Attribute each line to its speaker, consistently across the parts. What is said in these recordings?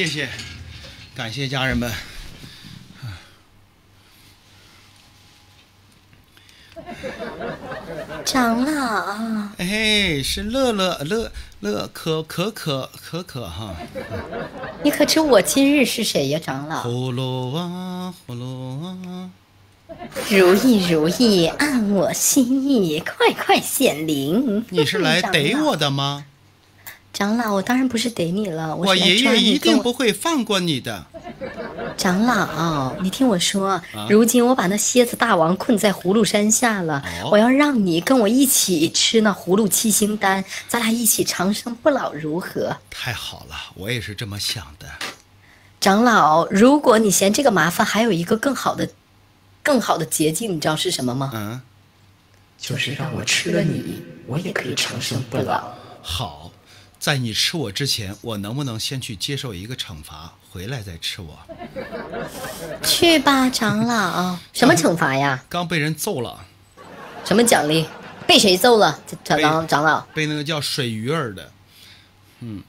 Speaker 1: 谢谢，感谢家人们。
Speaker 2: 长老，
Speaker 1: 哎，是乐乐乐乐可可可可可哈。
Speaker 2: 你可知我今日是谁呀，长老？
Speaker 1: 葫芦娃，葫芦娃。
Speaker 2: 如意如意，按我心意，快快显灵。
Speaker 1: 你是来逮我的吗？
Speaker 2: 长老，我当然不是逮你了，
Speaker 1: 我爷爷一定不会放过你的。
Speaker 2: 长老，你听我说，如今我把那蝎子大王困在葫芦山下了，我要让你跟我一起吃那葫芦七星丹，咱俩一起长生不老，如何？
Speaker 1: 太好了，我也是这么想的。
Speaker 2: 长老，如果你嫌这个麻烦，还有一个更好的。更好的捷径，你知道是什么吗？
Speaker 1: 嗯，
Speaker 2: 就是让我吃了你，我也可以长生不老。
Speaker 1: 好，在你吃我之前，我能不能先去接受一个惩罚，回来再吃我？
Speaker 2: 去吧，长老。什么惩罚呀？
Speaker 1: 刚被人揍了。
Speaker 2: 什么奖励？被谁揍了？长老长老？
Speaker 1: 被那个叫水鱼儿的。嗯，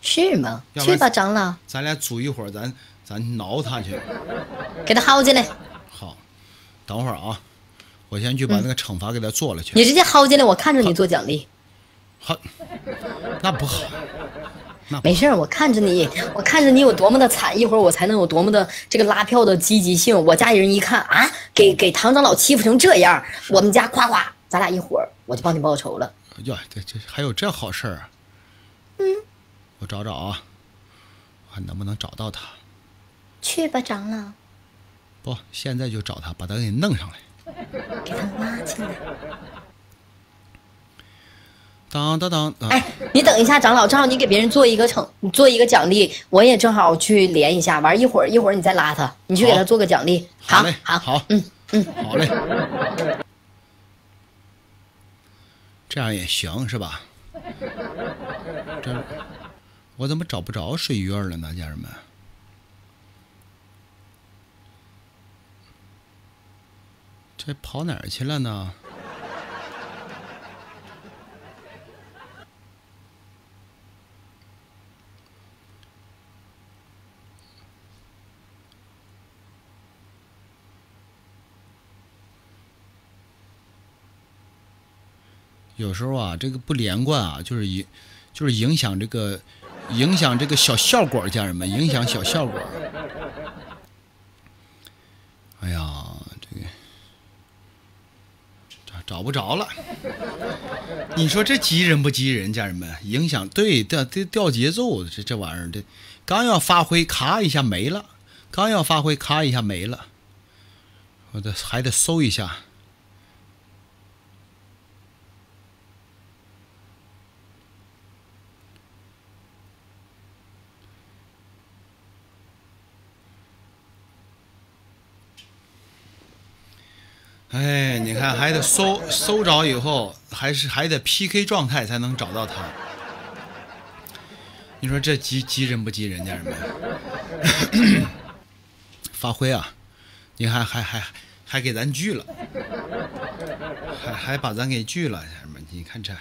Speaker 2: 是吗？去吧，长老。
Speaker 1: 咱俩组一伙，咱。咱挠他去，
Speaker 2: 给他薅进来。
Speaker 1: 好，等会儿啊，我先去把那个惩罚给他做了去。
Speaker 2: 你直接薅进来，我看着你做奖励。
Speaker 1: 好，那不好。那
Speaker 2: 没事我看着你，我看着你有多么的惨，一会儿我才能有多么的这个拉票的积极性。我家里人一看啊，给给唐长老欺负成这样，我们家夸夸，咱俩一伙儿我就帮你报仇了。
Speaker 1: 哟，这这还有这好事儿啊？
Speaker 2: 嗯，
Speaker 1: 我找找啊，看能不能找到他。
Speaker 2: 去吧，长老。
Speaker 1: 不，现在就找他，把他给弄上来，
Speaker 2: 给他拉进来。
Speaker 1: 当当当！
Speaker 2: 哎，你等一下，长老，正好你给别人做一个惩，做一个奖励，我也正好去连一下。完一会儿，一会儿你再拉他，你去给他做个奖励。
Speaker 1: 好
Speaker 2: 嘞，好，
Speaker 1: 好，
Speaker 2: 嗯嗯，
Speaker 1: 好嘞。这样也行是吧？这我怎么找不着水鱼儿了呢，家人们？这跑哪儿去了呢？有时候啊，这个不连贯啊，就是影，就是影响这个，影响这个小效果，家人们，影响小效果。哎呀！这个找不着了，你说这急人不急人？家人们，影响对掉掉掉节奏，这这玩意儿的，刚要发挥，咔一下没了；刚要发挥，咔一下没了。我得还得搜一下。哎，你看，还得搜搜着以后，还是还得 PK 状态才能找到他。你说这急急人不急人？家人们，发挥啊！你看，还还还给咱拒了，还还把咱给拒了，家人们，你看这，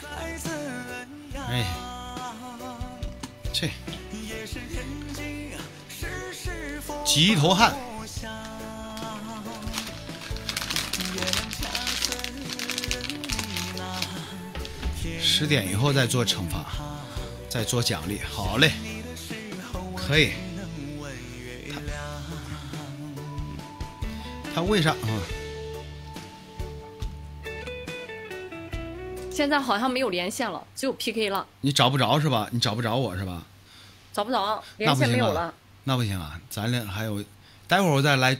Speaker 1: 哎，这急头汗。十点以后再做惩罚，再做奖励，好嘞，可以。他他为啥啊？
Speaker 3: 现在好像没有连线了，只有 PK 了。
Speaker 1: 你找不着是吧？你找不着我是吧？
Speaker 3: 找不着，连线没有了。
Speaker 1: 那不行啊，咱俩还有，待会儿我再来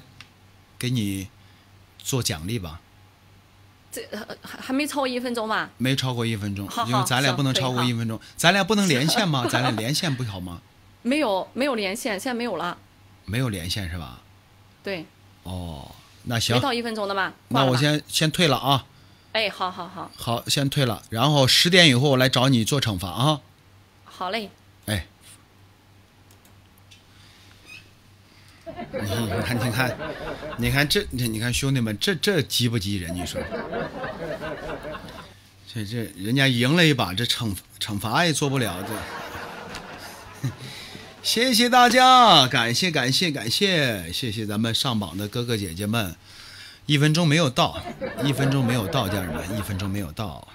Speaker 1: 给你做奖励吧。
Speaker 3: 这还还没超过一分钟吧？
Speaker 1: 没超过一分钟，因为咱俩不能超过一分钟，咱俩不能连线吗？咱俩连线不好吗？
Speaker 3: 没有，没有连线，现在没有了。
Speaker 1: 没有连线是吧？
Speaker 3: 对。
Speaker 1: 哦，那行。
Speaker 3: 没到一分钟的吧？
Speaker 1: 那我先先退了啊。
Speaker 3: 哎，好好好。
Speaker 1: 好，先退了，然后十点以后我来找你做惩罚啊。
Speaker 3: 好嘞。
Speaker 1: 哎。你看，你看，你看这，你看兄弟们，这这急不急人？你说，这这人家赢了一把，这惩惩罚也做不了这。谢谢大家，感谢感谢感谢，谢谢咱们上榜的哥哥姐姐们。一分钟没有到，一分钟没有到，家人们，一分钟没有到，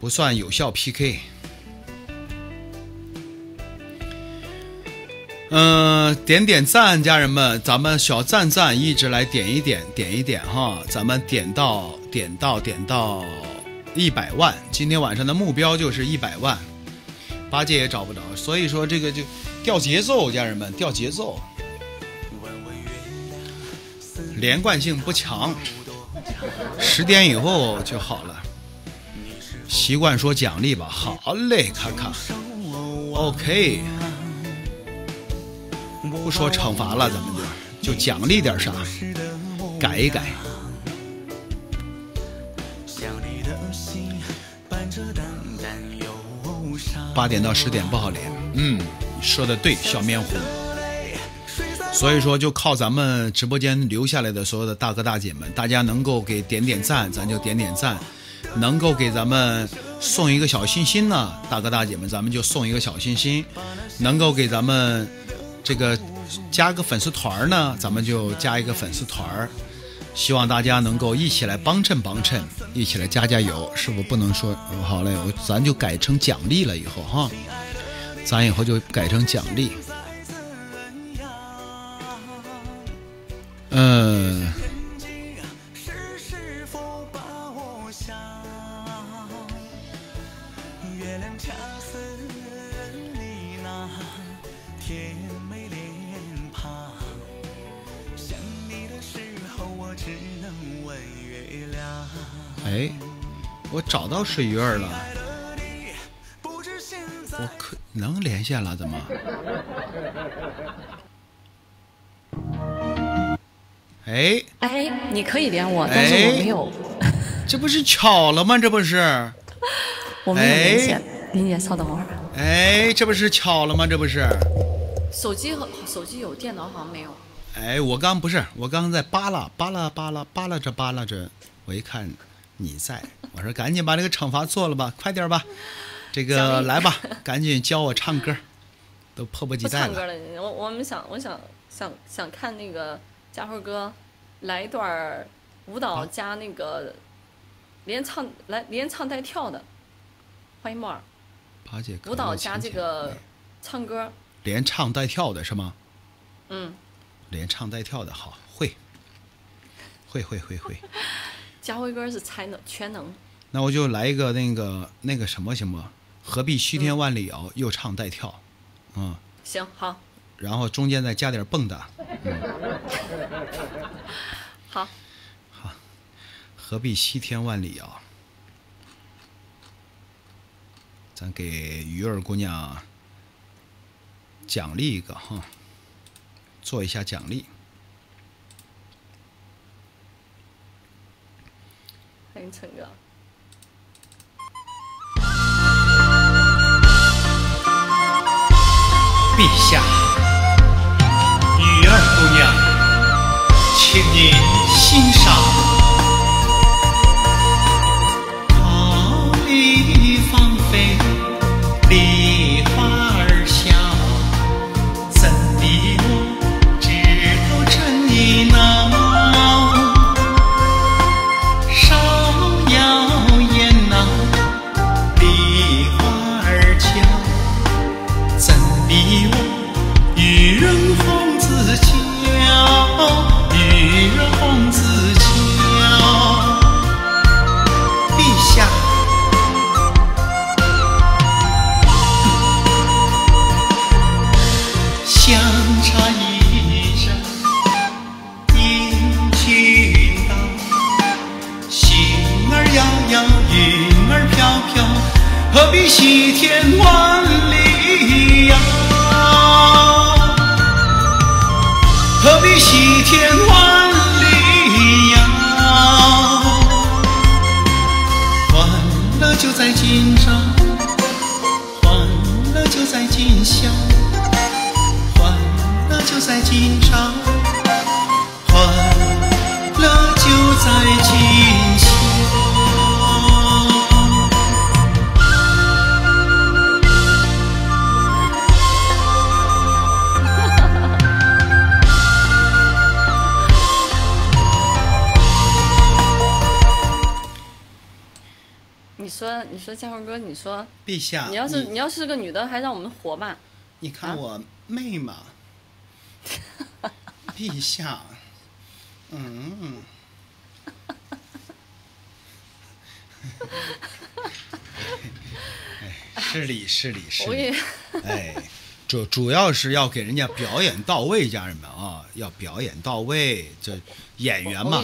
Speaker 1: 不算有效 PK。嗯，点点赞，家人们，咱们小赞赞一直来点一点，点一点哈，咱们点到点到点到一百万，今天晚上的目标就是一百万。八戒也找不着，所以说这个就掉节奏，家人们掉节奏，连贯性不强，十点以后就好了。习惯说奖励吧，好嘞，卡卡，OK。不说惩罚了，咱们就就奖励点啥，改一改。八点到十点不好连，嗯，说的对，小面糊。所以说，就靠咱们直播间留下来的所有的大哥大姐们，大家能够给点点赞，咱就点点赞；能够给咱们送一个小心心呢，大哥大姐们，咱们就送一个小心心；能够给咱们这个加个粉丝团呢，咱们就加一个粉丝团希望大家能够一起来帮衬帮衬，一起来加加油。师傅不能说好嘞，我咱就改成奖励了。以后哈，咱以后就改成奖励。嗯。哎，我找到水鱼儿了，我可能连线了？怎么？哎
Speaker 3: 哎，你可以连我，但是我没有。
Speaker 1: 这不是巧了吗？这不是？
Speaker 3: 我没有连线，林姐稍等会儿。
Speaker 1: 哎，这不是巧了吗？这不是？
Speaker 3: 手机和手机有，电脑好像没有。
Speaker 1: 哎，我刚不是，我刚刚在扒拉扒拉扒拉扒拉着扒拉着，我一看。你在，我说赶紧把这个惩罚做了吧，快点吧，这个 来吧，赶紧教我唱歌，都迫不及待
Speaker 3: 了。唱歌了，我我们想，我想想想看那个家辉哥来一段舞蹈加那个连唱来连唱带跳的，欢迎莫尔。
Speaker 1: 八姐。
Speaker 3: 舞蹈加这个唱歌。
Speaker 1: 连唱带跳的是吗？
Speaker 3: 嗯。
Speaker 1: 连唱带跳的好，会，会会会会。
Speaker 3: 家辉哥是才能全能，
Speaker 1: 那我就来一个那个那个什么行不？何必虚天万里遥，又唱带跳，嗯，
Speaker 3: 行好，
Speaker 1: 然后中间再加点蹦的，
Speaker 3: 好，
Speaker 1: 好，何必西天万里遥？咱给鱼儿姑娘奖励一个哈，做一下奖励。
Speaker 3: 陈哥，
Speaker 1: 陛下，雨儿姑娘，请您欣赏。
Speaker 3: 说，你说嘉辉哥，你说，
Speaker 1: 陛下，
Speaker 3: 你要是你要是个女的，还让我们活吧？
Speaker 1: 你看我妹嘛，陛下，嗯。哎，是礼是礼是礼，哎，主主要是要给人家表演到位，家人们啊，要表演到位。这演员嘛，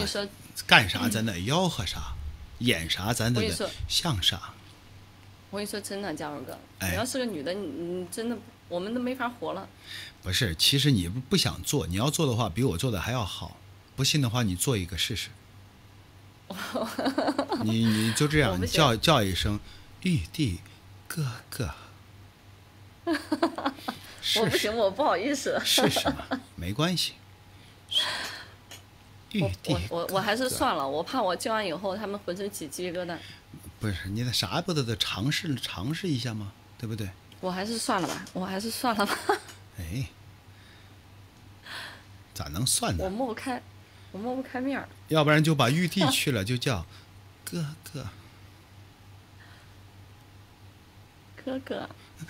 Speaker 1: 干啥咱得吆喝啥，演啥咱得像啥。
Speaker 3: 我跟你说真的，嘉荣哥，你要是个女的，你你真的我们都没法活了。
Speaker 1: 不是，其实你不不想做，你要做的话，比我做的还要好。不信的话，你做一个试试。你你就这样你叫叫一声“玉帝哥哥 ”，
Speaker 3: 我不行，我不好意思。
Speaker 1: 试试嘛，没关系。玉帝，
Speaker 3: 我我我还是算了，我怕我叫完以后他们浑身起鸡皮疙瘩。
Speaker 1: 不是，你那啥不得得尝试尝试一下吗？对不对？
Speaker 3: 我还是算了吧，我还是算了吧。
Speaker 1: 哎，咋能算呢？
Speaker 3: 我抹不开。我抹不开面儿，
Speaker 1: 要不然就把玉帝去了，就叫 哥哥，
Speaker 3: 哥哥。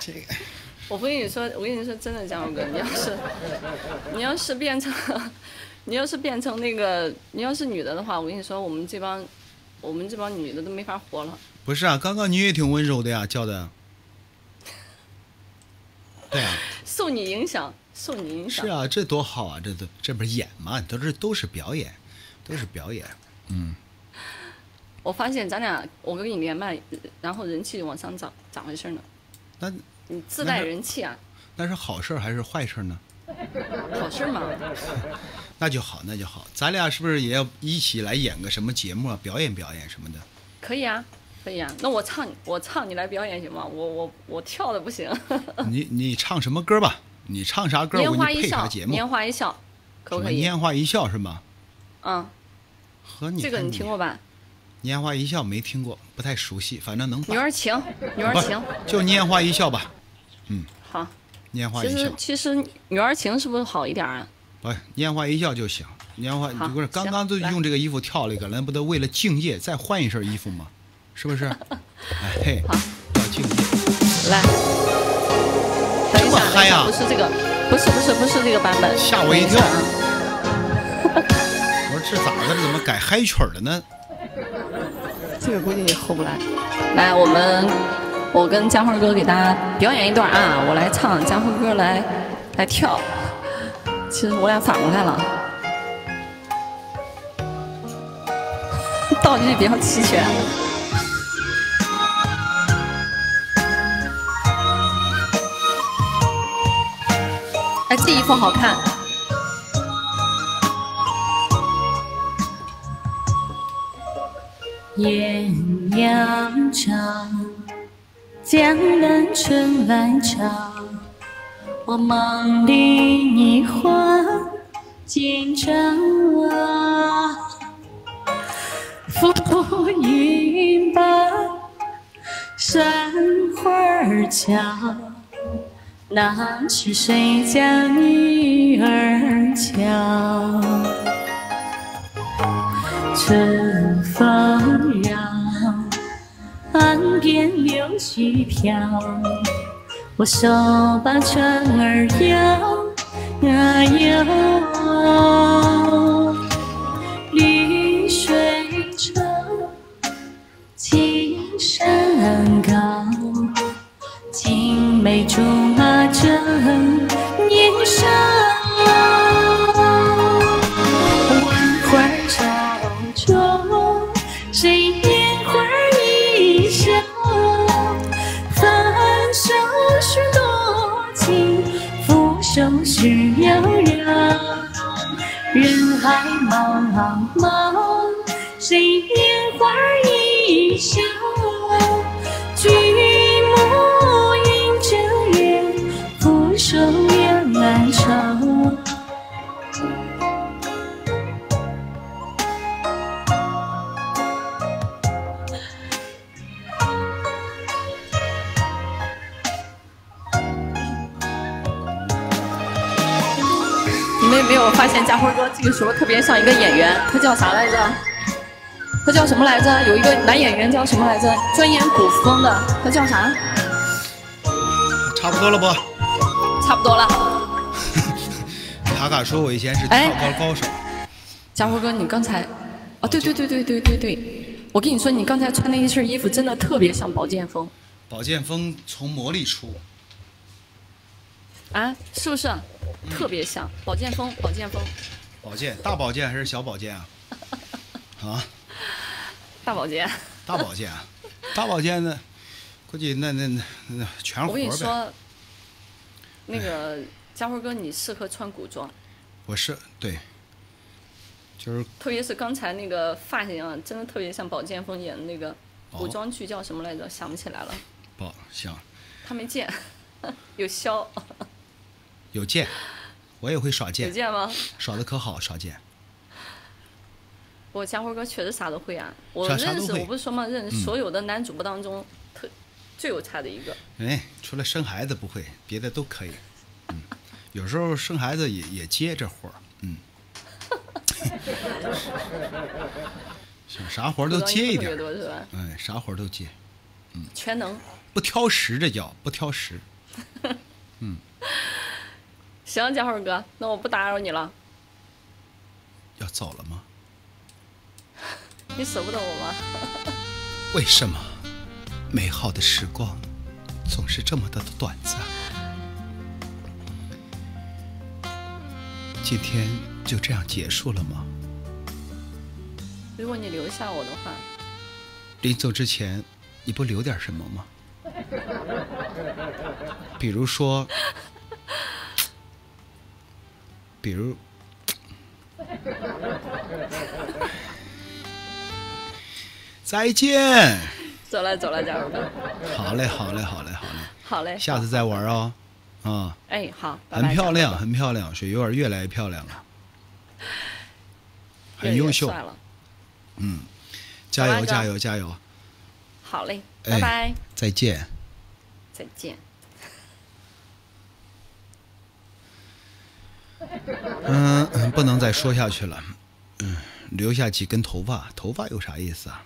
Speaker 1: 这个，
Speaker 3: 我不跟你说，我跟你说真的，江荣哥，你要是你要是变成你要是变成那个你要是女的的话，我跟你说，我们这帮我们这帮女的都没法活了。
Speaker 1: 不是啊，刚刚你也挺温柔的呀，叫的。对啊，
Speaker 3: 受你影响，受你影响。
Speaker 1: 是啊，这多好啊！这都这不是演嘛，都是都是表演，都是表演。嗯。
Speaker 3: 我发现咱俩，我跟你连麦，然后人气往上涨，咋回事呢？
Speaker 1: 那
Speaker 3: 你自带人气啊？
Speaker 1: 那是好事还是坏事呢？
Speaker 3: 好事嘛。
Speaker 1: 那就好，那就好。咱俩是不是也要一起来演个什么节目啊？表演表演什么的？
Speaker 3: 可以啊。可以啊，那我唱，我唱，你来表演行吗？我我我跳的不行。
Speaker 1: 你你唱什么歌吧？你唱啥歌？我配啥节目？
Speaker 3: 年华一笑，可不可以？
Speaker 1: 年华一笑是吗？
Speaker 3: 嗯。
Speaker 1: 和你
Speaker 3: 这个你听过吧？
Speaker 1: 年华一笑没听过，不太熟悉，反正能。
Speaker 3: 女儿情，女儿情。
Speaker 1: 就年华一笑吧。嗯。
Speaker 3: 好。
Speaker 1: 拈花一笑。
Speaker 3: 其实其实女儿情是不是好一点啊？
Speaker 1: 不，拈花一笑就行。拈花不是刚刚都用这个衣服跳了一个，那不得为了敬业再换一身衣服吗？是不是？哎要敬业。
Speaker 3: 来，
Speaker 1: 这么嗨呀？
Speaker 3: 不是这个，不是不是不是这个版本。
Speaker 1: 吓我一跳！我说这咋的？怎么改嗨曲了呢？
Speaker 3: 这个估计也后不来。来，我们我跟江辉哥给大家表演一段啊，我来唱，江辉哥来来跳。其实我俩反过来了，道具比较齐全。哎，这衣服好看。艳阳照，江南春来早。我梦里你花今朝啊，浮云把山花儿俏。那是谁家女儿俏？春风边柳絮飘。我手把船儿摇啊摇，绿水长，青山高。青梅竹马正年少，人海茫茫，谁拈花一笑？没有发现家辉哥这个时候特别像一个演员？他叫啥来着？他叫什么来着？有一个男演员叫什么来着？专演古风的，他叫啥？
Speaker 1: 差不多了不？
Speaker 3: 差不多了。
Speaker 1: 卡卡说：“我以前是跳高高手。”
Speaker 3: 家辉哥，你刚才，哦，对对对对对对对，我跟你说，你刚才穿那一身衣服真的特别像宝剑锋。
Speaker 1: 宝剑锋从魔力出。
Speaker 3: 啊，是不是？特别像宝剑锋，宝剑锋。
Speaker 1: 宝剑，大宝剑还是小宝剑啊？啊？
Speaker 3: 大宝剑。
Speaker 1: 大宝剑，大宝剑呢？估计那那那那全活
Speaker 3: 我跟你说，那个家辉哥，你适合穿古装。
Speaker 1: 我是对，就是
Speaker 3: 特别是刚才那个发型啊，真的特别像宝剑锋演的那个古装剧叫什么来着？想不起来了。
Speaker 1: 宝行。
Speaker 3: 他没剑，有箫。
Speaker 1: 有剑，我也会耍剑。
Speaker 3: 有剑吗？
Speaker 1: 耍的可好，耍剑。
Speaker 3: 我家辉哥确实啥都会啊！我认识，我不是说嘛，认识所有的男主播当中，特最有才的一个。
Speaker 1: 哎，除了生孩子不会，别的都可以。嗯，有时候生孩子也也接这活儿。嗯。行，啥活都接一点。哎，啥活都接。嗯。
Speaker 3: 全能。
Speaker 1: 不挑食，这叫不挑食。嗯。
Speaker 3: 行，家辉哥，那我不打扰你了。
Speaker 1: 要走了吗？
Speaker 3: 你舍不得我吗？
Speaker 1: 为什么美好的时光总是这么的短暂？今天就这样结束了吗？
Speaker 3: 如果你留下我的话，
Speaker 1: 临走之前你不留点什么吗？比如说，比如。再见。
Speaker 3: 走了走了，家伙们。
Speaker 1: 好嘞，好嘞，好嘞，好嘞。
Speaker 3: 好嘞。
Speaker 1: 下次再玩哦。啊。
Speaker 3: 哎，好。
Speaker 1: 很漂亮，很漂亮，水鱼儿越来越漂亮了。很优秀。嗯，加油，加油，加油。
Speaker 3: 好嘞，拜拜。
Speaker 1: 再见。
Speaker 3: 再见。
Speaker 1: 嗯，不能再说下去了。嗯，留下几根头发，头发有啥意思啊？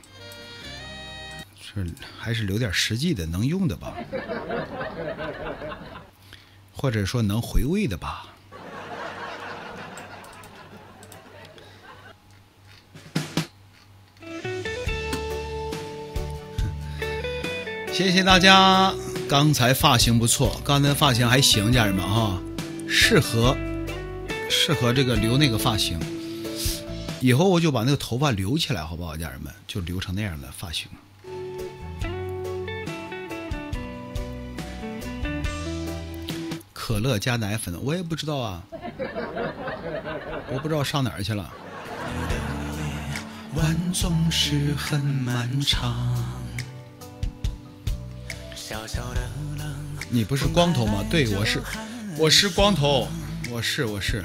Speaker 1: 是还是留点实际的、能用的吧，或者说能回味的吧。谢谢大家，刚才发型不错，刚才发型还行，家人们哈，适合适合这个留那个发型。以后我就把那个头发留起来，好不好，家人们？就留成那样的发型。可乐加奶粉，我也不知道啊，我不知道上哪儿去了。你不是光头吗？对，我是，我是光头，我是我是，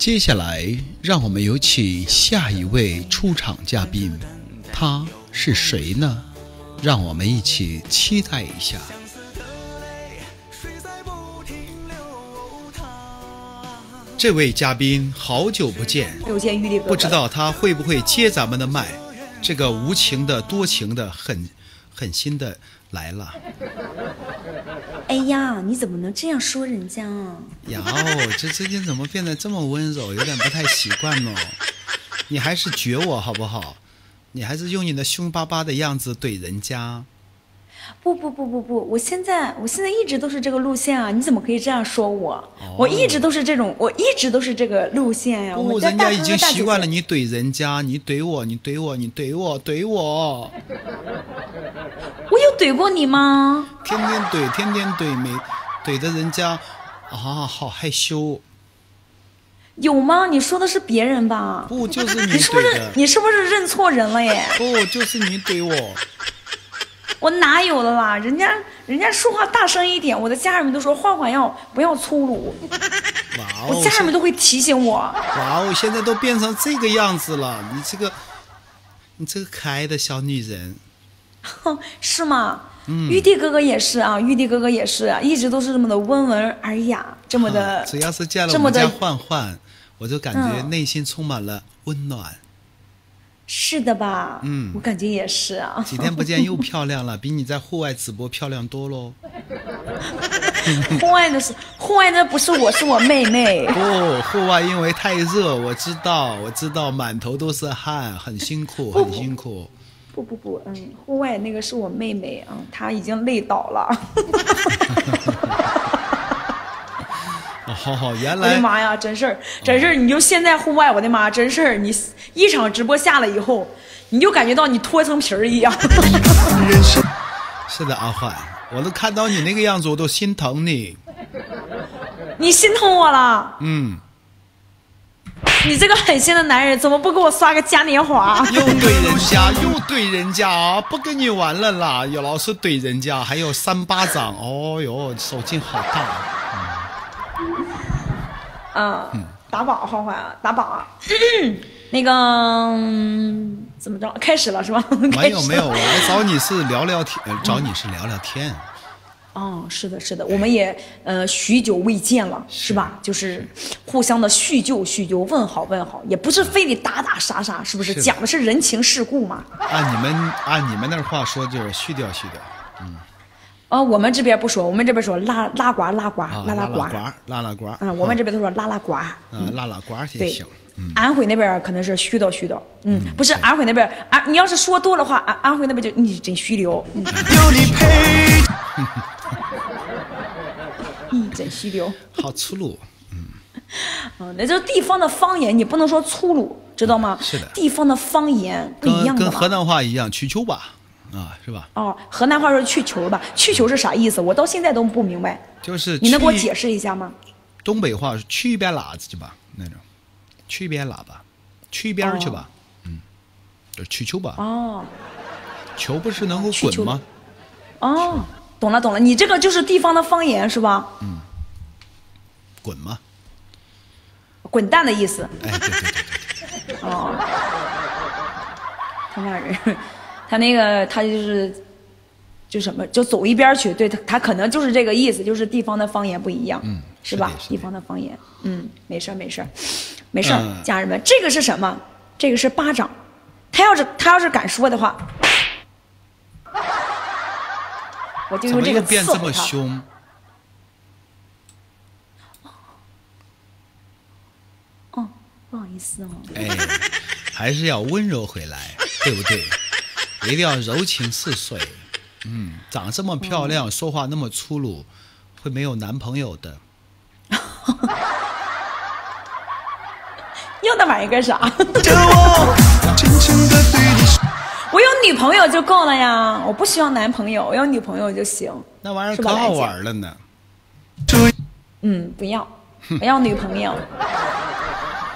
Speaker 1: 接下来，让我们有请下一位出场嘉宾，他是谁呢？让我们一起期待一下。这位嘉宾好久不见，
Speaker 2: 有见玉
Speaker 1: 不知道他会不会接咱们的麦？这个无情的、多情的、狠狠心的来了。
Speaker 2: 哎呀，你怎么能这样说人家啊？
Speaker 1: 哟，这最近怎么变得这么温柔？有点不太习惯呢。你还是绝我好不好？你还是用你的凶巴巴的样子怼人家。
Speaker 2: 不不不不不，我现在我现在一直都是这个路线啊！你怎么可以这样说我？我一直都是这种，我一直都是这个路线呀。
Speaker 1: 不，人家已经习惯了你怼人家，你怼我，你怼我，你怼我，怼我。
Speaker 2: 我有怼过你吗？
Speaker 1: 天天怼，天天怼，没怼的人家啊，好害羞。
Speaker 4: 有吗？你说的是别人吧？
Speaker 1: 不，就是
Speaker 4: 你 是不是你是不是认错人了耶？
Speaker 1: 不，就是你怼我。
Speaker 4: 我哪有的啦？人家人家说话大声一点，我的家人们都说焕焕要不要粗鲁。
Speaker 1: 哇哦！
Speaker 4: 我家人们都会提醒我。
Speaker 1: 哇哦！现在都变成这个样子了，你这个，你这个可爱的小女人。
Speaker 4: 哼，是吗？嗯。玉帝哥哥也是啊，玉帝哥哥也是啊，一直都是这么的温文尔雅，这么的。
Speaker 1: 只要是见了我们家焕焕，我就感觉内心充满了温暖。
Speaker 4: 是的吧？嗯，我感觉也是啊。
Speaker 1: 几天不见又漂亮了，比你在户外直播漂亮多喽。
Speaker 4: 户外的是户外的不是我是我妹妹。
Speaker 1: 不，户外因为太热，我知道，我知道，满头都是汗，很辛苦，很辛苦。
Speaker 4: 不不不，嗯，户外那个是我妹妹啊，她已经累倒了。
Speaker 1: 好好，原来
Speaker 4: 我的妈呀，真事儿，真事儿！你就现在户外，我的妈，真事儿！你一场直播下来以后，你就感觉到你脱层皮儿一样。
Speaker 1: 是的，阿焕，我都看到你那个样子，我都心疼你。
Speaker 4: 你心疼我了？
Speaker 1: 嗯。
Speaker 4: 你这个狠心的男人，怎么不给我刷个嘉年华？
Speaker 1: 又怼人家，又怼人家啊，不跟你玩了啦！又老是怼人家，还有三巴掌，哦哟，手劲好大。
Speaker 4: 嗯，打榜，欢欢，打榜啊！那个怎么着？开始了是吧？
Speaker 1: 没有没有，我来找你是聊聊天，找你是聊聊天。
Speaker 4: 哦，是的，是的，我们也呃许久未见了，是吧？就是互相的叙旧叙旧，问好问好，也不是非得打打杀杀，是不是？讲的是人情世故嘛。
Speaker 1: 按你们按你们那话说，就是叙掉叙掉，嗯。
Speaker 4: 哦，我们这边不说，我们这边说拉拉呱拉呱拉
Speaker 1: 拉
Speaker 4: 呱
Speaker 1: 拉拉呱。
Speaker 4: 嗯，我们这边都说拉拉呱。
Speaker 1: 嗯，拉拉呱也行。
Speaker 4: 安徽那边可能是絮叨絮叨。嗯，不是安徽那边，安你要是说多的话，安安徽那边就你真虚溜。有你陪。嗯，真虚溜。
Speaker 1: 好粗鲁。嗯。
Speaker 4: 嗯，那就是地方的方言，你不能说粗鲁，知道吗？
Speaker 1: 是的。
Speaker 4: 地方的方言不一样
Speaker 1: 的跟河南话一样，去球吧。啊，是吧？
Speaker 4: 哦，河南话说去球吧，去球是啥意思？我到现在都不明白。
Speaker 1: 就是
Speaker 4: 你能给我解释一下吗？
Speaker 1: 东北话是去一边喇子去吧，那种，去一边喇叭，去一边去吧，嗯，就去球吧。
Speaker 4: 哦，
Speaker 1: 球不是能够滚吗？
Speaker 4: 哦，懂了懂了，你这个就是地方的方言是吧？
Speaker 1: 嗯，滚吗？
Speaker 4: 滚蛋的意思。
Speaker 1: 哎，对对对对对。
Speaker 4: 哦，他骂人。他那个，他就是，就什么，就走一边去。对他，他可能就是这个意思，就是地方的方言不一样，
Speaker 1: 嗯，
Speaker 4: 是吧？地方的方言，嗯，没事儿，没事儿，没事儿。家人们，这个是什么？这个是巴掌。他要是他要是敢说的话，我就用这个
Speaker 1: 变这么凶？
Speaker 4: 哦，不好意思哦。
Speaker 1: 哎，还是要温柔回来，对不对？一定要柔情似水，嗯，长这么漂亮，说话那么粗鲁，会没有男朋友的。
Speaker 4: 要那玩意干啥？我有女朋友就够了呀，我不需要男朋友，我有女朋友就行。
Speaker 1: 那玩意儿可好玩了呢。
Speaker 4: 嗯，不要，我要女朋友，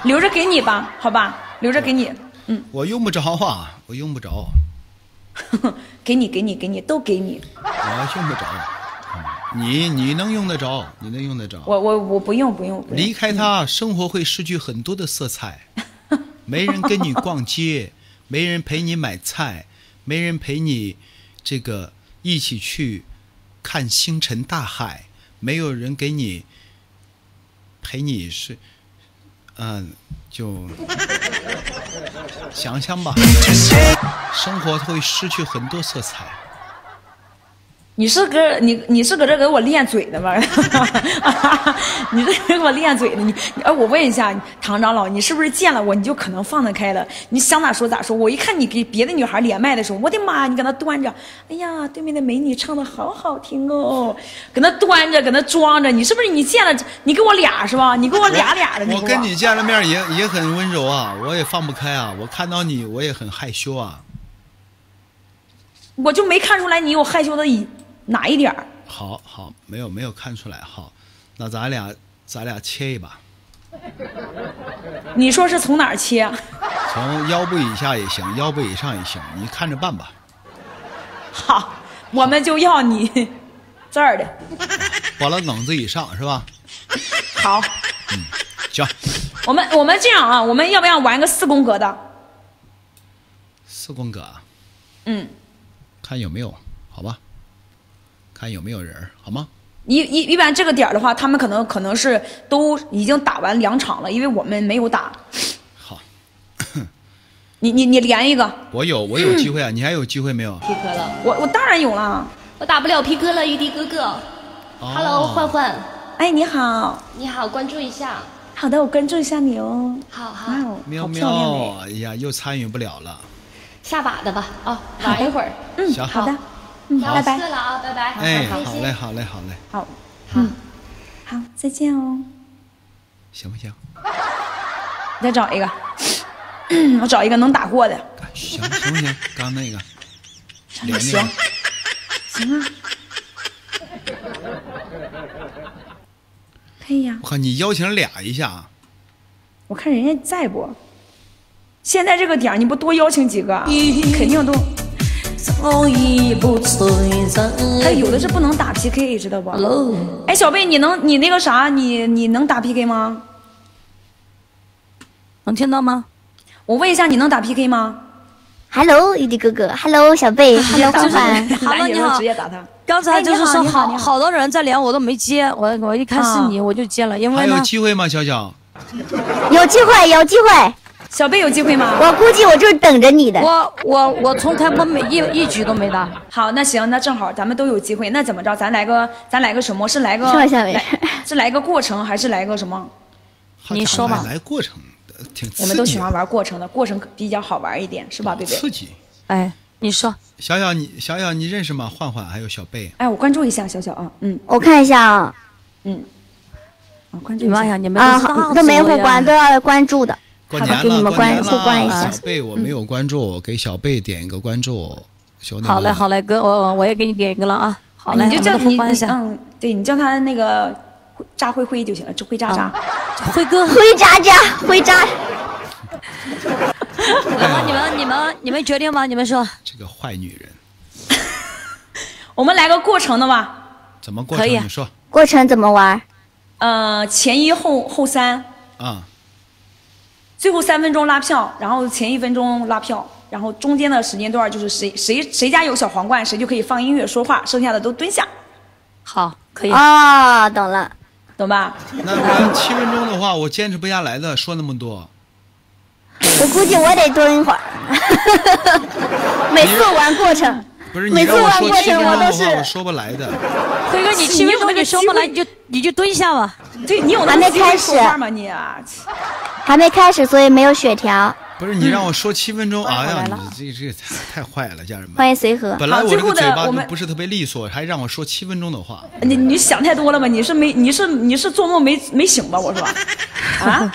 Speaker 4: 留着给你吧，好吧，留着给你。嗯，
Speaker 1: 我用不着啊，我用不着。
Speaker 4: 给你，给你，给你，都给你。
Speaker 1: 我用不着，你你能用得着？你能用得着？
Speaker 4: 我我我不用不用。
Speaker 1: 离开他，生活会失去很多的色彩。没人跟你逛街，没人陪你买菜，没人陪你这个一起去看星辰大海，没有人给你陪你是，嗯。就想想吧，生活会失去很多色彩。
Speaker 4: 你是搁你你是搁这给我练嘴的吗？你这给我练嘴的，你哎，我问一下唐长老，你是不是见了我你就可能放得开了？你想咋说咋说。我一看你给别的女孩连麦的时候，我的妈，你搁那端着，哎呀，对面的美女唱的好好听哦，搁那端着，搁那装着，你是不是你见了你给我俩是吧？你给我俩俩的。
Speaker 1: 我跟你见了面也也很温柔啊，我也放不开啊，我看到你我也很害羞啊。
Speaker 4: 我就没看出来你有害羞的一。哪一点儿？
Speaker 1: 好好，没有没有看出来。好，那咱俩咱俩切一把，
Speaker 4: 你说是从哪儿切？
Speaker 1: 从腰部以下也行，腰部以上也行，你看着办吧。
Speaker 4: 好，我们就要你 这儿的。
Speaker 1: 完了梗子以上是吧？
Speaker 4: 好，嗯
Speaker 1: 行，
Speaker 4: 我们我们这样啊，我们要不要玩个四宫格的？
Speaker 1: 四宫格啊，
Speaker 4: 嗯，
Speaker 1: 看有没有，好吧？看有没有人儿，好吗？
Speaker 4: 一一一般这个点儿的话，他们可能可能是都已经打完两场了，因为我们没有打。
Speaker 1: 好，
Speaker 4: 你你你连一个，
Speaker 1: 我有我有机会啊，你还有机会没有
Speaker 2: ？P 哥了，
Speaker 4: 我我当然有了。
Speaker 2: 我打不了皮哥了，玉帝哥哥。
Speaker 1: 哦
Speaker 2: Hello，焕焕，
Speaker 4: 哎，你好，
Speaker 2: 你好，关注一下。
Speaker 4: 好的，我关注一下你哦。
Speaker 2: 好好，
Speaker 4: 哦，
Speaker 1: 喵
Speaker 4: 好漂亮
Speaker 1: 喵，
Speaker 4: 哎。
Speaker 1: 哎呀，又参与不了了。
Speaker 2: 下把的吧。哦，
Speaker 4: 好的
Speaker 2: 玩一会儿。
Speaker 4: 嗯，
Speaker 1: 行
Speaker 4: 好的，嗯，
Speaker 2: 要
Speaker 4: 拜拜
Speaker 2: 四。了啊，拜拜。
Speaker 1: 哎，好嘞，。好嘞，好嘞，
Speaker 4: 好，
Speaker 2: 好
Speaker 4: 嗯，好，再见哦。
Speaker 1: 行不行？
Speaker 4: 再找一个，我找一个能打过的。
Speaker 1: 行行不行？刚那个连那
Speaker 4: 行
Speaker 1: 个，
Speaker 4: 行啊，可以呀、
Speaker 1: 我靠，你邀请俩一下啊？
Speaker 4: 我看人家在不？现在这个点儿，你不多邀请几个啊？肯定都。
Speaker 2: 早已不存在。
Speaker 4: 还有的是不能打 PK，知道不
Speaker 2: ？Hello，
Speaker 4: 哎，小贝，你能你那个啥，你你能打 PK 吗？
Speaker 5: 能听到吗？
Speaker 4: 我问一下，你能打 PK 吗
Speaker 6: ？Hello，玉帝哥哥，Hello，小贝，Hello，
Speaker 5: 就是
Speaker 6: 欢欢。
Speaker 5: 好了
Speaker 4: 来你
Speaker 5: 好
Speaker 4: 直接打他。
Speaker 5: 刚才就是
Speaker 4: 哎
Speaker 5: 说好
Speaker 4: 你好好好
Speaker 5: 好多人在连，我都没接。我我一看是你，我就接了，因为
Speaker 1: 还有，机会吗，小小？
Speaker 6: 有机会，有机会，
Speaker 4: 小贝有机会吗？
Speaker 6: 我估计我就是等着你的。
Speaker 5: 我我我从开播没一一局都没打。
Speaker 4: 好，那行，那正好咱们都有机会。那怎么着？咱来个，咱来个什么？是来个是来个过程，还是来个什么？
Speaker 5: 你说吧
Speaker 1: 来来过程挺刺激，
Speaker 4: 我们都喜欢玩过程的，过程比较好玩一点，是吧，贝贝？
Speaker 1: 刺激。
Speaker 5: 哎，你说
Speaker 1: 小小你小小你认识吗？焕焕还有小贝，
Speaker 4: 哎，我关注一下小小啊，嗯
Speaker 6: 我看一下啊，
Speaker 4: 嗯，我，关注一下。
Speaker 5: 你妈呀，你们
Speaker 6: 啊，
Speaker 5: 都
Speaker 6: 没
Speaker 5: 作呀
Speaker 6: 会关，都要关注的。
Speaker 1: 过年
Speaker 6: 给你，们关
Speaker 1: 过年
Speaker 6: 互关一下。
Speaker 1: 小贝我没有关注，给小贝点一个关注。兄弟们，
Speaker 5: 好嘞好嘞，哥，我我也给你点一个了啊。好嘞，
Speaker 4: 你就叫
Speaker 5: 我们都
Speaker 4: 你
Speaker 5: 关一下。
Speaker 4: 嗯，对你叫他那个渣灰灰就行了，就灰渣渣。
Speaker 5: 辉哥，
Speaker 6: 灰渣渣，灰渣，
Speaker 5: 然后你们你们你们决定吧，你们说
Speaker 1: 这个坏女人
Speaker 4: 我们来个过程的吧，
Speaker 1: 怎么过
Speaker 5: 可以啊
Speaker 1: 程？你说
Speaker 6: 过程怎么玩？
Speaker 4: 呃，前一后后三，
Speaker 1: 啊？
Speaker 4: 最后三分钟拉票，然后前一分钟拉票，然后中间的时间段就是谁谁谁家有小皇冠，谁就可以放音乐说话，剩下的都蹲下，
Speaker 5: 好，可以。
Speaker 6: 啊，懂了。
Speaker 4: 懂吧？
Speaker 1: 那那七分钟的话，我坚持不下来的，说那么多。
Speaker 6: 我估计我得蹲一会儿。每次玩过程，
Speaker 1: 不是你
Speaker 6: 每次
Speaker 1: 让我说七分钟的话，
Speaker 6: 我都是
Speaker 1: 说不来的。
Speaker 5: 辉哥，你七分钟你说不来，你就你就蹲下吧。
Speaker 4: 对你有那
Speaker 6: 还没
Speaker 4: 么机会
Speaker 6: 开始
Speaker 4: 吗你啊？
Speaker 6: 还没开始，所以没有血条。
Speaker 1: 不是你让我说七分钟，哎呀你这这太太坏了，家人们。
Speaker 6: 欢迎随和。
Speaker 1: 本来我这
Speaker 4: 好最后
Speaker 1: 个嘴巴就
Speaker 4: 的我们
Speaker 1: 不是特别利索，还让我说七分钟的话。
Speaker 4: 你你想太多了吧？你是没你是你是做梦没没醒吧？我说，啊，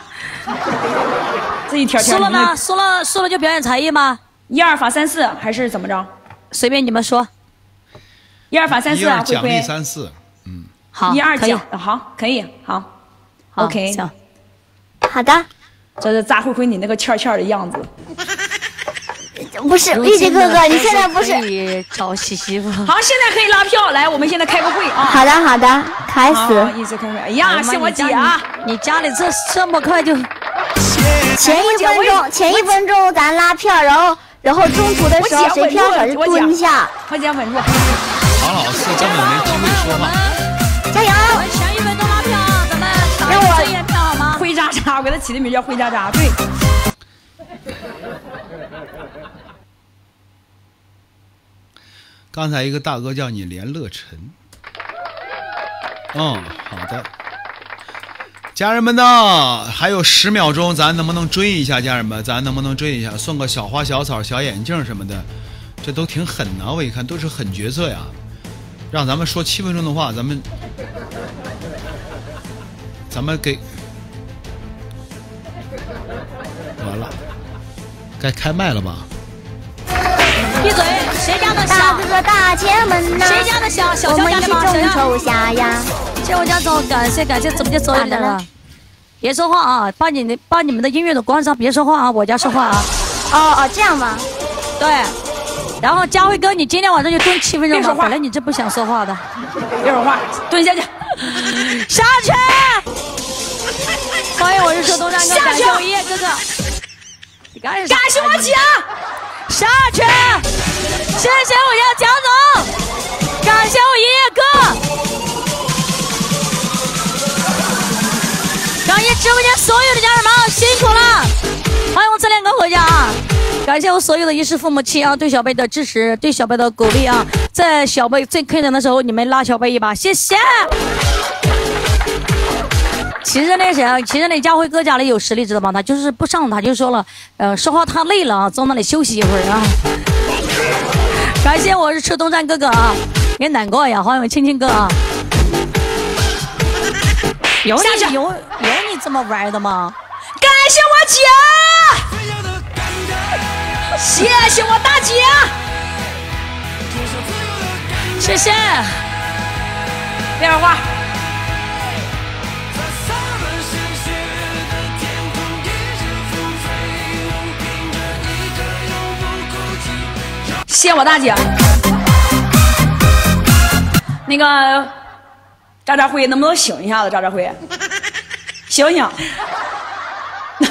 Speaker 4: 这一天天
Speaker 5: 输了呢？输了输了就表演才艺吗？
Speaker 4: 一二法三四还是怎么着？
Speaker 5: 随便你们说。
Speaker 4: 一二法三四啊，灰
Speaker 1: 二奖励
Speaker 4: 灰。
Speaker 1: 三四，
Speaker 5: 嗯好，
Speaker 4: 一二奖，好，可以，好
Speaker 5: 好
Speaker 4: ，OK。
Speaker 5: 行，
Speaker 6: 好的，
Speaker 4: 这是扎灰灰你那个欠欠的样子，
Speaker 6: 不是玉帝哥哥，你现在不是？
Speaker 5: 可以找洗媳妇。
Speaker 4: 好，现在可以拉票，来，我们现在开个会啊。
Speaker 6: 好的，好的，开
Speaker 4: 好，
Speaker 6: 始。
Speaker 4: 一直开会。哎呀，
Speaker 5: 妈
Speaker 4: 谢我姐啊！
Speaker 5: 你家里这这么快就
Speaker 6: 前一分钟，前一分钟咱拉票，然后然后中途的时候谁票少就蹲下，
Speaker 4: 我姐稳住。
Speaker 1: 唐老师根本没机会说话。
Speaker 6: 加油！
Speaker 5: 我们前一分钟拉票啊，咱们打
Speaker 6: 让我
Speaker 5: 这验票好吗？
Speaker 4: 灰渣渣，我给他起的名叫灰渣渣。对，
Speaker 1: 刚才一个大哥叫你连乐晨。嗯，好的。家人们呢，还有十秒钟，咱能不能追一下？家人们，咱能不能追一下？送个小花、小草、小眼镜什么的，这都挺狠的。我一看都是狠角色呀。让咱们说七分钟的话，咱们咱们给完了，该开麦了吧？
Speaker 5: 闭嘴！谁家的
Speaker 6: 大
Speaker 5: 哥？
Speaker 6: 哥大姐们呐，
Speaker 5: 谁家的小小
Speaker 6: 我们一起
Speaker 5: 小家的吗？谁
Speaker 6: 众
Speaker 5: 家？
Speaker 6: 筹下呀，
Speaker 5: 谢我家总，感谢感谢直播间所有的人。别说话啊，把你的把你们的音乐都关上，别说话啊，我家说话啊。
Speaker 6: 哦哦，这样吗？
Speaker 5: 对。然后佳慧哥，你今天晚上就蹲七分钟吧，本来你这不想说话的，
Speaker 4: 别说话，蹲下去，
Speaker 5: 下去。欢迎我是说东山哥，感谢我一叶哥哥。
Speaker 4: 感谢我姐，
Speaker 5: 下去。谢谢我家蒋总，感谢我爷爷哥。感谢直播间所有的家人们，辛苦了！欢迎我自恋哥回家啊！感谢我所有的衣食父母亲啊，对小贝的支持，对小贝的鼓励啊，在小贝最困难的时候，你们拉小贝一把，谢谢。其实那谁啊，其实那家辉哥家里有实力，知道吗？他就是不上，他就说了，呃，说话太累了啊，坐那里休息一会儿啊。感谢我是车东站哥哥啊，别难过呀，欢迎我青青哥啊。有你有有你这么玩的吗？
Speaker 4: 感谢我姐，谢谢我大姐，
Speaker 5: 谢谢。
Speaker 4: 别说话。谢我大姐。那个。张家辉，能不能醒一下子？渣渣辉，醒醒，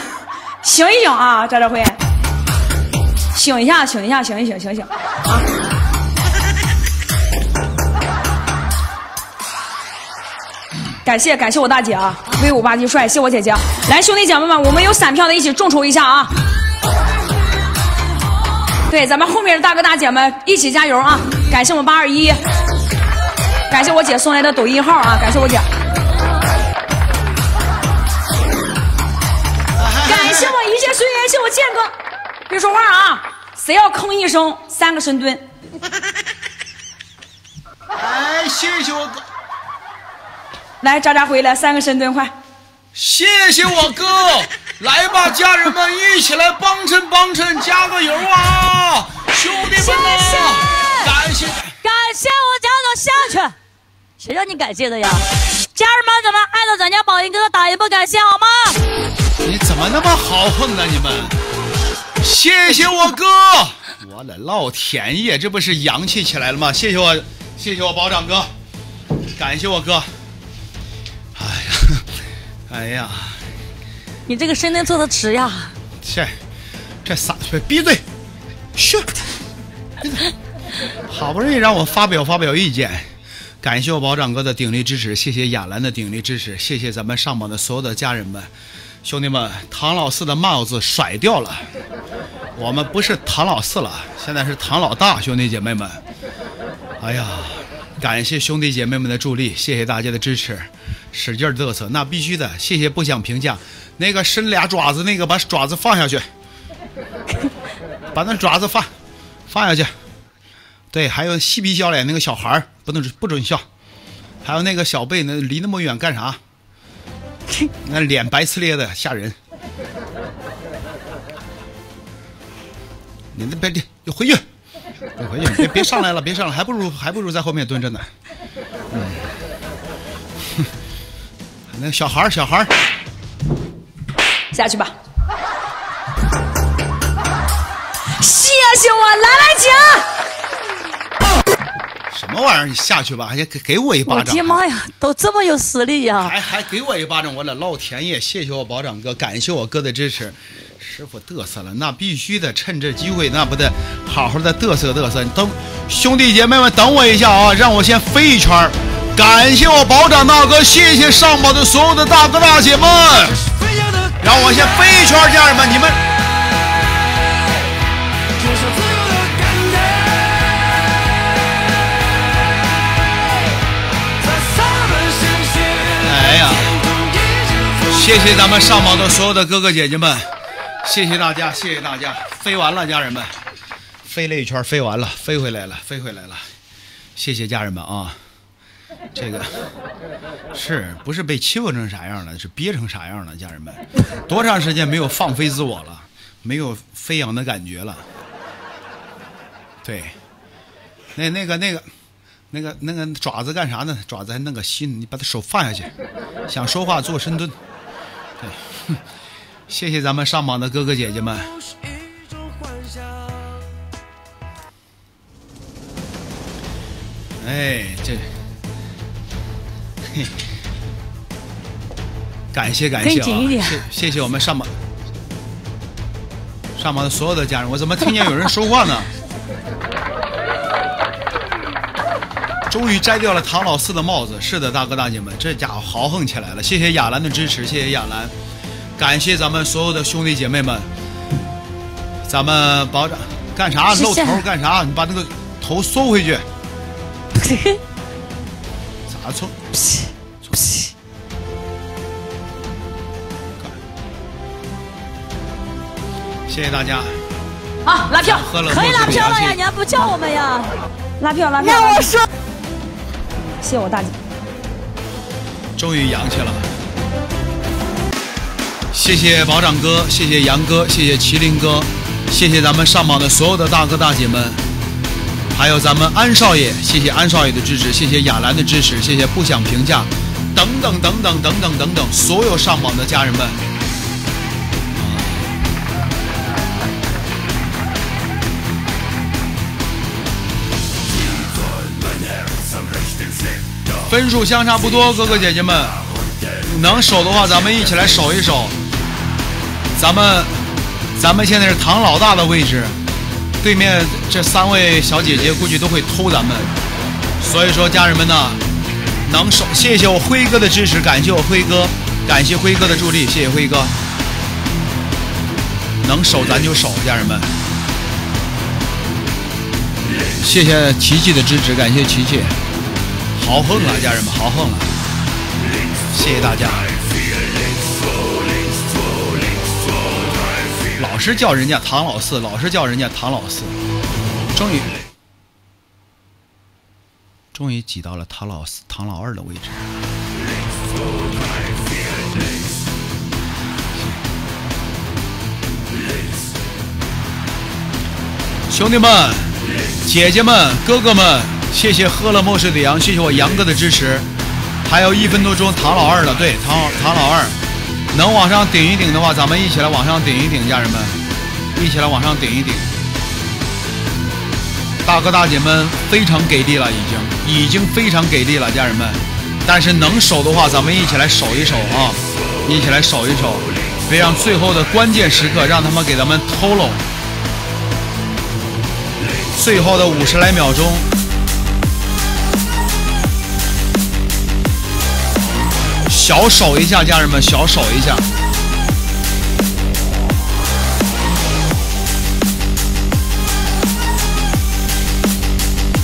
Speaker 4: 醒一醒啊！渣渣辉，醒一下，醒一下，醒一醒，醒醒啊！感谢感谢我大姐啊，威武霸气帅，谢我姐姐。来，兄弟姐妹们，我们有散票的一起众筹一下啊！对，咱们后面的大哥大姐们一起加油啊！感谢我们八二一。感谢我姐送来的抖音号啊！感谢我姐，感谢我一切随缘，谢我剑哥。别说话啊！谁要吭一声，三个深蹲。
Speaker 1: 哎，谢谢我哥。
Speaker 4: 来，渣渣回来，三个深蹲，快！
Speaker 1: 谢谢我哥，来吧，家人们，一起来帮衬帮衬，加个油啊！兄弟们，感谢
Speaker 5: 感谢我家长下去。谁让你感谢的呀？家人们，咱们爱的咱家宝英哥哥打一波感谢好吗？
Speaker 1: 你怎么那么豪横呢？你们，谢谢我哥！我的老天爷，这不是洋气起来了吗？谢谢我，谢谢我保长哥，感谢我哥。哎呀，哎呀，
Speaker 5: 你这个深蹲做的迟呀！
Speaker 1: 这，这仨，闭嘴！嘘，好不容易让我发表发表意见。感谢我保长哥的鼎力支持，谢谢亚兰的鼎力支持，谢谢咱们上榜的所有的家人们、兄弟们。唐老四的帽子甩掉了，我们不是唐老四了，现在是唐老大，兄弟姐妹们。哎呀，感谢兄弟姐妹们的助力，谢谢大家的支持，使劲嘚瑟，那必须的。谢谢不想评价，那个伸俩爪子那个把爪子放下去，把那爪子放放下去。对，还有嬉皮笑脸那个小孩儿，不能不准笑。还有那个小贝，那离那么远干啥？那脸白呲咧的，吓人。你那别你回去，你回去，别别上来了，别上来，还不如还不如在后面蹲着呢。嗯，那小孩儿，小孩儿，
Speaker 4: 下去吧。谢谢我兰兰姐。
Speaker 1: 什么玩意儿？你下去吧，还给给我一巴掌！
Speaker 5: 我的妈呀，都这么有实力呀！
Speaker 1: 还还给我一巴掌！我的老天爷！谢谢我保长哥，感谢我哥的支持。师傅嘚瑟了，那必须得趁这机会，那不得好好的嘚瑟嘚瑟。等兄弟姐妹们，等我一下啊，让我先飞一圈。感谢我保长大哥，谢谢上榜的所有的大哥大姐们，让我先飞一圈，家人们，你们。谢谢咱们上榜的所有的哥哥姐姐们，谢谢大家，谢谢大家，飞完了，家人们，飞了一圈，飞完了，飞回来了，飞回来了，谢谢家人们啊！这个是不是被欺负成啥样了？是憋成啥样了？家人们，多长时间没有放飞自我了？没有飞扬的感觉了？对，那那个那个那个那个爪子干啥呢？爪子还弄个心，你把他手放下去。想说话做深蹲。对，谢谢咱们上榜的哥哥姐姐们。哎，这，嘿，感谢感谢啊！谢谢谢我们上榜上榜的所有的家人。我怎么听见有人说话呢？终于摘掉了唐老四的帽子。是的，大哥大姐们，这家伙豪横起来了。谢谢亚兰的支持，谢谢亚兰，感谢咱们所有的兄弟姐妹们。咱们保长干啥？露头干啥？你把那个头缩回去。咋错？谢谢大家。
Speaker 5: 好，拉票，
Speaker 1: 可
Speaker 5: 以拉票了呀！你还不叫我们呀？
Speaker 4: 拉票，拉票。
Speaker 6: 让我说。
Speaker 4: 谢我大姐，
Speaker 1: 终于洋气了。谢谢保长哥，谢谢杨哥，谢谢麒麟哥，谢谢咱们上榜的所有的大哥大姐们，还有咱们安少爷，谢谢安少爷的支持，谢谢亚兰的支持，谢谢不想评价，等等等等等等等等，所有上榜的家人们。分数相差不多，哥哥姐姐们，能守的话，咱们一起来守一守。咱们，咱们现在是唐老大的位置，对面这三位小姐姐估计都会偷咱们，所以说家人们呢，能守，谢谢我辉哥的支持，感谢我辉哥，感谢辉哥的助力，谢谢辉哥。能守咱就守，家人们。谢谢琪琪的支持，感谢琪琪。豪横啊，家人们，豪横了！谢谢大家。老是叫人家唐老四，老是叫人家唐老四，终于，终于挤到了唐老四、唐老二的位置。兄弟们、姐姐们、哥哥们。谢谢喝了墨水的羊，谢谢我杨哥的支持。还有一分多钟，唐老二了，对，唐唐老二，能往上顶一顶的话，咱们一起来往上顶一顶，家人们，一起来往上顶一顶。大哥大姐们非常给力了，已经，已经非常给力了，家人们。但是能守的话，咱们一起来守一守啊，一起来守一守，别让最后的关键时刻让他们给咱们偷了。最后的五十来秒钟。小守一下，家人们，小守一下。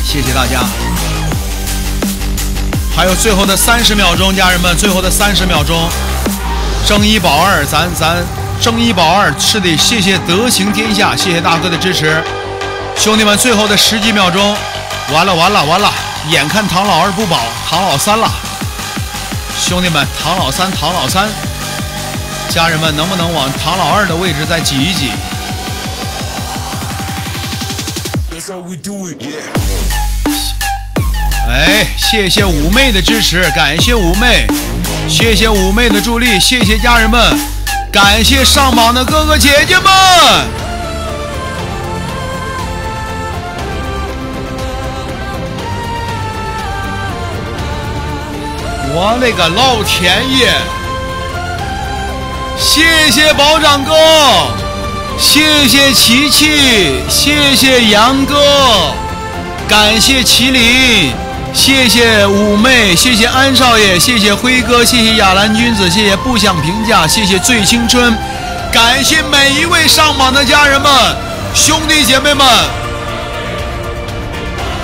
Speaker 1: 谢谢大家。还有最后的三十秒钟，家人们，最后的三十秒钟，争一保二，咱咱争一保二是得谢谢德行天下，谢谢大哥的支持。兄弟们，最后的十几秒钟，完了完了完了，眼看唐老二不保，唐老三了。兄弟们，唐老三，唐老三，家人们能不能往唐老二的位置再挤一挤？哎，谢谢五妹的支持，感谢五妹，谢谢五妹的助力，谢谢家人们，感谢上榜的哥哥姐姐们。我勒个老天爷！谢谢保长哥，谢谢琪琪，谢谢杨哥，感谢麒麟，谢谢五妹，谢谢安少爷，谢谢辉哥，谢谢亚兰君子，谢谢不想评价，谢谢醉青春，感谢每一位上榜的家人们、兄弟姐妹们，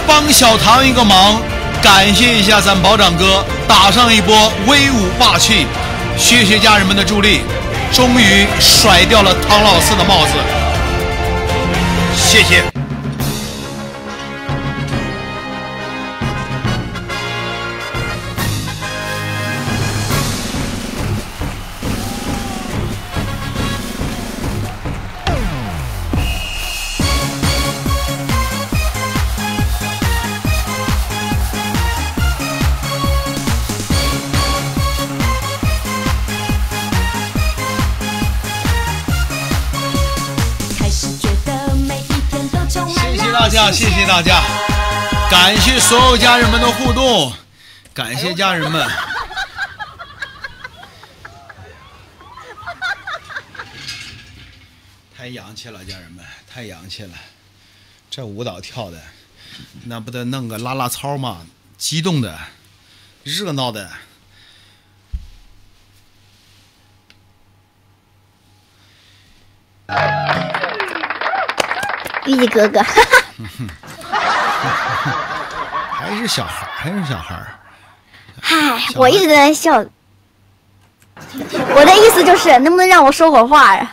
Speaker 1: 帮小唐一个忙。感谢一下咱保长哥，打上一波威武霸气，谢谢家人们的助力，终于甩掉了唐老四的帽子，谢谢。大家，感谢所有家人们的互动，感谢家人们。太洋气了，家人们，太洋气了！这舞蹈跳的，那不得弄个拉拉操吗？激动的，热闹的。
Speaker 6: 玉帝哥哥，
Speaker 1: 还是小孩儿，还是小孩儿。
Speaker 6: 嗨，我一直在那笑。我的意思就是，能不能让我说会儿话呀？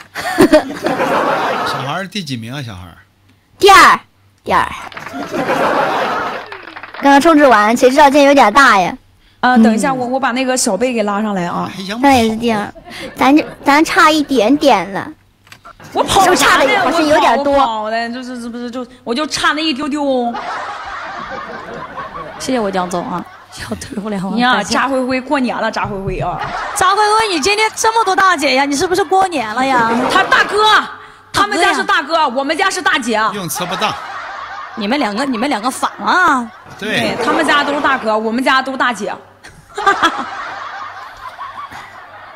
Speaker 1: 小孩儿第几名啊？小孩儿
Speaker 6: 第二，第二。刚刚充值完，谁知道今天有点大呀？
Speaker 4: 啊，等一下，我我把那个小贝给拉上来啊！
Speaker 1: 还想
Speaker 6: 刚才也是第二，咱这咱差一点点了。
Speaker 4: 我跑
Speaker 6: 是不是差的
Speaker 4: 啥呢
Speaker 6: 好像有点多
Speaker 4: 我跑的这不是就我就差那一丢丢。
Speaker 5: 谢谢我江总啊，小腿不凉
Speaker 4: 你呀，扎灰灰过年了，扎灰灰啊！
Speaker 5: 扎灰灰，你今天这么多大姐呀？你是不是过年了呀？
Speaker 4: 他大哥，他们家是大哥，我们家是大姐。
Speaker 1: 用词不当。
Speaker 5: 你们两个，你们两个反了啊！
Speaker 1: 对，
Speaker 4: 他们家都是大哥，我们家都是大姐。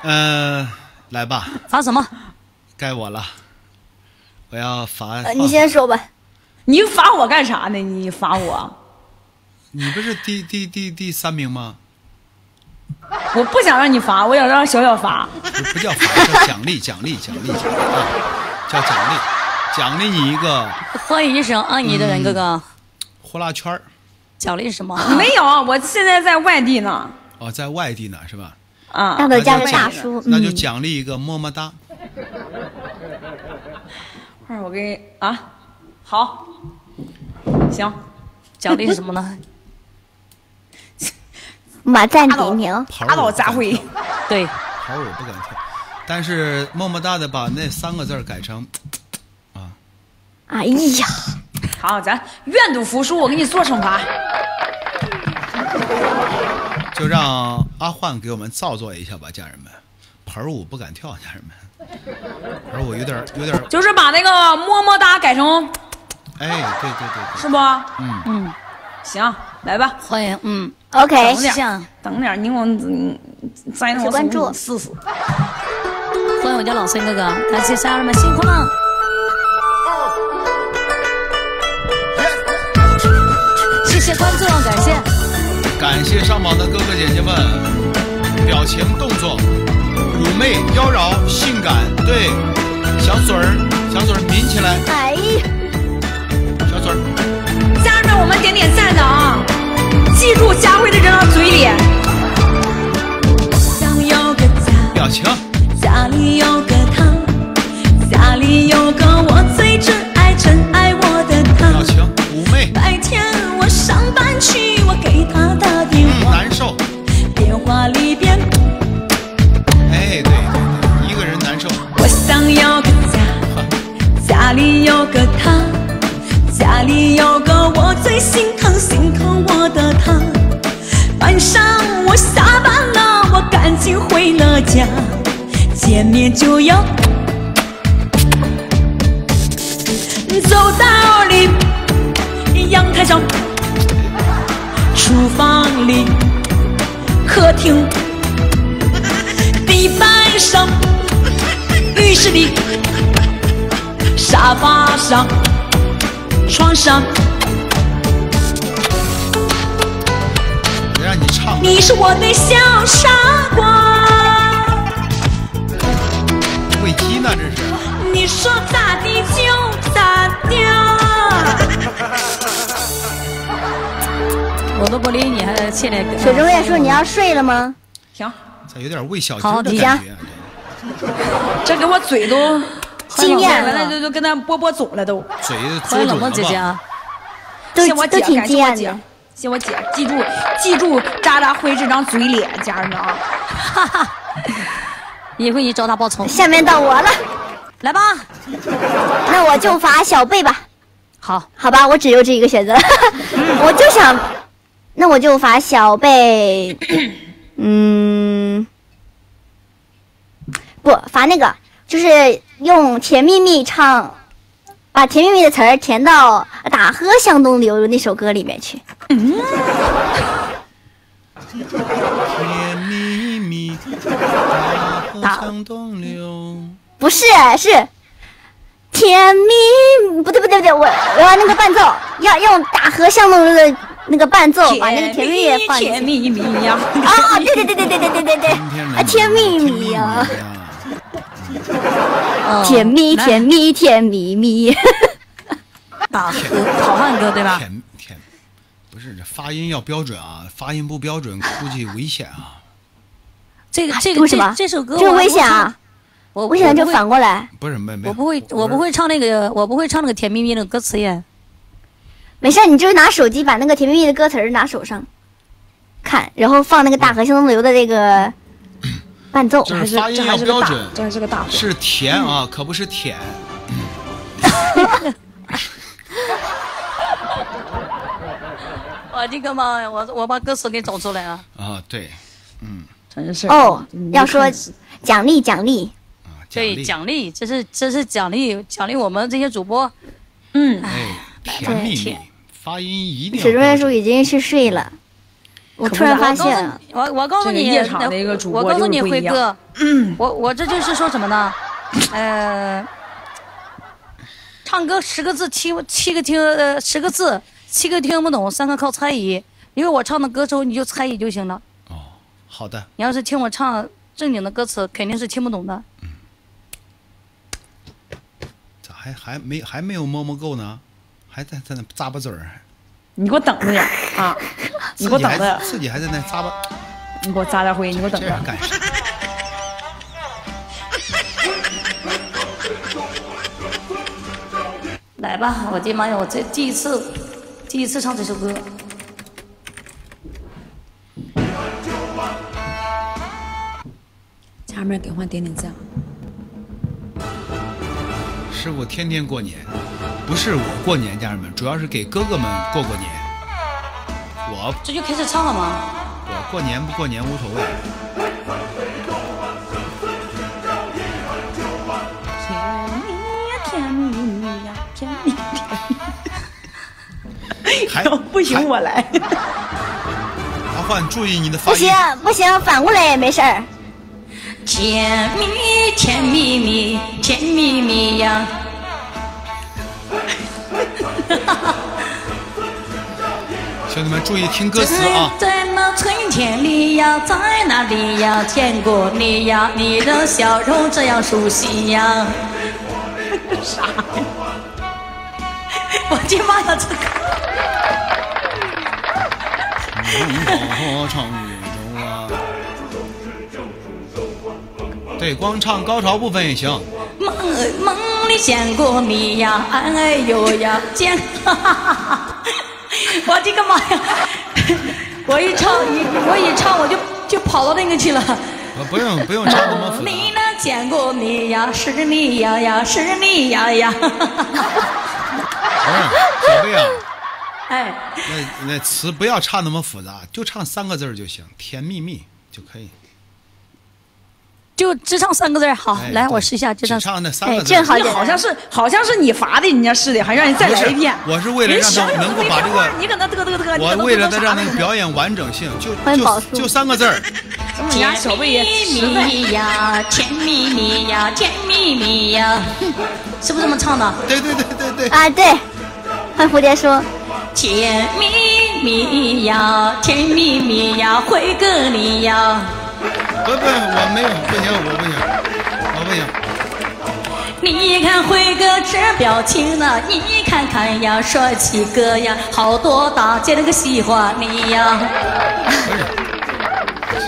Speaker 1: 嗯、来吧，
Speaker 5: 发什么？
Speaker 1: 该我了，我要罚。
Speaker 6: 呃，你先说吧。
Speaker 4: 你罚我干啥呢？你罚我，
Speaker 1: 你不是第第第第三名吗？
Speaker 4: 我不想让你罚，我想让小小罚。
Speaker 1: 不不叫罚，叫奖励，奖励，奖励，奖励啊，叫奖励，奖励你一个
Speaker 5: 欢迎一声爱你的人，哥哥。
Speaker 1: 呼啦圈儿。
Speaker 5: 奖励什么？
Speaker 4: 没有，我现在在外地呢。
Speaker 1: 哦，在外地呢是吧？
Speaker 4: 啊，
Speaker 1: 那就
Speaker 6: 大叔，
Speaker 1: 那就
Speaker 6: 嗯，
Speaker 1: 奖励一个么么哒。
Speaker 4: 会儿我给你啊，好，行，
Speaker 5: 奖励是什么呢？
Speaker 6: 马暂停停。
Speaker 1: 跑
Speaker 4: 打倒
Speaker 1: 我
Speaker 4: 扎灰。
Speaker 5: 对，
Speaker 1: 跑我不敢跳，但是么么哒的把那三个字改成 啊
Speaker 6: 哎呀，
Speaker 4: 好，咱愿赌服输，我给你做惩罚。
Speaker 1: 就让阿焕给我们造作一下吧，家人们。盆儿舞不敢跳，家人们。盆儿舞有点儿有点儿，
Speaker 4: 就是把那个么么哒改成
Speaker 1: 哎，对对对
Speaker 4: 是不？
Speaker 1: 嗯
Speaker 5: 嗯，
Speaker 4: 行，来吧，
Speaker 5: 欢迎，嗯
Speaker 6: ，OK，
Speaker 4: 等点
Speaker 5: 像
Speaker 4: 等点儿，你给我嗯栽那我试试。
Speaker 5: 欢迎我家老孙哥哥，感谢家人们辛苦了。谢谢关注，感谢。
Speaker 1: 感谢上榜的哥哥姐姐们，表情动作妩媚妖娆性感，对，小嘴儿小嘴儿抿起来，
Speaker 6: 哎，
Speaker 1: 小嘴儿
Speaker 4: 家人们，我们点点赞的啊！记住佳慧的这张嘴脸。想有个家，
Speaker 1: 表情，
Speaker 4: 家里有个他，家里有个我
Speaker 1: 有个
Speaker 4: 家，家里有个他，家里有个我最心疼心疼我的他。晚上我下班了，我赶紧回了家，见面就要走道里、阳台上、厨房里、客厅、地板上。浴室里、沙发上、床上，
Speaker 1: 得让你唱，
Speaker 4: 你是我的小傻瓜。
Speaker 1: 喂鸡呢这是，
Speaker 4: 你说咋地就咋的。
Speaker 5: 我都不理你，还气来跟。
Speaker 6: 水中月说你要睡了吗？
Speaker 4: 行，
Speaker 1: 这有点喂小鸡
Speaker 5: 好
Speaker 1: 的感觉，
Speaker 4: 这给我嘴都
Speaker 6: 惊艳
Speaker 4: 完了，
Speaker 6: 了，
Speaker 4: 就就跟他波波走了都。
Speaker 1: 嘴
Speaker 5: 欢迎冷？漠姐姐啊，
Speaker 6: 都
Speaker 4: 谢我姐，
Speaker 6: 都挺
Speaker 4: 感谢我姐
Speaker 6: 惊艳的。，
Speaker 4: 谢我姐，记住记住渣渣辉这张嘴脸，家人们啊。
Speaker 5: 哈哈一会你找他报仇。
Speaker 6: 下面到我了，
Speaker 5: 来吧，
Speaker 6: 那我就罚小贝吧。
Speaker 5: 好，
Speaker 6: 好吧，我只有这一个选择，我就想，那我就罚小贝，嗯，不罚那个，就是用《甜蜜蜜》唱把甜蜜蜜的词儿填到《大河向东流》那首歌里面去。
Speaker 1: 嗯甜蜜蜜，大河向东流。
Speaker 6: 不是，是甜蜜，不对不对不对，我我要那个伴奏，要用《大河向东流》的那个伴奏，把那个甜蜜蜜放进去。
Speaker 4: 甜蜜蜜呀！
Speaker 6: 啊，对对对对对对对对对，啊，甜蜜蜜呀，甜蜜甜蜜甜蜜蜜。
Speaker 5: 大河好汉歌对吧？
Speaker 1: 甜甜，不是这发音要标准啊，发音不标准估计危险啊。
Speaker 5: 这个这个这这首歌
Speaker 6: 这危险啊！
Speaker 5: 我
Speaker 6: 危险就反过来。
Speaker 1: 不是没没，
Speaker 5: 我不会我不会唱那个我不会唱那个甜蜜蜜的歌词耶。
Speaker 6: 没事，你就拿手机把那个甜蜜蜜的歌词拿手上看，然后放那个大河向东流的那个伴奏。
Speaker 1: 这发音要标准，
Speaker 4: 这还是个大
Speaker 1: 是甜啊，可不是舔。
Speaker 5: 我的个妈呀！我我把歌词给找出来了。
Speaker 1: 啊，对，嗯，
Speaker 4: 真是
Speaker 6: 哦，要说奖励奖励。
Speaker 1: 啊，
Speaker 5: 对，奖励，这是这是奖励奖励我们这些主播。
Speaker 1: 嗯，哎，甜蜜蜜，发音一定。
Speaker 6: 水中月叔已经去睡了，我突然发现，
Speaker 5: 我我告诉你，我告诉你，辉哥，我我这就是说什么呢？呃，唱歌十个字七七个听呃十个字。七个听不懂，三个靠猜疑。因为我唱的歌词，你就猜疑就行了。哦，
Speaker 1: 好的。
Speaker 5: 你要是听我唱正经的歌词，肯定是听不懂的。嗯。
Speaker 1: 咋还还没还没有摸摸够呢？还在在那咂巴嘴儿。
Speaker 4: 你给我等着点啊！你给我等着。
Speaker 1: 自己还在那扎吧。
Speaker 4: 你给我扎点灰，你给我等着。
Speaker 1: 干？
Speaker 5: 来吧，我的妈呀！我这第一次。第一次唱这首歌，
Speaker 4: 家人们给欢点点赞。
Speaker 1: 师傅天天过年，不是我过年，家人们主要是给哥哥们过过年。我
Speaker 5: 这就开始唱了吗？
Speaker 1: 我过年不过年无所谓。还
Speaker 4: 不行，我来。
Speaker 1: 阿焕，注意你的发
Speaker 6: 音。不行，不行，反过来也没事儿。
Speaker 5: 甜蜜甜蜜蜜甜蜜蜜呀！
Speaker 1: 兄弟们，注意听歌词啊！
Speaker 5: 在那春天里呀，在哪里呀？见过你呀，你的笑容这样熟悉呀。啥呀？我的妈呀，这个！
Speaker 1: 对，光唱高潮部分也行。
Speaker 5: 梦梦里见过你呀，哎呦呀，见！我这个妈呀！我一唱一我一唱我就就跑到那个去了。
Speaker 1: 不用不用唱那么复杂。
Speaker 5: 你能见过你呀，是你呀呀，是你呀呀。不
Speaker 1: 是，小贝啊。
Speaker 5: 哎，
Speaker 1: 那那词不要唱那么复杂，就唱三个字就行，甜蜜蜜就可以。
Speaker 5: 就只唱三个字好，来我试一下，
Speaker 1: 只
Speaker 5: 唱。
Speaker 1: 唱那三个字。
Speaker 6: 正好
Speaker 4: 好像是好像是你罚的，人家似的，还让你再来一遍。
Speaker 1: 我是为了让他能够把这个，
Speaker 4: 你搁那嘚嘚嘚，
Speaker 1: 我为了他让那个表演完整性，就就就三个字儿。
Speaker 4: 甜蜜
Speaker 5: 蜜呀，甜蜜蜜呀，甜蜜蜜呀，是不是这么唱的？
Speaker 1: 对对对对对。
Speaker 6: 啊对，欢蝴蝶说。
Speaker 5: 甜蜜蜜呀，甜蜜蜜呀，辉哥你呀！
Speaker 1: 不不，我没有，不行，我不行，我不行。
Speaker 5: 你看辉哥这表情呢，你看看呀，帅气哥呀，好多大姐那个喜欢你呀。
Speaker 1: 不是，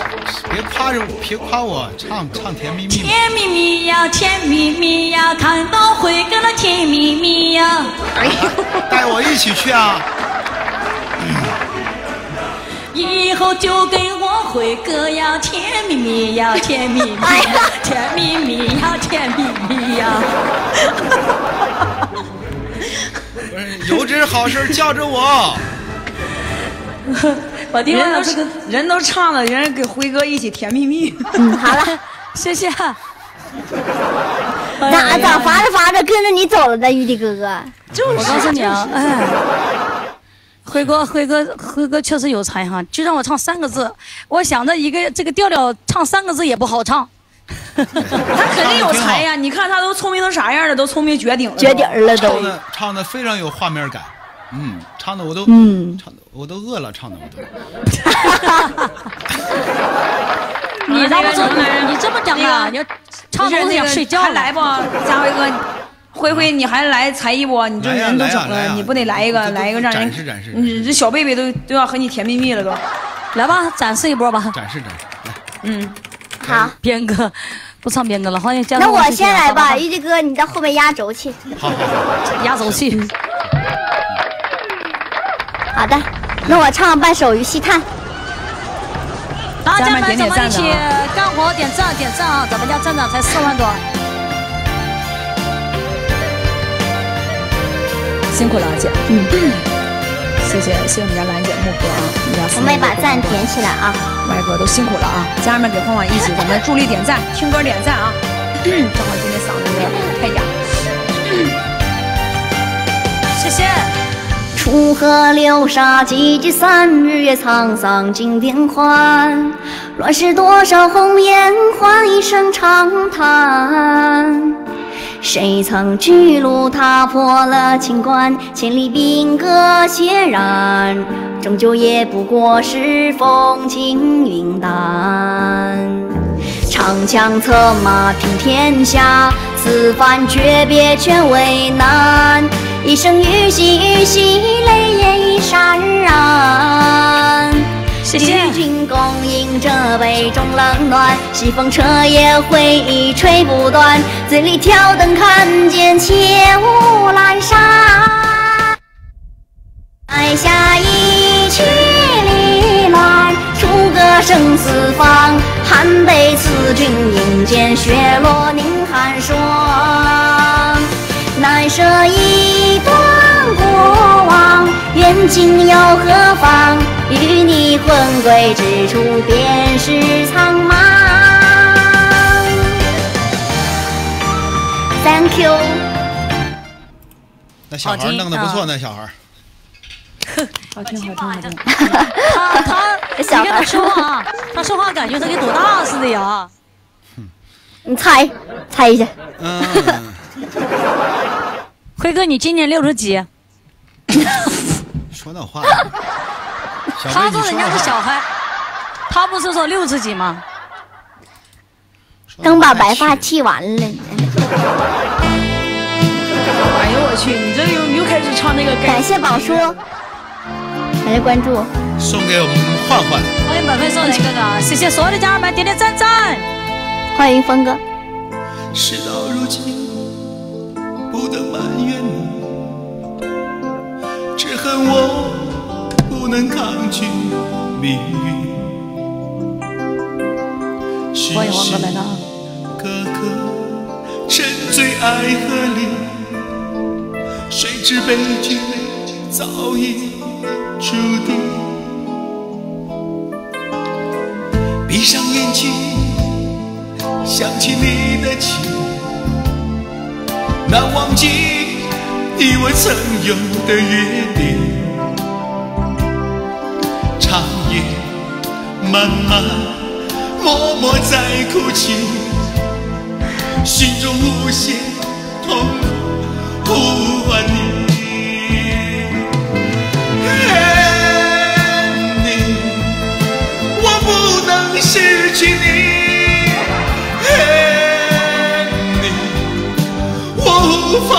Speaker 1: 别夸着，别夸我，唱唱甜蜜蜜。
Speaker 5: 甜蜜蜜呀，甜蜜蜜呀，看到辉哥那甜蜜蜜呀。
Speaker 1: 哎呦，带我一起去啊！
Speaker 5: 以后就跟我辉哥呀，甜蜜蜜呀，甜蜜蜜呀，甜蜜蜜呀，甜蜜蜜呀。
Speaker 1: 不是，有这好事叫着我。
Speaker 5: 我听
Speaker 4: 这个人都唱了，人家给辉哥一起甜蜜蜜。
Speaker 6: 嗯，好了，
Speaker 5: 谢谢。
Speaker 6: 咋咋罚着罚着跟着你走了呢，玉帝哥哥？
Speaker 5: 我告诉你啊，哎，辉哥，辉哥，辉哥确实有才哈，就让我唱三个字，我想着一个这个调调唱三个字也不好唱。
Speaker 4: 他肯定有才呀！你看他都聪明成啥样了，都聪明绝顶了，
Speaker 6: 绝顶了都
Speaker 7: 唱。的唱的非常有画面感，嗯，唱的我都
Speaker 6: 嗯，
Speaker 7: 唱的我都饿了，唱的我都。
Speaker 5: 你让我这
Speaker 4: 那个
Speaker 5: 你这么讲啊？你唱的我都睡觉
Speaker 4: 还来不？佳辉哥，辉辉，你还来才艺不？你这人都整了，你不得来一个，来一个让人
Speaker 7: 展示展示
Speaker 4: 你这小贝贝都都要和你甜蜜蜜了都。
Speaker 5: 来吧，展示一波吧。
Speaker 7: 展示展示，来，
Speaker 4: 嗯，
Speaker 6: 好，
Speaker 5: 边哥，不唱边哥了，欢迎加入
Speaker 6: 那我先来吧，玉帝哥，你到后面压轴去。
Speaker 7: 好
Speaker 5: 压轴去。
Speaker 6: 好的，那我唱半首《鱼戏叹》。
Speaker 5: 大家
Speaker 4: 家人们
Speaker 5: 们咱们一
Speaker 4: 点点赞
Speaker 5: 起
Speaker 4: 啊
Speaker 5: 干活点赞点赞啊！咱们家站长才四万多，
Speaker 4: 辛苦了，姐。嗯，谢谢谢谢我们家兰姐、木哥啊，我们家
Speaker 6: 我们也把赞点起来啊！
Speaker 4: 歪哥都辛苦了啊！家人们给欢欢一起，咱们助力点赞，听歌点赞啊！正好今天嗓子有点太哑。
Speaker 5: 谢谢。
Speaker 6: 楚河流沙几聚散，日月沧桑尽变幻。乱世多少红颜，换一声长叹。谁曾巨鹿踏破了秦关，千里兵戈血染，终究也不过是风轻云淡。长枪策马平天下，此番诀别全为难。一声玉兮玉兮，泪眼已潸然。
Speaker 5: 谢谢
Speaker 6: 与君共饮这杯中冷暖，西风彻夜回忆吹不断，醉里挑灯看见千雾阑珊。台下一曲离乱，楚歌声四方。汉北赐君饮剑，雪落凝寒霜。难舍一段过往，愿今又何妨？与你魂归之处，便是苍茫。Thank you。
Speaker 7: 那小孩弄得不错，
Speaker 5: 啊
Speaker 7: 那小孩。
Speaker 4: 好听好听好听。
Speaker 5: 他他，你
Speaker 6: 小孩
Speaker 5: 跟他说话啊，他说话感觉他跟多大似的呀？
Speaker 6: 你猜猜一下，
Speaker 7: 嗯，
Speaker 5: 辉哥，你今年六十几？
Speaker 7: 说那话。小
Speaker 5: 他说人家是小孩，他不是说六十几吗？
Speaker 6: 刚把白发剃完了。
Speaker 4: 哎呦我去，你这又又开始唱那个该
Speaker 6: 感谢宝叔，感谢关注。
Speaker 7: 送给我们焕焕。
Speaker 5: 欢迎本分送人哥哥，谢谢所有的家人们点点赞赞。
Speaker 6: 欢迎峰哥，
Speaker 1: 事到如今，不得埋怨你，只恨我不能抗拒命运。
Speaker 5: 欢迎王哥来了啊！
Speaker 1: 个个沉醉爱河里，谁知悲剧早已注定。闭上眼睛，想起你的情，难忘记你我曾有的约定。长夜漫漫，默默在哭泣，心中无限痛苦呼唤你。恨你，我不能失去你。恨你，我无法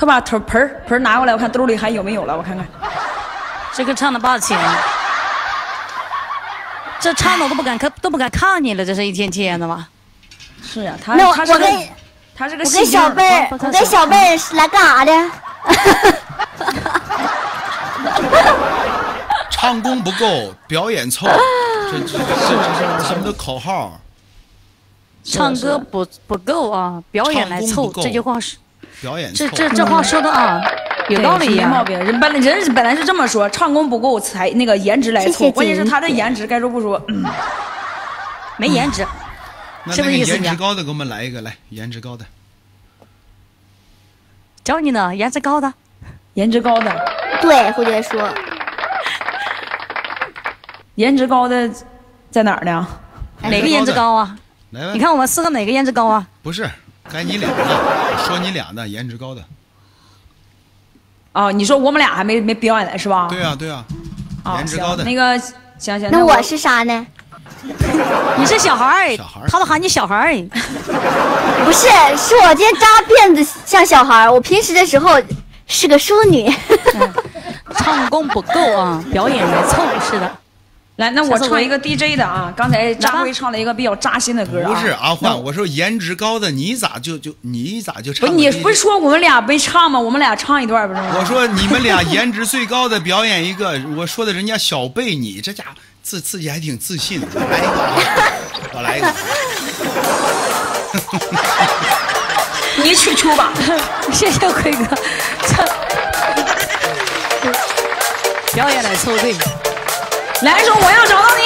Speaker 4: 快把头盆儿盆儿拿过来，我看兜里还有没有了，我看看。
Speaker 5: 这个唱的霸气，这唱的我都不敢看，都不敢看你了，这是一天天的吗。
Speaker 4: 是呀、他
Speaker 6: 那我
Speaker 4: 他是个
Speaker 6: 我跟
Speaker 4: 他是个
Speaker 6: 我跟小贝儿，
Speaker 5: 不
Speaker 6: 我跟小贝儿是来干啥的？
Speaker 7: 唱
Speaker 1: 唱功不够，表演凑，这这这这什么的口号？
Speaker 5: 唱歌不不够啊，表演来凑。这句话是
Speaker 1: 表演
Speaker 5: 这这这话说的啊，有道理
Speaker 4: 呀。没毛病，人本来人本来是这么说，唱功不够才那个颜值来凑。关键是他的颜值该说不说，
Speaker 5: 没颜值，是不是意思？
Speaker 1: 颜值高的给我们来一个，来颜值高的。
Speaker 5: 教你呢，颜值高的，
Speaker 4: 颜值高的，
Speaker 6: 对，蝴蝶说，
Speaker 4: 颜值高的在哪儿呢？
Speaker 5: 哪个颜值高啊？你看我们四个哪个颜值高啊？
Speaker 1: 不是，该你俩了，说你俩的颜值高的。
Speaker 4: 哦，你说我们俩还没没表演呢是吧？
Speaker 1: 对啊对啊，颜值高的。
Speaker 4: 那个行行，
Speaker 6: 那我是啥呢？
Speaker 5: 你是小孩儿，
Speaker 1: 小孩
Speaker 5: 他都喊你小孩儿。
Speaker 6: 不是，是我今天扎辫子像小孩儿，我平时的时候是个淑女。
Speaker 5: 唱功不够啊，表演来凑是的。
Speaker 4: 来，那我唱一个 DJ 的啊，刚才张辉唱了一个比较扎心的歌
Speaker 1: 啊。不是阿焕，我说颜值高的，你咋就就你咋就唱？
Speaker 4: 不，你不是说我们俩没唱吗？我们俩唱一段不是吗？
Speaker 1: 我说你们俩颜值最高的表演一个，我说的人家小贝，你这家伙。自自己还挺自信，我来一个，我来一个，
Speaker 4: 你去出吧，
Speaker 5: 谢谢辉哥，表演来凑对，
Speaker 4: 来一首我要找到你，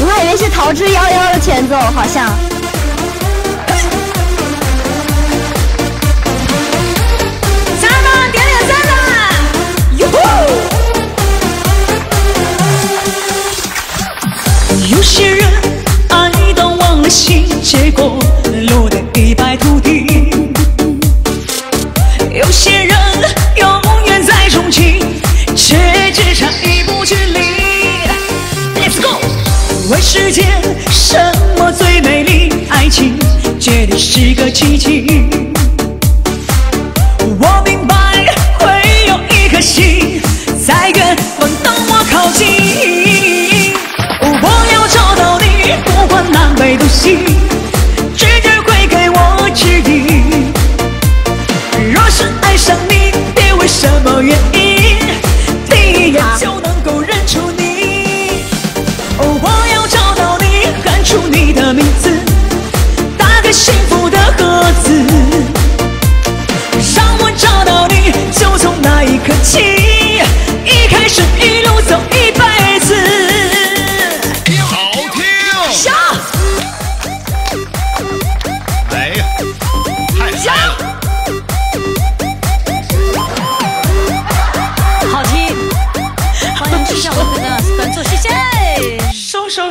Speaker 6: 我还以为是逃之夭夭的前奏，好像。
Speaker 8: 有些人爱到忘了形，结果落得一败涂地；世间什么最美丽？爱情绝对是个奇迹。我明白，会有一颗心在远方等我靠近。我要找到你不管南北东西，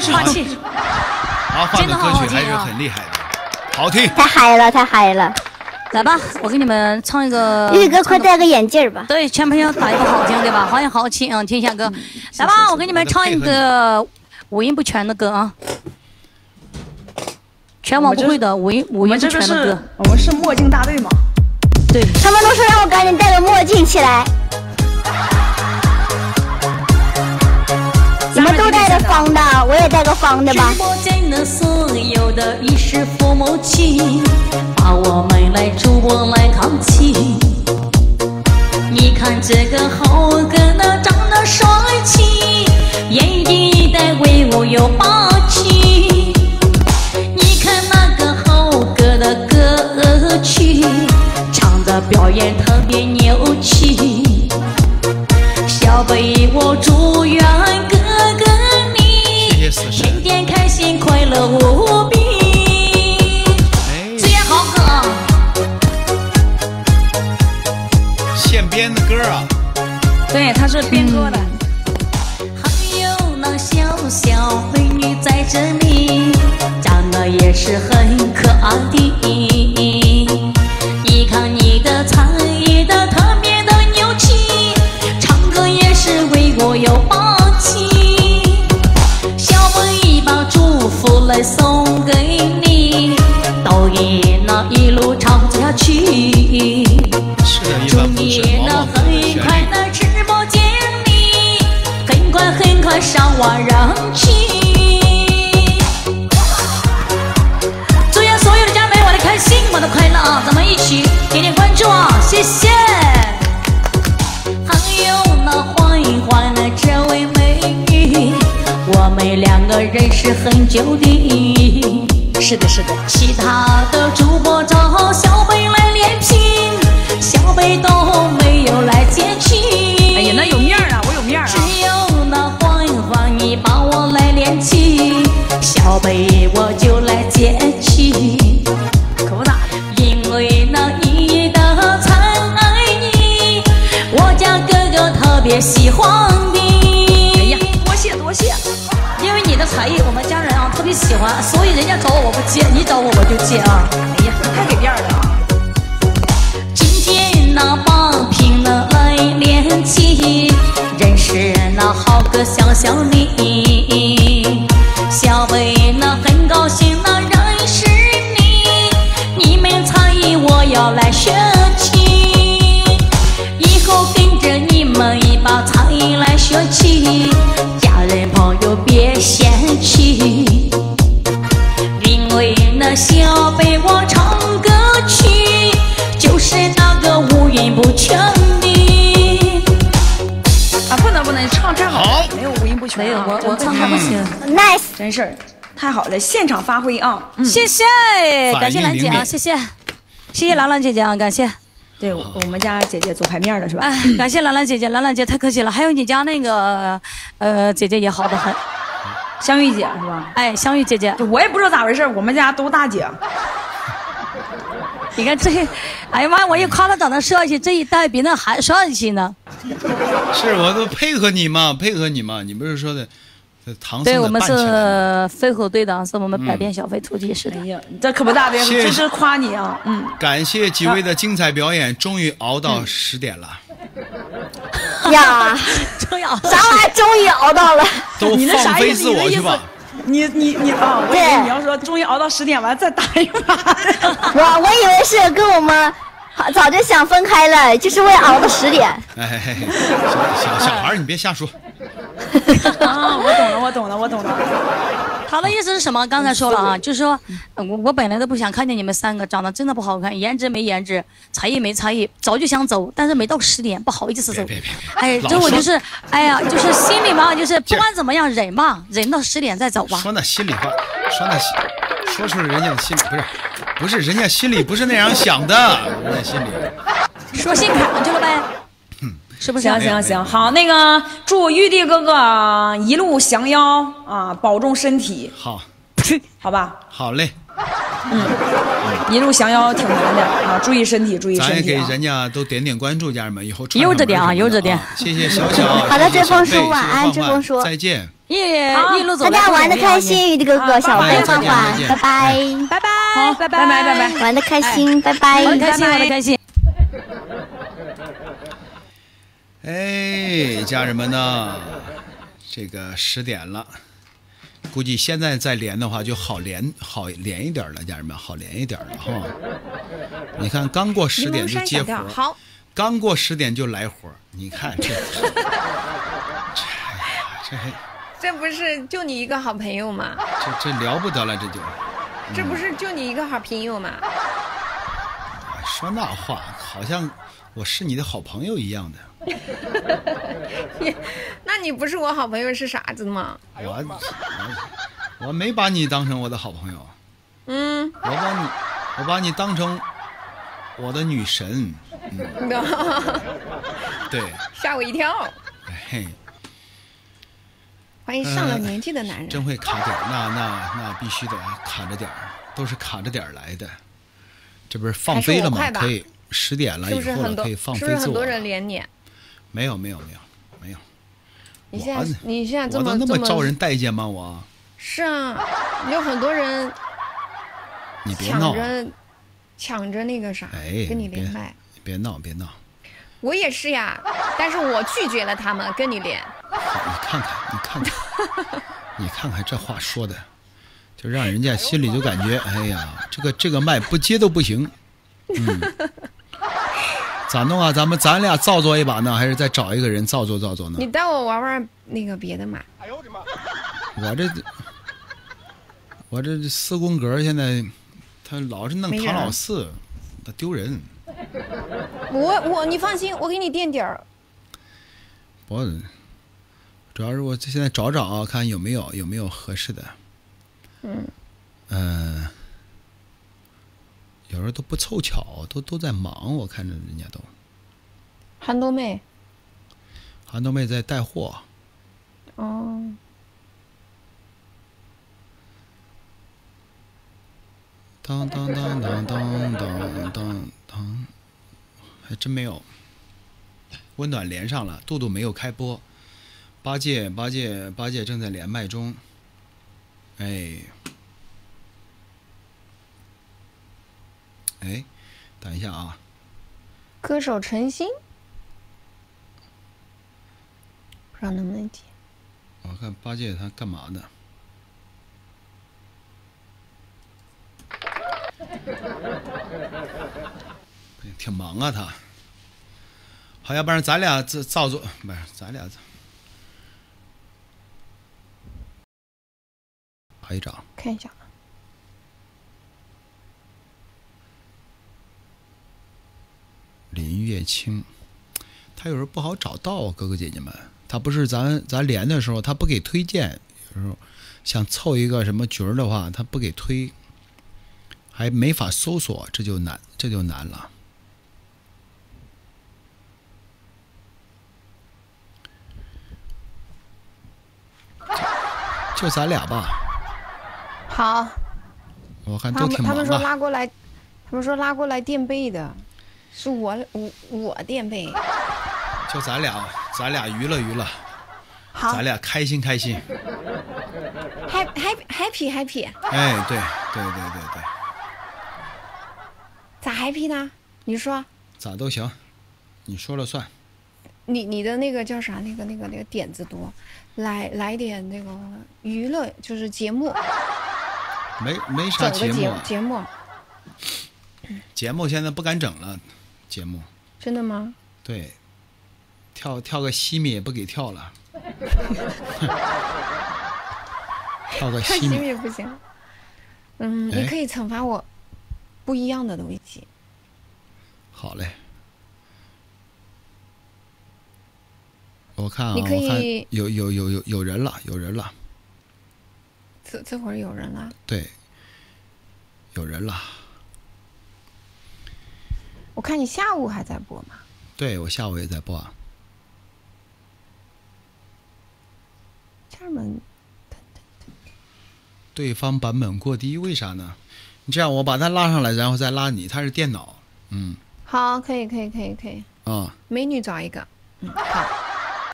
Speaker 5: 好听，
Speaker 1: 阿焕的歌曲还是很厉害的，好听，
Speaker 6: 太嗨了，太嗨了！
Speaker 5: 来吧，我给你们唱一个。
Speaker 6: 玉哥，快戴个眼镜吧。
Speaker 5: 对，全朋友打一个好听，对吧？欢迎好听啊，天下哥。来吧，我给你们唱一个五音不全的歌啊，全网不会的五音五音不全的歌。
Speaker 4: 我们是墨镜大队吗？
Speaker 5: 对。
Speaker 6: 他们都说让我赶紧戴个墨镜起来。你们都戴个方的，我也带个方的吧。直播间的所有的衣食父母亲，把我们来主播来扛起。你看这个猴哥那长得帅气，演技带威武又霸气。你看那个猴哥的歌曲，唱的表演特别牛气。小贝，我祝愿哥。无比，
Speaker 5: 志愿好歌，
Speaker 1: 现编的歌啊，
Speaker 4: 对，他是编歌的。
Speaker 6: 还有那小小美女在这里，长得也是很可爱的。祝你那，很快的直播间里，很快很快上万人。祝愿所有的家人们，我的开心，我的快乐，咱们一起点点关注啊，谢谢。
Speaker 5: 朋友们，欢迎欢迎这位美女，我们两个认识很久的，
Speaker 4: 是的是的，
Speaker 5: 其他的主播早像。小北都没有来接亲。
Speaker 4: 哎呀，那有面儿啊，我有面儿啊。
Speaker 5: 只有那欢欢你把我来连起，小北我就来接亲。
Speaker 4: 可不咋的。
Speaker 5: 因为那你的才艺，我家哥哥特别喜欢你。
Speaker 4: 哎呀，多谢多谢。
Speaker 5: 因为你的才艺，我们家人啊特别喜欢，所以人家找我我不接，你找我我就接啊。
Speaker 4: 哎呀，太给面儿了
Speaker 5: 那把平了来连起，认识那好个小小你，小贝行。
Speaker 6: nice，
Speaker 4: 真是儿，太好了，现场发挥啊！嗯，
Speaker 5: 谢谢，感谢兰姐啊，谢谢，谢谢兰兰姐姐啊，感谢。
Speaker 4: 对我我们家姐姐做牌面的是吧？
Speaker 5: 哎，感谢兰兰姐姐，兰兰姐太客气了。还有你家那个呃姐姐也好的很，
Speaker 4: 香玉姐是吧？
Speaker 5: 哎，香玉姐姐，
Speaker 4: 我也不知道咋回事，我们家都大姐。
Speaker 5: 你看这，哎呀妈，我一夸她长得帅气，这一代比那还帅气呢。
Speaker 1: 是我都配合你嘛，配合你嘛，你不是说的，这唐僧
Speaker 5: 对我们是飞虎队长，是我们百变小飞突击师的
Speaker 4: 哎。呀，这可不大的，这是夸你啊！嗯，
Speaker 1: 感谢几位的精彩表演，终于熬到十点了，
Speaker 6: 呀，
Speaker 5: 终于熬
Speaker 6: 啥玩意儿终于熬到了，
Speaker 1: 都
Speaker 4: 你那
Speaker 1: 放飞
Speaker 4: 啥意思？你的意思
Speaker 1: 自我去吧。？
Speaker 4: 你你你啊！我以为你要说终于熬到十点完再打一把。
Speaker 6: 我我以为是跟我们早就想分开了，就是为了熬到十点。
Speaker 1: 哎小小孩你别瞎说，
Speaker 4: 啊，我懂了，我懂了，我懂了。
Speaker 5: 他的意思是什么？刚才说了啊，就是说，呃我我本来都不想看见你们三个，长得真的不好看，颜值没颜值，才艺没才艺，早就想走，但是没到十点，不好意思走
Speaker 1: 别别别。
Speaker 5: 哎，这我就是，哎呀，就是心里嘛，就是不管怎么样忍吧，忍到十点再走吧。
Speaker 1: 说那心里话，说那心，说出来人家的心里不是，不是人家心里不是那样想的，人家心里。
Speaker 5: 说心坎上去了呗，是不是？
Speaker 4: 行行行，好，那个祝玉帝哥哥一路降妖啊，保重身体，
Speaker 1: 好，
Speaker 4: 好吧？
Speaker 1: 好嘞，嗯。
Speaker 4: 一路降妖挺难的啊，注意身体，注意身体啊。
Speaker 1: 给人家都点点关注，家人们，以后串
Speaker 5: 悠着点啊悠着点。
Speaker 1: 谢谢小小，
Speaker 6: 好的追风叔晚安追风叔
Speaker 1: 再见，
Speaker 5: 耶一路走
Speaker 6: 大。家玩的开心，玉帝哥哥、小
Speaker 1: 拜
Speaker 6: 贝、
Speaker 1: 再
Speaker 6: 焕
Speaker 1: 见再见
Speaker 6: 焕，拜拜，
Speaker 5: 拜拜，
Speaker 4: 好
Speaker 5: 拜
Speaker 4: 拜拜拜。拜
Speaker 6: 玩的开心，拜拜。
Speaker 5: 玩的开心，玩的开心。
Speaker 1: 哎，家人们呢，这个十点了，估计现在再连的话就好连好连一点了，家人们好连一点了哈。你看，刚过十点就接活儿，
Speaker 3: 好，
Speaker 1: 刚过十点就来活，你看这，这，这还
Speaker 3: 这不是就你一个好朋友吗？
Speaker 1: 这这了不得了，这就
Speaker 3: 这不是就你一个好朋友吗？
Speaker 1: 说那话，好像我是你的好朋友一样的。
Speaker 3: 那你不是我好朋友是傻子吗？
Speaker 1: 我我我没把你当成我的好朋友，
Speaker 3: 嗯，
Speaker 1: 我把你我把你当成我的女神，嗯 对，
Speaker 3: 吓我一跳。
Speaker 1: 嘿，
Speaker 3: 欢迎上了年纪的男人。
Speaker 1: 真会卡点儿，那那那必须得卡着点儿，都是卡着点儿来的。这不是放飞了吗可以十点了以后了，
Speaker 3: 不是？
Speaker 1: 可以放飞自我了
Speaker 3: 不是很多人。连你？
Speaker 1: 没有没有没有没有，
Speaker 3: 你现在你现在这
Speaker 1: 我都那
Speaker 3: 么这
Speaker 1: 么招人待见吗？我，
Speaker 3: 是啊，有很多人
Speaker 1: 你别闹，
Speaker 3: 抢着抢着那个啥，
Speaker 1: 哎，
Speaker 3: 跟你连麦。
Speaker 1: 别闹别闹，
Speaker 3: 我也是呀，但是我拒绝了他们跟你连。
Speaker 1: 你看看你看看，你看看这话说的，就让人家心里就感觉，哎呀，这个这个麦不接都不行，嗯，咋弄啊？咱们咱俩造作一把呢，还是再找一个人造作造作呢
Speaker 3: 你？带我玩玩那个别的嘛？
Speaker 1: 哎呦我的妈！我这我这四宫格现在他老是弄唐老四，他丢人。
Speaker 3: 我我你放心，我给你垫底儿。
Speaker 1: 我主要是我现在找找啊，看有没有有没有合适的。嗯。嗯。有时候都不凑巧，都都在忙，我看着人家都。
Speaker 9: 韩冬妹。
Speaker 1: 韩冬妹在带货。
Speaker 9: 哦。
Speaker 1: 当当当当当当当当，还真没有。温暖连上了，杜杜没有开播。八戒，八戒，八戒正在连麦中。哎，哎，等一下啊！
Speaker 9: 歌手陈星，不知道能不能接。
Speaker 1: 我看八戒他干嘛呢？挺忙啊，他。好，要不然咱俩这照做不是咱俩。拍一张，
Speaker 9: 看一下。
Speaker 1: 林月清，他有时候不好找到啊，哥哥姐姐们，他不是咱咱连的时候，他不给推荐。有时候想凑一个什么局儿的话，他不给推，还没法搜索，这就难，这就难了。就咱俩吧。
Speaker 9: 好。
Speaker 1: 我看都挺
Speaker 9: 忙他们说拉过来，他们说拉过来垫背的，是我我我垫背。
Speaker 1: 就咱俩，咱俩娱乐娱乐。
Speaker 9: 好。
Speaker 1: 咱俩开心开心。
Speaker 9: Happy happy happy happy。
Speaker 1: 哎，对对对对对。
Speaker 9: 咋 happy 呢？你说。
Speaker 1: 咋都行，你说了算。
Speaker 9: 你你的那个叫啥？那个那个那个点子多。来来点那个娱乐，就是节目，
Speaker 1: 没没啥节
Speaker 9: 目。节目，
Speaker 1: 节目现在不敢整了，节目。
Speaker 9: 真的吗？
Speaker 1: 对，跳跳个西米也不给跳了。跳个西
Speaker 9: 米不行。嗯，你可以惩罚我不一样的东西。
Speaker 1: 好嘞。我看啊，
Speaker 9: 我看
Speaker 1: 有有有有有人了，有人了。
Speaker 9: 这这会儿有人了。
Speaker 1: 对，有人了。
Speaker 9: 我看你下午还在播吗？
Speaker 1: 对，我下午也在播啊。
Speaker 9: 家人们，
Speaker 1: 对方版本过低，为啥呢？你这样，我把他拉上来，然后再拉你。他是电脑，嗯。
Speaker 9: 好，可以，可以，可以，可以。
Speaker 1: 啊。
Speaker 9: 美女找一个，嗯，好。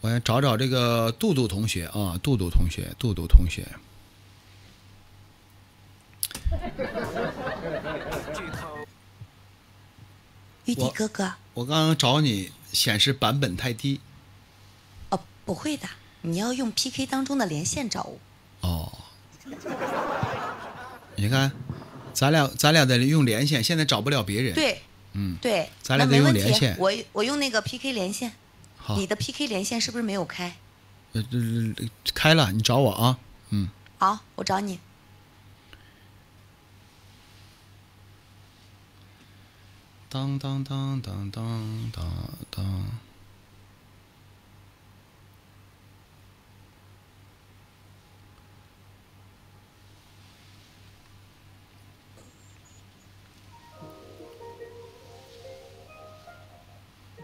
Speaker 1: 我先找找这个杜杜同学啊，杜杜同学，杜杜同学。
Speaker 10: 玉帝哥哥，
Speaker 1: 我刚刚找你，显示版本太低。
Speaker 10: 哦，不会的，你要用 PK 当中的连线找我。
Speaker 1: 哦。你看，咱俩咱俩得用连线，现在找不了别人。
Speaker 10: 对。
Speaker 1: 嗯。
Speaker 10: 对。
Speaker 1: 咱俩得用连线。
Speaker 10: 我我用那个 PK 连线。你的 PK 连线是不是没有开？
Speaker 1: 呃，开了，你找我啊，嗯。
Speaker 10: 好，我找你。
Speaker 1: 当当当当当当当。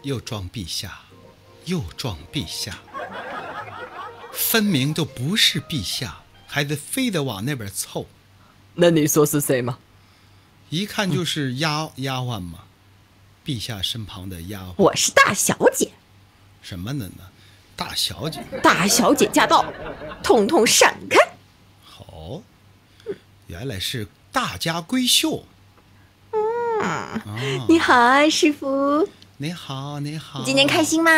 Speaker 1: 又撞陛下。又撞陛下，分明都不是陛下，还得非得往那边凑。
Speaker 11: 那你说是谁吗？
Speaker 1: 一看就是丫丫鬟嘛，陛下身旁的丫鬟。
Speaker 11: 我是大小姐。
Speaker 1: 什么呢呢？大小姐。
Speaker 11: 大小姐驾到，统统闪开。
Speaker 1: 好，原来是大家闺秀。
Speaker 11: 嗯，你好啊，师傅。
Speaker 1: 你好，你好。
Speaker 11: 今天开心吗？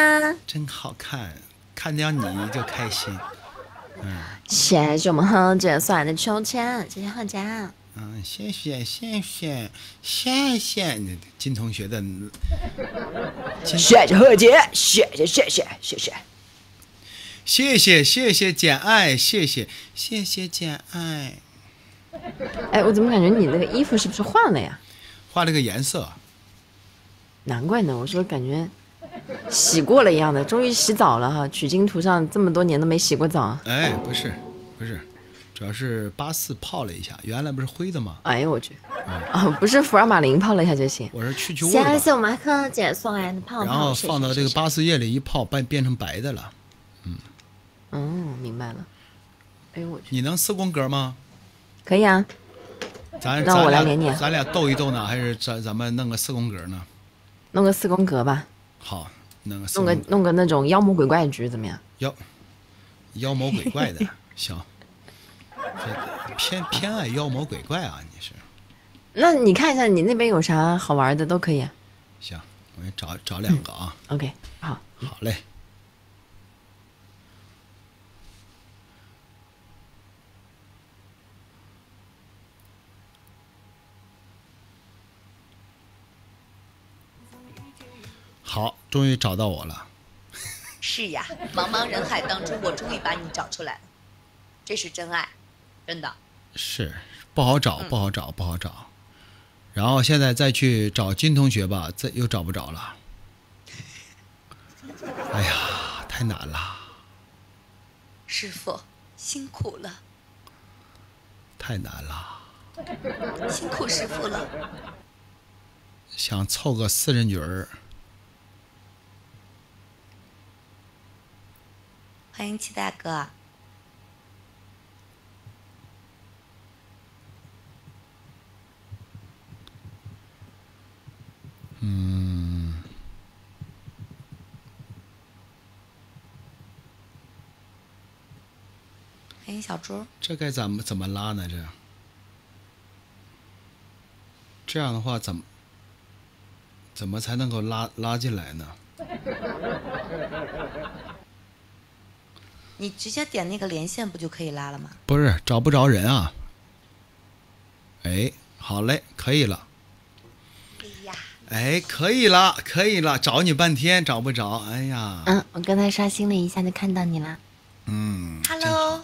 Speaker 1: 真好看，看见你就开心。嗯，
Speaker 11: 谢谢我们何姐送来的秋千，谢谢贺姐。
Speaker 1: 嗯，谢谢谢谢谢谢金同学的。
Speaker 11: 谢谢贺姐，谢谢谢谢谢谢。
Speaker 1: 谢谢谢谢简爱，谢谢谢谢简爱。
Speaker 11: 哎，我怎么感觉你那个衣服是不是换了呀？
Speaker 1: 换了个颜色。
Speaker 11: 难怪呢，我说感觉洗过了一样的，终于洗澡了哈。取经途上这么多年都没洗过澡。
Speaker 1: 哎，不是，不是，主要是八四泡了一下，原来不是灰的吗？
Speaker 11: 哎呦我去，哦，不是福尔马林泡了一下就行。
Speaker 1: 我是去去味儿吧，
Speaker 2: 谢谢我们柯姐送来的泡泡，
Speaker 1: 然后放到这个八四液里一泡，变变成白的了。
Speaker 11: 嗯哦，明白了。哎呦我去，
Speaker 1: 你能四宫格吗？
Speaker 11: 可以啊，
Speaker 1: 咱
Speaker 11: 那我
Speaker 1: 咱俩
Speaker 11: 来连你
Speaker 1: 咱俩斗一斗呢，还是咱咱们弄个四宫格呢？
Speaker 11: 弄个四宫格吧，
Speaker 1: 好，弄个四
Speaker 11: 弄个弄个那种妖魔鬼怪局怎么样？
Speaker 1: 妖妖魔鬼怪的，行。这偏偏爱妖魔鬼怪啊！你是
Speaker 11: 那你看一下你那边有啥好玩的都可以啊。
Speaker 1: 行，我给你找找两个啊。
Speaker 11: OK，好，
Speaker 1: 好嘞。好，终于找到我了。
Speaker 10: 是呀，茫茫人海当中，我终于把你找出来了，这是真爱，真的。
Speaker 1: 是不好找，
Speaker 11: 嗯
Speaker 1: 不好找，不好找。然后现在再去找金同学吧，再又找不着了。哎呀，太难了，
Speaker 10: 师傅辛苦了，
Speaker 1: 太难了。
Speaker 10: 辛苦师傅了。
Speaker 1: 想凑个四人局儿，
Speaker 10: 欢迎七大哥，
Speaker 1: 嗯，
Speaker 10: 欢迎小猪。
Speaker 1: 这该怎么怎么拉呢？这这样的话，怎么怎么才能够拉拉进来呢？
Speaker 10: 你直接点那个连线不就可以拉了吗？
Speaker 1: 不是找不着人啊。哎，好嘞，可以了。哎，可以了，可以了，找你半天找不着，哎呀，
Speaker 2: 嗯，我刚才刷新了一下，就看到你了。
Speaker 1: 嗯
Speaker 10: ，Hello，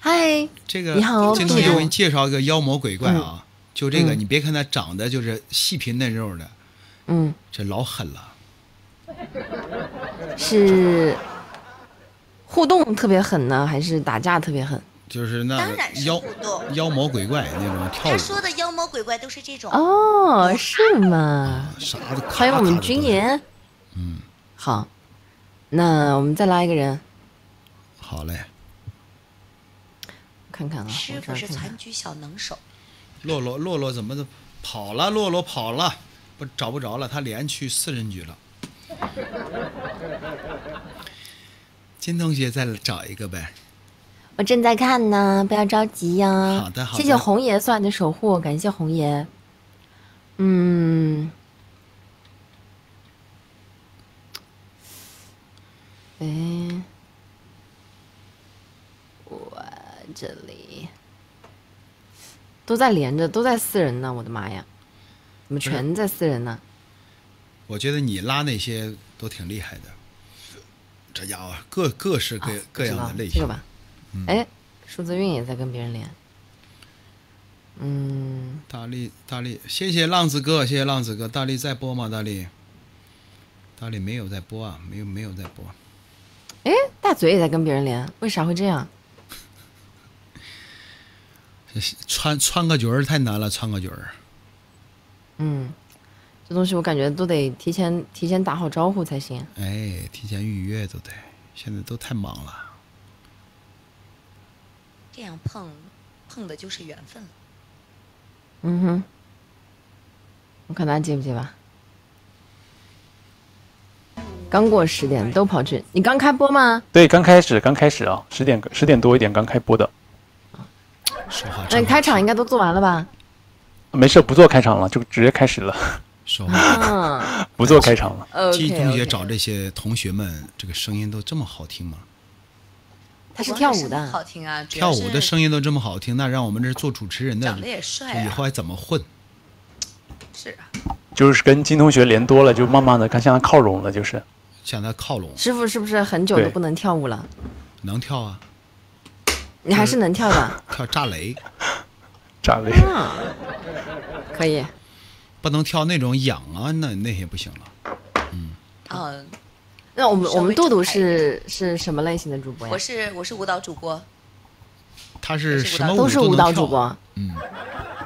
Speaker 2: 嗨，
Speaker 1: 这个
Speaker 2: 你好
Speaker 1: 金同学，
Speaker 2: 杜
Speaker 1: 我给你介绍一个妖魔鬼怪啊，就这个，
Speaker 11: 嗯。
Speaker 1: 你别看他长得就是细皮嫩肉的，
Speaker 11: 嗯，
Speaker 1: 这老狠了。
Speaker 11: 是互动特别狠呢，还是打架特别狠？
Speaker 1: 就是那妖妖魔鬼怪那种跳舞，
Speaker 10: 他说的妖魔鬼怪都是这种。
Speaker 11: 哦，是吗？
Speaker 1: 啥的。
Speaker 11: 欢迎我们军爷。
Speaker 1: 嗯，
Speaker 11: 好，那我们再拉一个人，
Speaker 1: 好嘞。
Speaker 11: 看看啊，
Speaker 10: 师傅是残局小能手，
Speaker 1: 洛洛洛洛怎么的跑了？洛洛跑了，不找不着了，他连去四人局了。金同学再找一个呗。
Speaker 2: 我正在看呢，不要着急呀、
Speaker 1: 好的好的
Speaker 11: 谢谢红爷送来的守护，感谢红爷。嗯，哎，我这里都在连着，都在四人呢，我的妈呀，怎么全在四人呢？
Speaker 1: 我觉得你拉那些都挺厉害的，这家伙各各式各各样的类型。
Speaker 11: 这个吧，哎，数字运也在跟别人连。嗯，
Speaker 1: 大力大力，谢谢浪子哥，谢谢浪子哥。大力在播吗？大力，大力没有在播啊，没有没有在播。
Speaker 11: 哎，大嘴也在跟别人连，为啥会这样？
Speaker 1: 穿穿个局儿太难了，穿个局儿。
Speaker 11: 嗯，这东西我感觉都得提前提前打好招呼才行。
Speaker 1: 哎，提前预约都得，现在都太忙了。
Speaker 10: 这样碰碰的就是缘分了。
Speaker 11: 嗯哼，我看他接不接吧。刚过十点都跑去，你刚开播吗？
Speaker 12: 对，刚开始，刚开始啊，十点十点多一点刚开播的，
Speaker 1: 说话
Speaker 11: 那你开场应该都做完了吧？
Speaker 12: 没事，不做开场了，就直接开始了，
Speaker 1: 说
Speaker 11: 话，
Speaker 12: 不做开场了。
Speaker 1: 季同学找这些同学们，这个声音都这么好听吗？
Speaker 11: 他是跳舞的，
Speaker 10: 好听啊，
Speaker 1: 跳舞的声音都这么好听，那让我们这做主持人的
Speaker 10: 长得也帅啊
Speaker 1: 以后还怎么混？
Speaker 10: 是啊，
Speaker 12: 就是跟金同学连多了，就慢慢的看向他靠拢了，就是
Speaker 1: 向他靠拢，
Speaker 11: 师傅是不是很久都不能跳舞了？
Speaker 1: 能跳啊，
Speaker 11: 你还是能跳的，
Speaker 1: 跳炸雷，
Speaker 12: 炸雷。
Speaker 11: 嗯，可以。
Speaker 1: 不能跳那种痒啊，那那些不行了。
Speaker 10: 嗯，
Speaker 11: 那我们我们杜杜是是什么类型的主播呀
Speaker 10: 我？是我是舞蹈主播，
Speaker 1: 他是什么
Speaker 11: 都是舞蹈主播。
Speaker 1: 嗯，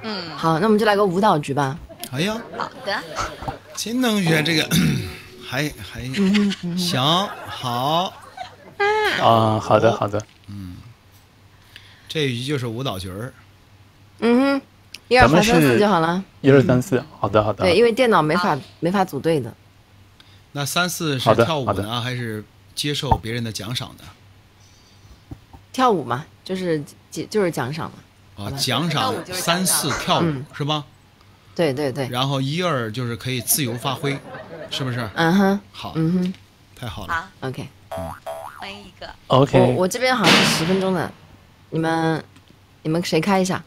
Speaker 10: 嗯，
Speaker 11: 好，那我们就来个舞蹈局吧。
Speaker 1: 哎呀，
Speaker 10: 好的。
Speaker 1: 金同学这个还还
Speaker 11: 嗯
Speaker 1: 行好，
Speaker 12: 啊，好的好的，嗯
Speaker 1: 这一局就是舞蹈局儿。
Speaker 11: 嗯哼，一二三四就好了。
Speaker 12: 一二三四，好的好的。
Speaker 11: 对，因为电脑没法没法组队的。
Speaker 1: 那三四是跳舞呢，还是接受别人的奖赏的？
Speaker 11: 跳舞嘛，就是就就是奖赏嘛。
Speaker 1: 啊，奖赏三四跳舞
Speaker 11: 嗯
Speaker 1: 是吧？
Speaker 11: 对对对。
Speaker 1: 然后一二就是可以自由发挥，是不是？
Speaker 11: 嗯哼。
Speaker 1: 好，
Speaker 11: 嗯哼。
Speaker 1: 太好了。
Speaker 10: 好
Speaker 11: ，OK。
Speaker 10: 欢迎一个。
Speaker 12: OK
Speaker 11: 我我这边好像是十分钟的，你们你们谁开一下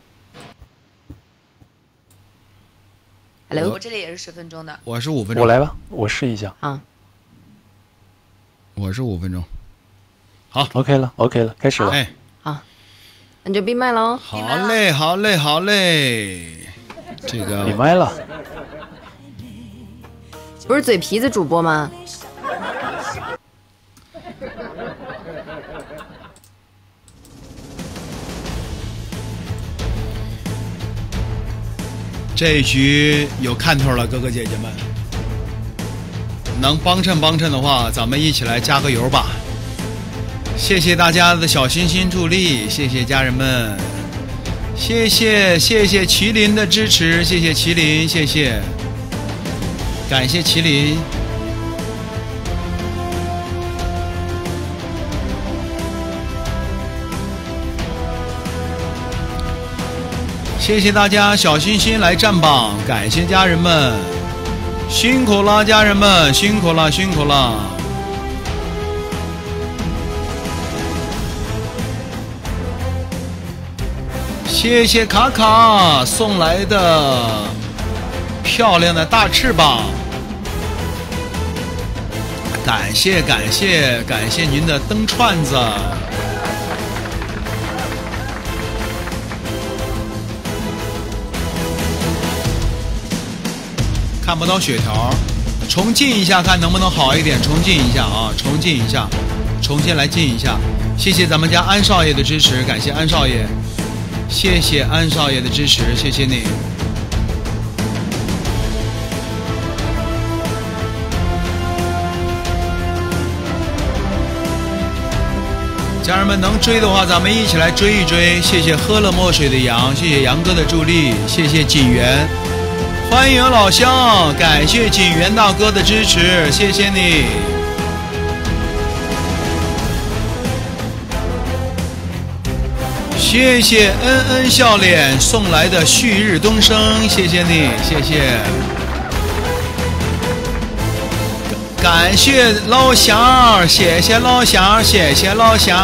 Speaker 11: ？Hello，
Speaker 10: 我这里也是十分钟的。
Speaker 1: 我是五分钟。
Speaker 12: 我来吧，我试一下。
Speaker 11: 啊，
Speaker 1: 我是五分钟。
Speaker 12: 好，OK 了，OK 了，开始了。
Speaker 1: 哎，
Speaker 11: 好，那就闭麦喽。
Speaker 1: 好嘞，好嘞，好嘞。这个
Speaker 12: 闭麦了。
Speaker 11: 不是嘴皮子主播吗？
Speaker 1: 这一局有看头了，哥哥姐姐们，能帮衬帮衬的话，咱们一起来加个油吧。谢谢大家的小心心助力，谢谢家人们，谢谢谢谢麒麟的支持，谢谢麒麟，谢谢，感谢麒麟。谢谢大家小心心来占榜，感谢家人们，辛苦了，家人们辛苦了，辛苦了。谢谢卡卡送来的漂亮的大翅膀，感谢感谢感谢您的灯串子。看不到血条，重进一下，看能不能好一点。重进一下啊，重进一下，重新来进一下。谢谢咱们家安少爷的支持，感谢安少爷，谢谢安少爷的支持，谢谢你。家人们能追的话，咱们一起来追一追。谢谢喝了墨水的羊，谢谢杨哥的助力，谢谢锦源。欢迎老乡，感谢锦源大哥的支持，谢谢你。谢谢恩恩笑脸送来的旭日东升，谢谢你，谢谢。感谢老乡，谢谢老乡，谢谢老乡，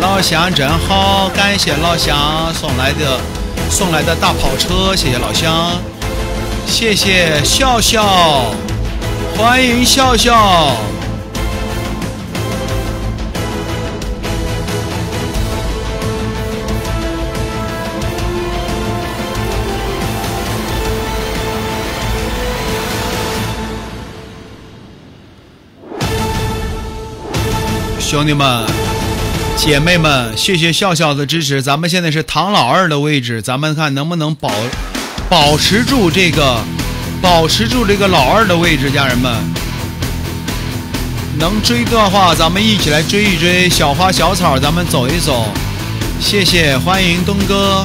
Speaker 1: 老乡真好，感谢老乡送来的送来的大跑车，谢谢老乡。谢谢笑笑，欢迎笑笑。兄弟们、姐妹们，谢谢笑笑的支持。咱们现在是唐老二的位置，咱们看能不能保。保持住这个，保持住这个老二的位置，家人们，能追的话，咱们一起来追一追小花小草，咱们走一走。谢谢，欢迎东哥。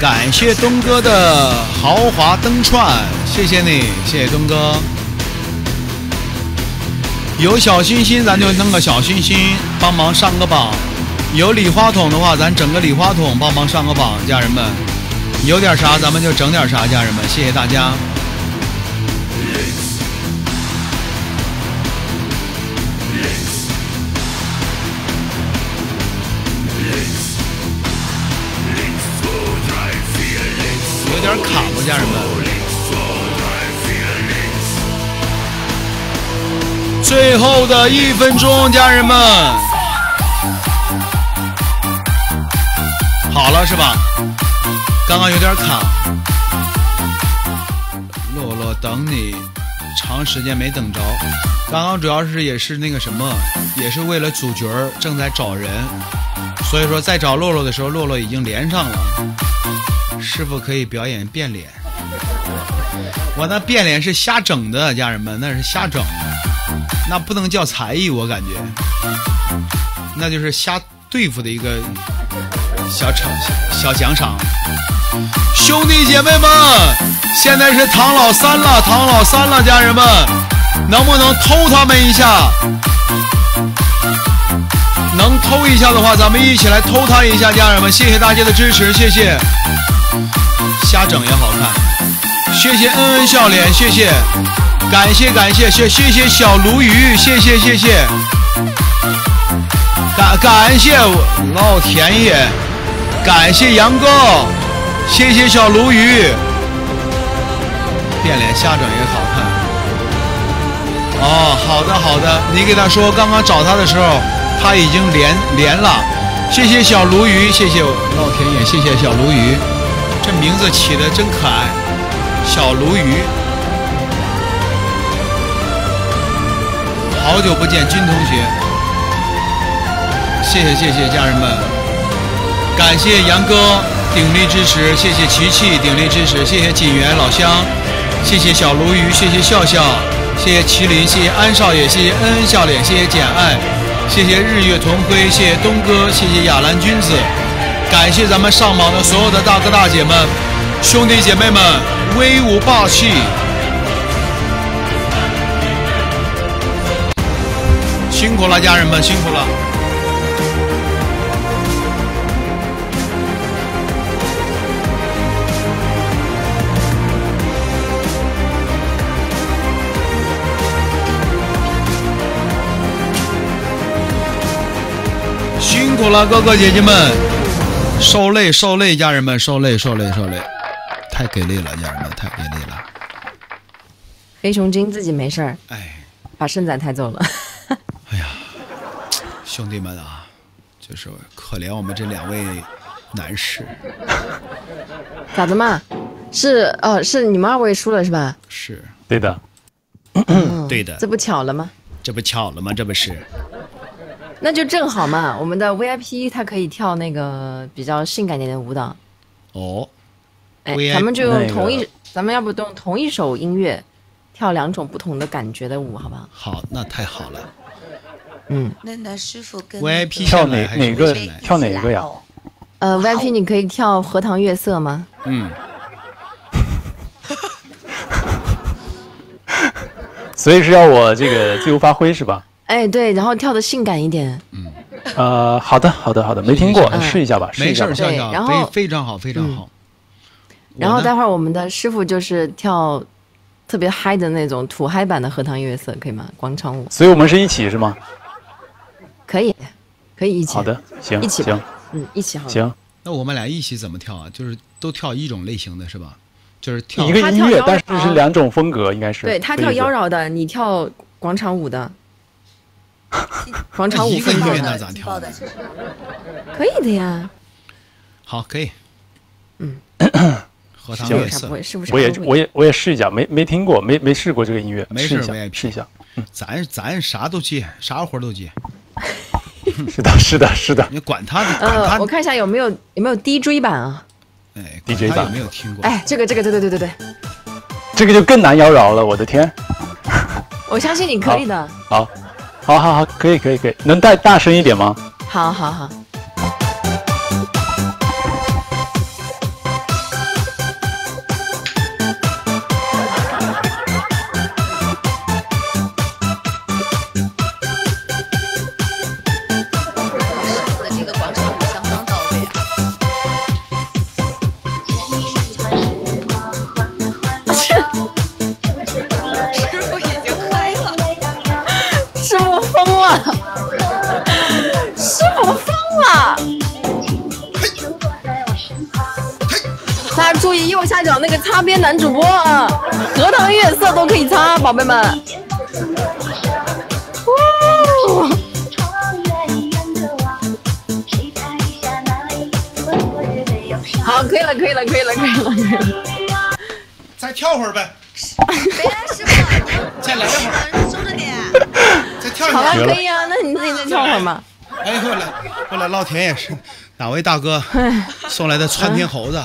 Speaker 1: 感谢东哥的豪华灯串，谢谢你，谢谢东哥。有小心心，咱就弄个小心心，帮忙上个榜。有礼花筒的话，咱整个礼花筒，帮忙上个榜，家人们。有点啥，咱们就整点啥，家人们，谢谢大家。有点卡吗，家人们。最后的一分钟，家人们。好了是吧？刚刚有点卡。洛洛等你，长时间没等着。刚刚主要是也是那个什么，也是为了主角正在找人，所以说在找洛洛的时候，洛洛已经连上了。师傅可以表演变脸，我那变脸是瞎整的，家人们那是瞎整，那不能叫才艺，我感觉，那就是瞎对付的一个小惩小奖赏。兄弟姐妹们，现在是唐老三了，唐老三了，家人们，能不能偷他们一下？能偷一下的话，咱们一起来偷他一下，家人们，谢谢大家的支持，谢谢。瞎整也好看，谢谢恩恩笑脸，谢谢，感谢感谢，谢谢谢小鲈鱼，谢谢谢谢，感感谢老天爷，感谢杨哥，谢谢小鲈鱼，变脸瞎整也好看。哦，好的好的，你给他说，刚刚找他的时候他已经连连了，谢谢小鲈鱼，谢谢老天爷，谢谢小鲈鱼。这名字起的真可爱，小鲈鱼。好久不见，金同学，谢谢谢谢家人们，感谢杨哥鼎力支持，谢谢琪琪鼎力支持，谢谢锦源老乡，谢谢小鲈鱼，谢谢笑笑，谢谢麒麟，谢谢安少爷，谢谢恩恩笑脸，谢谢简爱，谢谢日月同辉，谢谢东哥，谢谢雅兰君子。感谢咱们上榜的所有的大哥大姐们、兄弟姐妹们，威武霸气！辛苦了，家人们，辛苦了！辛苦了，哥哥姐姐们！受累，受累，家人们，受累，受累，受累，太给力了，家人们，太给力了。
Speaker 11: 黑熊精自己没事儿，
Speaker 1: 哎，
Speaker 11: 把肾仔抬走了。
Speaker 1: 哎呀兄弟们啊，就是可怜我们这两位男士。
Speaker 11: 咋的嘛？是哦，是你们二位输了是吧？
Speaker 1: 是
Speaker 12: 对的，
Speaker 1: 对的，
Speaker 11: 这不巧了吗？
Speaker 1: 这不巧了吗？这不是。
Speaker 11: 那就正好嘛，我们的 VIP 他可以跳那个比较性感点的舞蹈。
Speaker 1: 哦，
Speaker 11: 哎
Speaker 1: VIP，
Speaker 11: 咱们就用同一，
Speaker 1: 那个
Speaker 11: 咱们要不用同一首音乐，跳两种不同的感觉的舞，好不好？
Speaker 1: 好，那太好了。
Speaker 11: 嗯，
Speaker 10: 那那师傅跟
Speaker 1: VIP
Speaker 12: 跳哪哪个跳哪个呀？
Speaker 11: 呃，VIP 你可以跳荷塘月色吗？
Speaker 1: 嗯，
Speaker 12: 所以是要我这个自由发挥是吧？
Speaker 11: 哎，对，然后跳的性感一点。
Speaker 12: 嗯呃，好的，好的，好的，没听过，试一下吧，试一下吧
Speaker 1: 没事儿，。笑
Speaker 11: 对
Speaker 1: 笑，
Speaker 11: 然后
Speaker 1: 非非常好，非常好。
Speaker 11: 然后待会儿我们的师傅就是跳特别嗨的那种土嗨版的荷塘月色，可以吗？广场舞
Speaker 12: 所以我们是一起是吗？
Speaker 11: 可以，可以一起。
Speaker 12: 好的，行，
Speaker 11: 一起
Speaker 12: 行，
Speaker 11: 嗯，一起好。
Speaker 12: 行，
Speaker 1: 那我们俩一起怎么跳啊？就是都跳一种类型的是吧？就是跳
Speaker 12: 一个音乐但是是两种风格，应该是。
Speaker 11: 对他跳妖娆的，你跳广场舞的。广场舞
Speaker 1: 音乐那咋跳的？
Speaker 11: 可以的呀。
Speaker 1: 好，可以。
Speaker 11: 嗯，
Speaker 1: 荷塘
Speaker 12: 行
Speaker 1: 月色
Speaker 11: 不，会是不是？
Speaker 12: 我也我也我也试一下，没没听过，没没试过这个音乐，
Speaker 1: 没
Speaker 12: 试一下试一下。
Speaker 1: 咱咱啥都接，啥活都接。
Speaker 12: 是的，是的，是的。
Speaker 1: 你管他的，管
Speaker 11: 呃，
Speaker 1: 他
Speaker 11: 我看一下有没有有没有 DJ 版啊？
Speaker 1: 哎
Speaker 12: DJ 版
Speaker 1: 没有听过？
Speaker 11: 哎，这个这个对对对对对，
Speaker 12: 这个就更难妖娆了，我的天！
Speaker 11: 我相信你可以的。
Speaker 12: 好，好好好，可以可以可以，能再大声一点吗？
Speaker 11: 好好好。
Speaker 10: 了！
Speaker 11: 大家注意右下角那个擦边男主播啊，荷塘月色都可以擦，宝贝们。哇好，可以了，可以了，可以了，可以了，可以了。
Speaker 1: 再跳会儿呗，
Speaker 10: 别师傅，
Speaker 1: 再来一会儿，
Speaker 10: 收着点。
Speaker 1: 再跳一
Speaker 11: 好了，
Speaker 1: 会儿。
Speaker 11: 可以啊，那你自己再跳会儿嘛。
Speaker 1: 哎，后来后来老田也是哪位大哥送来的窜天猴子？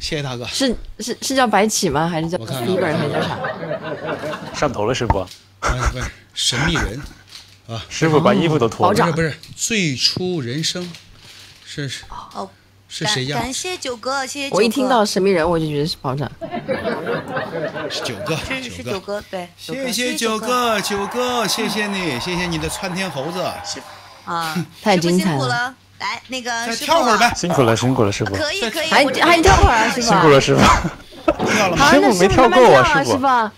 Speaker 1: 谢谢大哥。
Speaker 11: 是是是叫白起吗？还是叫
Speaker 1: 我看看
Speaker 11: 第一本还是叫啥？
Speaker 12: 上头了，师傅。
Speaker 1: 不是不是神秘人啊！
Speaker 12: 师傅把衣服都脱了。
Speaker 1: 不是不是，最初人生是是
Speaker 10: 哦，
Speaker 1: 是谁呀？
Speaker 10: 感谢九哥，谢谢。
Speaker 11: 我一听到神秘人，我就觉得是保长。
Speaker 1: 是九哥，
Speaker 10: 是是九哥，对。
Speaker 1: 谢谢九哥，九哥，谢谢你，谢谢你的窜天猴子。
Speaker 10: 是啊，
Speaker 11: 太精彩
Speaker 10: 师傅辛苦
Speaker 11: 了。
Speaker 10: 来，那个
Speaker 1: 再
Speaker 10: 师傅
Speaker 1: 跳会儿呗。
Speaker 12: 辛苦了，辛苦了，师傅。
Speaker 10: 可以可以，
Speaker 11: 还
Speaker 10: 我这
Speaker 11: 还跳会儿啊，师傅。
Speaker 12: 辛苦了，师傅。
Speaker 1: 跳了
Speaker 11: 好，
Speaker 12: 师
Speaker 11: 那
Speaker 12: 傅没跳够啊，师傅。
Speaker 11: 师傅。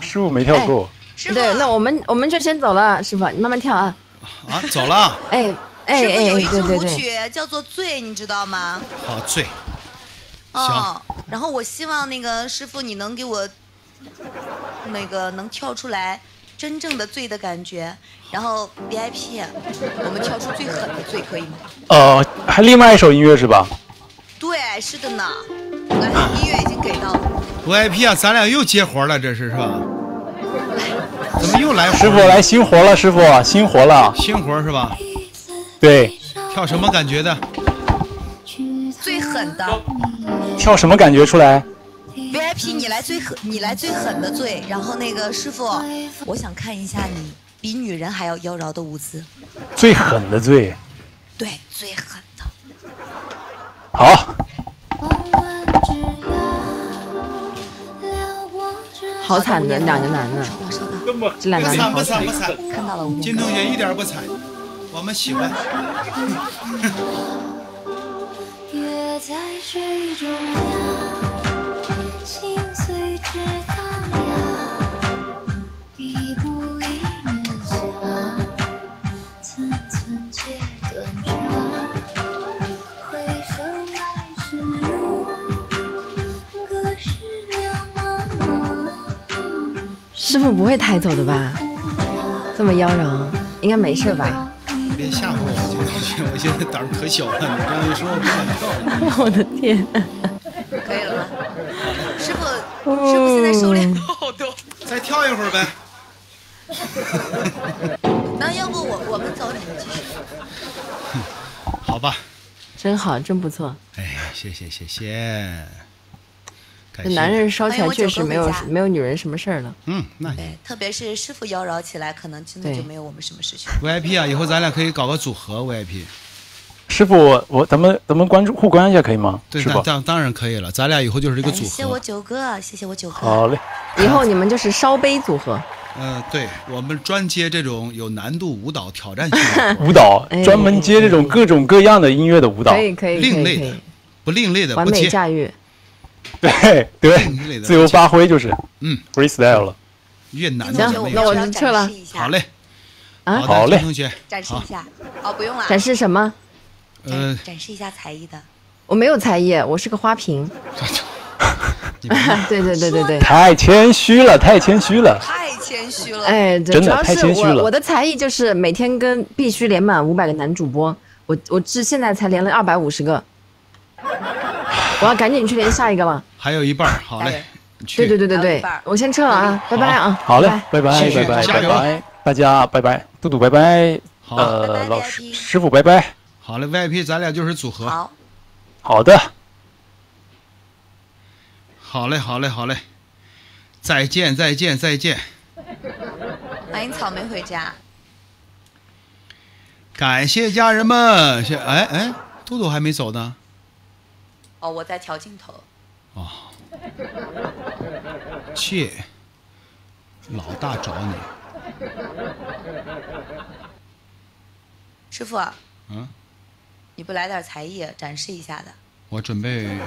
Speaker 12: 师傅没跳够。
Speaker 11: 对，那我们我们就先走了，师傅，你慢慢跳啊。
Speaker 1: 啊，走了。
Speaker 11: 哎哎哎，
Speaker 10: 有一支舞。曲叫做《醉》，你知道吗？
Speaker 1: 好醉。
Speaker 10: 哦，然后我希望那个师傅你能给我那个能跳出来真正的醉的感觉，然后 VIP 我们跳出最狠的醉可以吗？
Speaker 12: 呃，还另外一首音乐是吧？
Speaker 10: 对，是的呢，来，音乐已经给到了。
Speaker 1: VIP 啊，咱俩又接活了，这是是吧？怎么又来？
Speaker 12: 师傅来新活了，师傅新活了。
Speaker 1: 新活是吧？
Speaker 12: 对。
Speaker 1: 跳什么感觉的？
Speaker 10: 最狠的
Speaker 12: 跳什么感觉出来？
Speaker 10: VIP，你来最狠，你来最狠的罪。然后那个师傅，我想看一下你比女人还要妖娆的舞姿。
Speaker 12: 最狠的罪。
Speaker 10: 对，最狠的。
Speaker 12: 好。
Speaker 11: 好惨的两个男的，这两个
Speaker 1: 不惨不
Speaker 11: 男的好惨
Speaker 1: 惨不。惨，
Speaker 10: 看到了，
Speaker 1: 金同学一点不惨，我们喜欢。
Speaker 6: 月在水中央，心随之荡漾，一步一人香，层层皆断肠。回首来时路，隔世两茫茫。
Speaker 11: 师傅不会抬走的吧？这么妖娆，应该没事吧？
Speaker 1: 别吓唬我，我现在胆儿可小了，你这样一说，我不敢跳了。
Speaker 11: 我的天！
Speaker 10: 师傅，现在收敛了好多。
Speaker 1: 再跳一会儿呗。
Speaker 10: 那要不我我们走，你们继续。
Speaker 1: 好吧。
Speaker 11: 真好，真不错。
Speaker 1: 哎，谢谢谢谢。
Speaker 11: 这男人烧起来确实没有没有女人什么事儿了。
Speaker 1: 嗯，那
Speaker 10: 对，特别是师傅妖娆起来，可能真的就没有我们什么事情。
Speaker 1: VIP 啊，以后咱俩可以搞个组合 VIP。
Speaker 12: 师傅，我我咱们咱们关注互关一下可以吗？
Speaker 1: 对，
Speaker 12: 师傅。
Speaker 1: 当当当然可以了，咱俩以后就是一个组
Speaker 10: 合谢谢
Speaker 1: 我。
Speaker 10: 九哥，谢谢我九哥。
Speaker 12: 好嘞。
Speaker 11: 以后你们就是烧杯组合。
Speaker 1: 嗯、对我们专接这种有难度舞蹈挑战性的
Speaker 12: 舞蹈
Speaker 11: 哎
Speaker 12: 专门接这种各种各样的音乐的舞蹈。
Speaker 11: 可以可以可以
Speaker 1: 另类的，不另类的
Speaker 11: 完美。驾驭。
Speaker 12: 对对自由发挥就是
Speaker 1: 嗯
Speaker 12: freestyle 了。
Speaker 1: 越难
Speaker 11: 行
Speaker 1: 的
Speaker 11: 那我就撤了。
Speaker 1: 好嘞，
Speaker 11: 啊
Speaker 12: 好嘞
Speaker 1: 同学，
Speaker 10: 展示一下。哦，不用了。
Speaker 11: 展示什么？
Speaker 1: 呃，
Speaker 10: 展示一下才艺的。
Speaker 11: 我没有才艺，我是个花瓶。对对对对对。
Speaker 12: 太谦虚了，太谦虚了。
Speaker 10: 太谦虚了。
Speaker 11: 哎，对
Speaker 12: 真的太谦虚了
Speaker 11: 我我的才艺就是每天跟必须连满五百个男主播，我我至现在才连了二百五十个，我要赶紧去连下一个了。
Speaker 1: 还有一半儿，好嘞，
Speaker 11: 对对对对对，我先撤了啊，拜拜啊，
Speaker 12: 好嘞
Speaker 11: 拜，
Speaker 12: 拜拜拜拜拜拜，大家拜拜，杜杜拜拜，呃，老师师傅拜拜。
Speaker 1: 好嘞，VIP 咱俩就是组合。
Speaker 10: 好，
Speaker 12: 好的，
Speaker 1: 好嘞，好嘞，好嘞，再见，再见，再见。
Speaker 10: 欢迎草莓回家。
Speaker 1: 感谢家人们，谢哎哎，杜杜还没走呢。
Speaker 10: 哦，我在调镜头。
Speaker 1: 哦，切，老大找你。
Speaker 10: 师傅，
Speaker 1: 嗯，
Speaker 10: 你不来点才艺展示一下的？
Speaker 1: 我准备，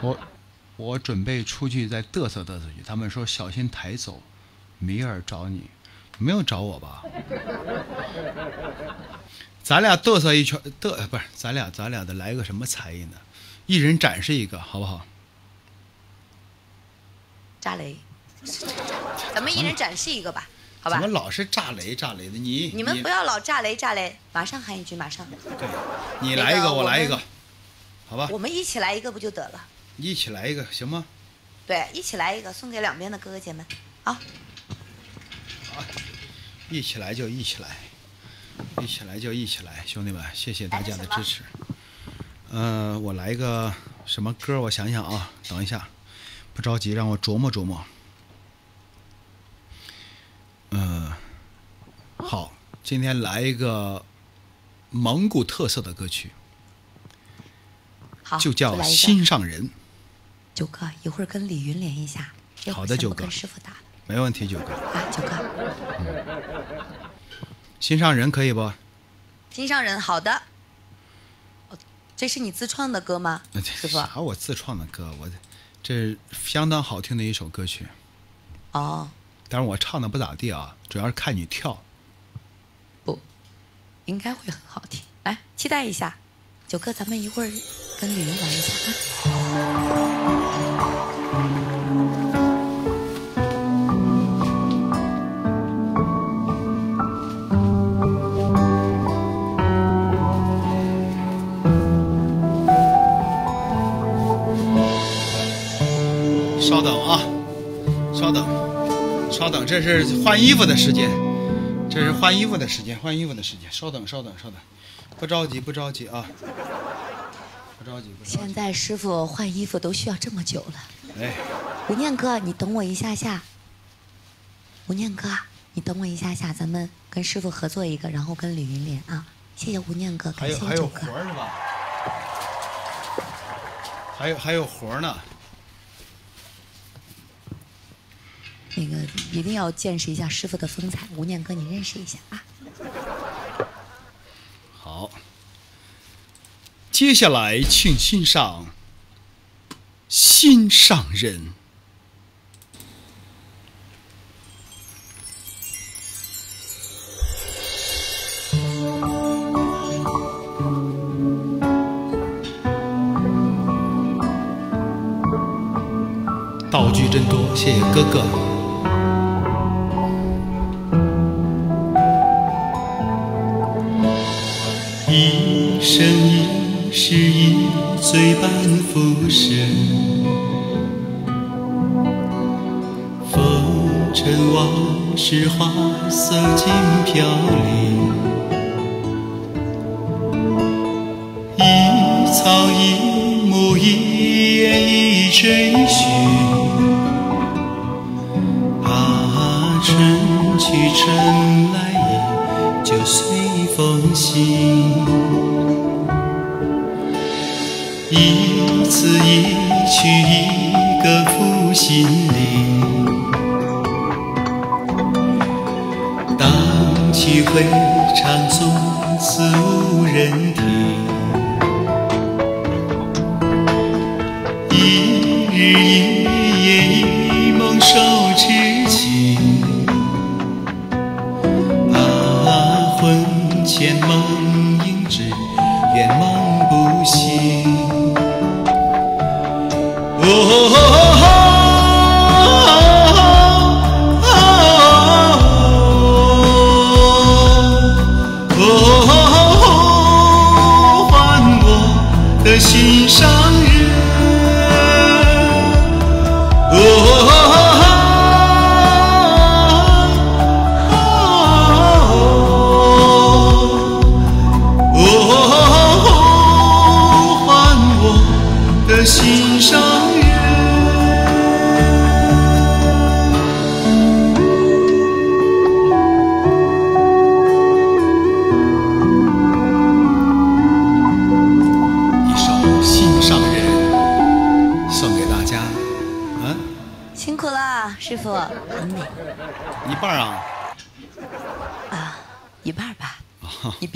Speaker 1: 我我准备出去再嘚瑟嘚瑟去。他们说小心抬走，米尔找你，没有找我吧？咱俩嘚瑟一圈，嘚呃不是，咱俩咱俩的来个什么才艺呢？一人展示一个，好不好？
Speaker 10: 炸雷。咱们一人展示一个吧。好吧
Speaker 13: 怎么老是炸雷炸雷的？你
Speaker 10: 你们不要老炸雷炸雷，马上喊一句，马上。
Speaker 13: 对，你来一个，
Speaker 10: 我
Speaker 13: 我来一个，好吧？
Speaker 10: 我们一起来一个不就得了？
Speaker 13: 一起来一个行吗？
Speaker 10: 对，一起来一个，送给两边的哥哥姐们啊。好，
Speaker 13: 一起来就一起来，一起来就一起来，兄弟们，谢谢大家的支持。呃，我来一个什么歌？我想想啊，等一下，不着急，让我琢磨琢磨。嗯、好，今天来一个蒙古特色的歌曲，
Speaker 10: 好，
Speaker 13: 就叫《心上人》。
Speaker 10: 九哥，一会儿跟李云连一下。
Speaker 13: 好的九哥
Speaker 10: 跟师傅打了
Speaker 13: 没问题，九哥。
Speaker 10: 啊，九哥，
Speaker 13: 心上人可以不？
Speaker 10: 心上人，好的。哦，这是你自创的歌吗？师傅。
Speaker 13: 啥？我自创的歌，我这相当好听的一首歌曲。
Speaker 10: 哦，
Speaker 13: 但是我唱的不咋地啊，主要是看你跳。
Speaker 10: 应该会很好听。来，期待一下。九哥，咱们一会儿跟李云玩一下啊。
Speaker 13: 稍等啊，稍等，稍等，这是换衣服的时间，这是换衣服的时间，换衣服的时间。稍等，稍等，稍等，不着急，不着急啊，不着急，不着急。
Speaker 10: 现在师傅换衣服都需要这么久了。
Speaker 13: 哎，
Speaker 10: 吴念哥，你等我一下下。吴念哥，你等我一下下，咱们跟师傅合作一个，然后跟李云连啊。谢谢吴念哥，感
Speaker 13: 还有还有
Speaker 10: 谢九哥。
Speaker 13: 活儿是吧？还有还有活儿呢。
Speaker 10: 那个一定要见识一下师傅的风采，吴念哥你认识一下啊。
Speaker 13: 好，接下来请欣赏《心上人》。道具真多，谢谢哥哥。
Speaker 1: 一生一世一醉半浮生，风尘往事花色尽飘零，一草一木一叶一追寻，啊，春去春来随风行。一字一曲一个负心灵，荡气回肠从此无人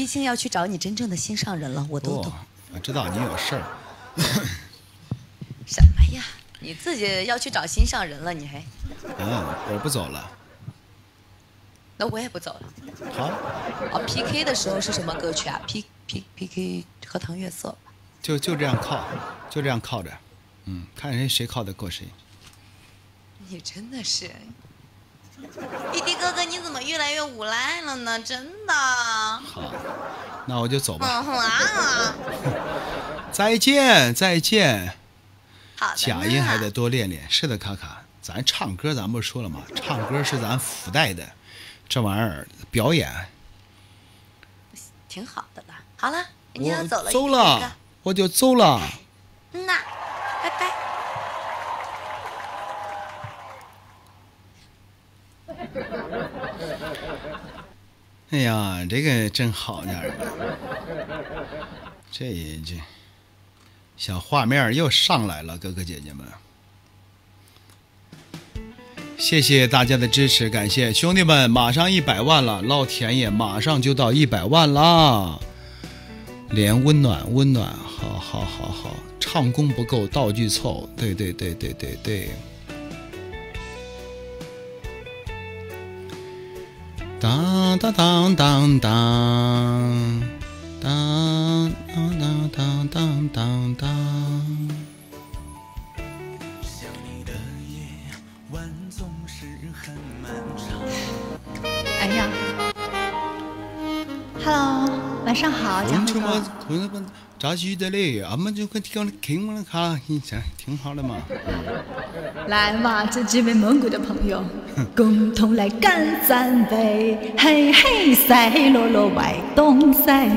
Speaker 10: 竟要去找你真正的心上人了，我都懂。
Speaker 13: 我知道你有事儿，
Speaker 10: 什么呀？你自己要去找心上人了，你还？
Speaker 13: 嗯，我不走了，
Speaker 10: 那我也不走了。
Speaker 13: 好，
Speaker 10: 哦，PK 的时候是什么歌曲啊？P P PK 荷塘月色。
Speaker 13: 就就这样靠，就这样靠着，嗯，看谁谁靠得过谁。
Speaker 10: 你真的是，弟弟哥哥，你怎么越来越无赖了呢？真的。
Speaker 1: 好，那我就走吧。
Speaker 10: 嗯哼啊。
Speaker 1: 再见，再见。
Speaker 10: 好。
Speaker 1: 假音还得多练练。是的，卡卡，咱唱歌咱不是说了吗？唱歌是咱附带的，这玩意儿表演。
Speaker 10: 挺好的了。好了，人家要走了。
Speaker 1: 走了，我就走了。
Speaker 10: 嗯呐，拜拜。
Speaker 1: 哎呀，这个真好点儿，这这小画面又上来了，哥哥姐姐们，谢谢大家的支持，感谢。兄弟们，马上一百万了，老天爷马上就到一百万啦！连温暖温暖，好好好好，唱功不够，道具凑，对对对对对对。当当当当当当当当当当当当
Speaker 14: 想你的夜晚总是很漫长
Speaker 15: 哎呀哈喽晚上好杨春花
Speaker 1: 咋记得嘞？俺们就跟听听了看，你讲挺好的嘛。
Speaker 15: 来嘛，这几位蒙古的朋友，共同来干三杯，嘿嘿赛罗罗外东塞。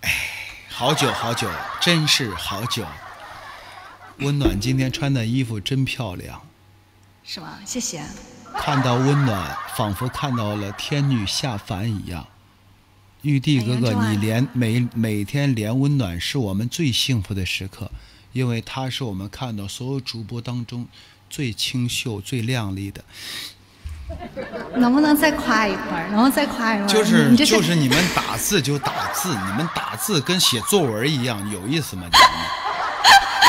Speaker 1: 哎，好久好久，真是好久。温暖今天穿的衣服真漂亮。
Speaker 15: 是吗？谢谢。
Speaker 1: 看到温暖，仿佛看到了天女下凡一样。玉帝哥哥，你连每每天连温暖是我们最幸福的时刻，因为他是我们看到所有主播当中最清秀、最靓丽的。
Speaker 15: 能不能再夸一块儿？能不能再夸一块儿？
Speaker 1: 就是就是你们打字就打字，你们打字跟写作文一样，有意思吗？你们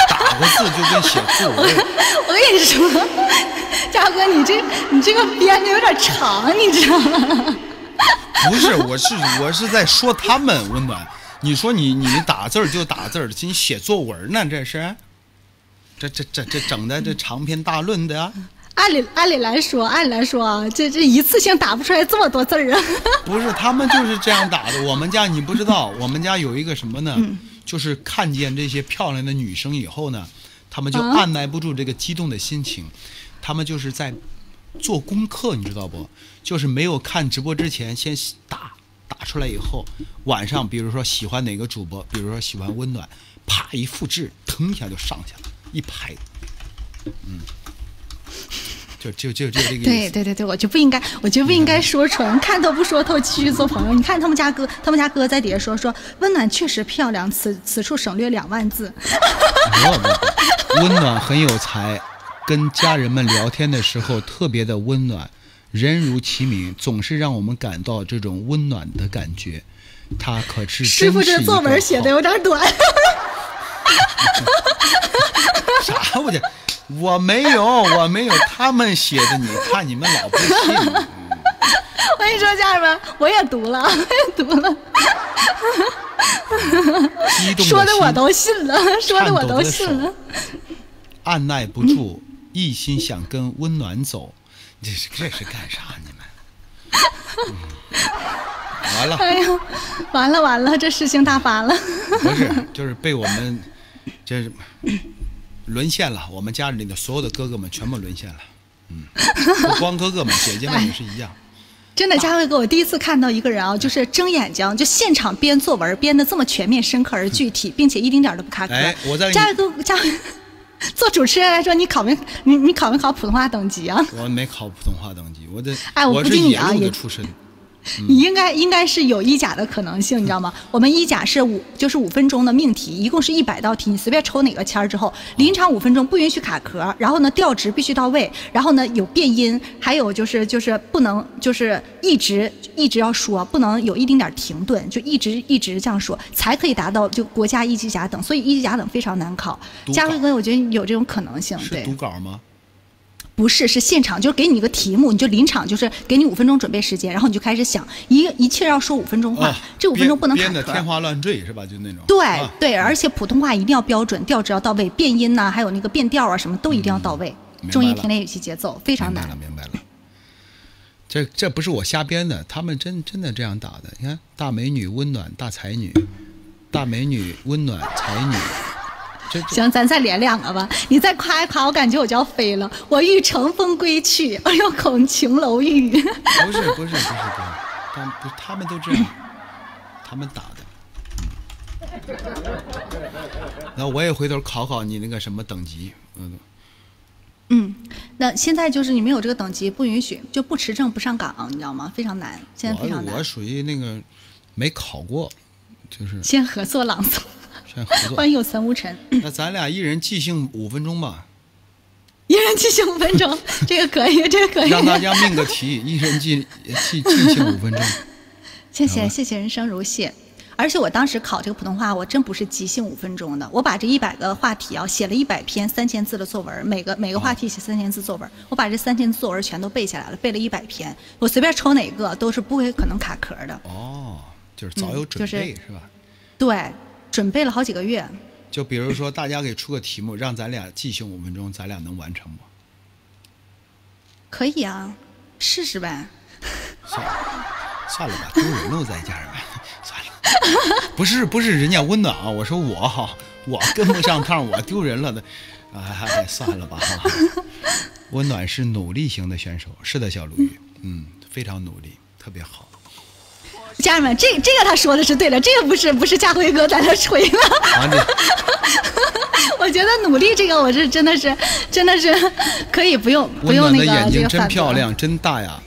Speaker 1: 打个字就跟写作文。
Speaker 15: 我跟你说。嘉哥，你这你这个编的有点长，你知道吗？
Speaker 1: 不是，我是我是在说他们温暖。你说你你打字就打字，你写作文呢？这是，这这这这整的这长篇大论的。
Speaker 15: 按理按理来说，按理来说啊，这这一次性打不出来这么多字儿啊。
Speaker 1: 不是，他们就是这样打的。我们家你不知道，我们家有一个什么呢？就是看见这些漂亮的女生以后呢，他们就按耐不住这个激动的心情。他们就是在做功课，你知道不？就是没有看直播之前，先打打出来以后，晚上比如说喜欢哪个主播，比如说喜欢温暖，啪一复制，腾一下就上去了，一排，嗯，就就就就这个。
Speaker 15: 对对对对，我就不应该，我就不应该说纯看透不说透，继续做朋友。你看他们家哥，他们家哥在底下说说温暖确实漂亮，此此处省略两万字。
Speaker 1: 温暖很有才。跟家人们聊天的时候特别的温暖，人如其名，总是让我们感到这种温暖的感觉。他可是
Speaker 15: 师傅这作文写的有点短。
Speaker 1: 啥我的？我没有，我没有，他们写的，你看你们老不信。
Speaker 15: 我跟你说，家人们，我也读了，我也读了。说的我都信了，说的我都信了。
Speaker 1: 按耐不住。一心想跟温暖走，这是这是干啥？你们？完了！
Speaker 15: 哎呀，完了完了，这事情大发了。
Speaker 1: 不是，就是被我们，这是沦陷了。我们家里的所有的哥哥们全部沦陷了。嗯，不光哥哥们，姐姐们也是一样。
Speaker 15: 真的，佳慧哥，我第一次看到一个人啊，就是睁眼睛就现场编作文，编的这么全面、深刻而具体，并且一丁点都不卡壳。
Speaker 1: 哎，我在
Speaker 15: 佳慧哥，佳慧。做主持人来说，你考没你你考没考普通话等级啊？
Speaker 1: 我没考普通话等级，我得
Speaker 15: 哎，我不定你啊，
Speaker 1: 也出身。
Speaker 15: 你应该应该是有一甲的可能性，你知道吗？我们一甲是五，就是五分钟的命题，一共是一百道题，你随便抽哪个签儿之后，临场五分钟不允许卡壳，然后呢调值必须到位，然后呢有变音，还有就是就是不能就是一直一直要说，不能有一丁点停顿，就一直一直这样说，才可以达到就国家一级甲等，所以一级甲等非常难考。嘉辉哥，我觉得有这种可能性。
Speaker 1: 是读稿吗？
Speaker 15: 不是，是现场，就是给你一个题目，你就临场，就是给你五分钟准备时间，然后你就开始想，一一切要说五分钟话，
Speaker 1: 啊
Speaker 15: 这五分钟不能卡
Speaker 1: 编的。天花乱坠是吧？就那种。
Speaker 15: 对、
Speaker 1: 啊
Speaker 15: 对，而且普通话一定要标准，调值要到位，变音呐、还有那个变调啊，什么都一定要到位。
Speaker 1: 明白
Speaker 15: 重音、
Speaker 1: 了
Speaker 15: 停连、语气、节奏非常难。
Speaker 1: 明白了。这这不是我瞎编的，他们真真的这样打的。你看，大美女温暖大才女，大美女温暖才女，
Speaker 15: 行，咱再连两个吧。你再夸一夸，我感觉我就要飞了。我欲乘风归去，哎呦，恐琼楼玉宇。
Speaker 1: 不是不是不是不是，他们不他们都这样，他们打的。那我也回头考考你那个什么等级，嗯，
Speaker 15: 嗯，那现在就是你没有这个等级，不允许，就不持证不上岗，你知道吗？非常难，现在非常难。
Speaker 1: 我我属于那个没考过，就是
Speaker 15: 先合作朗诵，
Speaker 1: 先合作。
Speaker 15: 欢迎有三无尘，
Speaker 1: 那咱俩一人即兴五分钟吧，
Speaker 15: 一人即兴五分钟，这个可以，这个可以。
Speaker 1: 让大家命个题，一人即即即兴五分钟。
Speaker 15: 谢谢谢谢人生如戏。而且我当时考这个普通话，我真不是即兴五分钟的，我把这一百个话题啊，写了一百篇三千字的作文，每个每个话题写三千字作文，我把这三千字作文全都背下来了，背了一百篇，我随便抽哪个都是不会可能卡壳的。
Speaker 1: 哦，就是早有准
Speaker 15: 嗯就是
Speaker 1: 备、是吧？
Speaker 15: 对，准备了好几个月。
Speaker 1: 就比如说，大家给出个题目，让咱俩即兴五分钟，咱俩能完成吗？
Speaker 15: 可以啊，试试呗。
Speaker 1: 算了，算了吧，丢人了，在家人们，算了。不是不是，人家温暖啊，我说我哈，我跟不上趟，我丢人了的，哎，算了吧哈。温暖是努力型的选手，是的，小鲁豫，嗯，非常努力，特别好。
Speaker 15: 家人们，这这个他说的是对的，这个不是不是家辉哥在那吹了。
Speaker 1: 啊，你
Speaker 15: 我觉得努力这个我是真的是真的是可以不用不用那个
Speaker 1: 眼睛真漂亮，真大呀，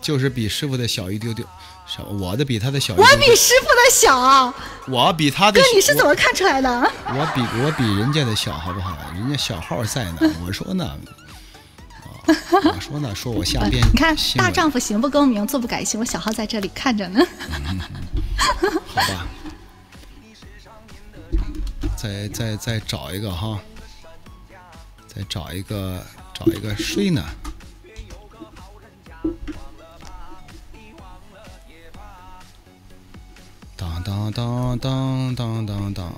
Speaker 1: 就是比师傅的小一丢丢。什么？我的比他的小一丢
Speaker 15: 我。比师傅的小，
Speaker 1: 我比他的
Speaker 15: 哥你是怎么看出来的？
Speaker 1: 我比我比人家的小好不好？人家小号在呢。我说呢，啊，我说呢，说我下边
Speaker 15: 你看大丈夫行不更名，坐不改姓，我小号在这里看着呢。
Speaker 1: 好吧，再再再找一个哈，再找一个找一个谁呢？当当当当当当当，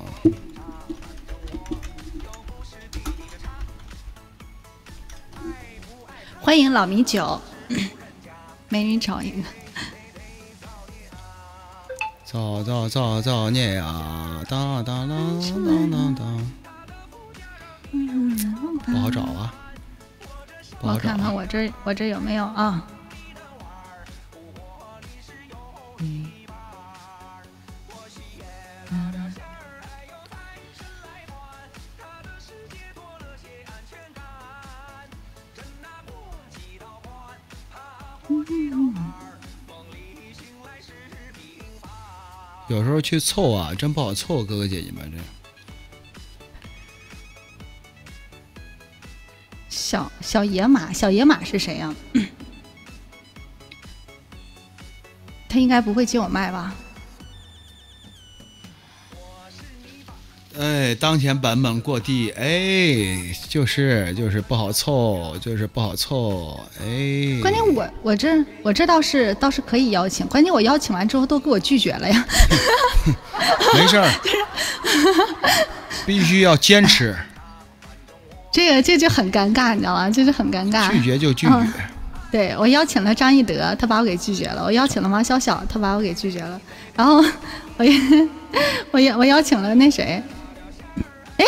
Speaker 15: 欢迎老米酒，美女找一个。
Speaker 1: 造造造造孽呀！当当当当当当，不好找啊，不
Speaker 15: 我。看看我这我这有没有啊？
Speaker 1: 有时候去凑啊，真不好凑，哥哥姐姐们这。
Speaker 15: 小小野马，小野马是谁呀、他应该不会接我麦吧？
Speaker 1: 哎，当前版本过地，哎，就是就是不好凑，就是不好凑，哎。
Speaker 15: 关键我我这我这倒是倒是可以邀请，关键我邀请完之后都给我拒绝了呀。
Speaker 1: 没事儿，必须要坚持，
Speaker 15: 这个这就很尴尬，你知道吗？这就很尴尬。
Speaker 1: 拒绝就拒
Speaker 15: 嗯
Speaker 1: 绝。
Speaker 15: 对我邀请了张艺德，他把我给拒绝了；我邀请了王小小，他把我给拒绝了。然后我也 我也我邀请了那谁，哎，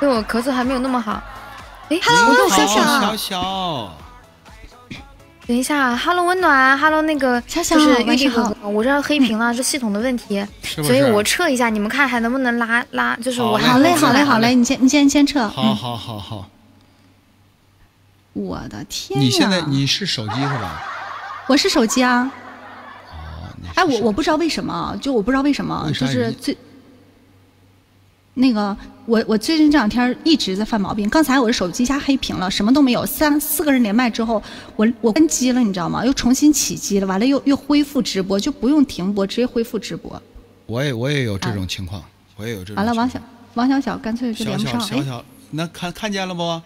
Speaker 11: 因为我咳嗽还没有那么好。哎
Speaker 15: Hello，
Speaker 11: 我
Speaker 15: 小小
Speaker 1: 小小，
Speaker 11: 等一下，Hello 温暖，Hello 那个
Speaker 15: 小小
Speaker 11: 就是玉帝哥哥，我这儿黑屏了，是系统的问题，所以我撤一下，你们看还能不能拉拉？就是我
Speaker 15: 好嘞好嘞好嘞，你先你先先撤。
Speaker 1: 好好好好。
Speaker 15: 我的天呀！
Speaker 1: 你现在你是手机是吧？
Speaker 15: 我是手机啊。
Speaker 1: 哦
Speaker 15: 哎，我我不知道为什么，就我不知道为什么，就是最那个我我最近这两天一直在犯毛病。刚才我的手机一下黑屏了，什么都没有。三四个人连麦之后，我我关机了，你知道吗？又重新起机了，完了又又恢复直播，就不用停播，直接恢复直播。
Speaker 1: 我也我也有这种情况，我也有这种情况。
Speaker 15: 完了，王小王小小干脆就连不上。小，
Speaker 1: 小小小那看看见了不？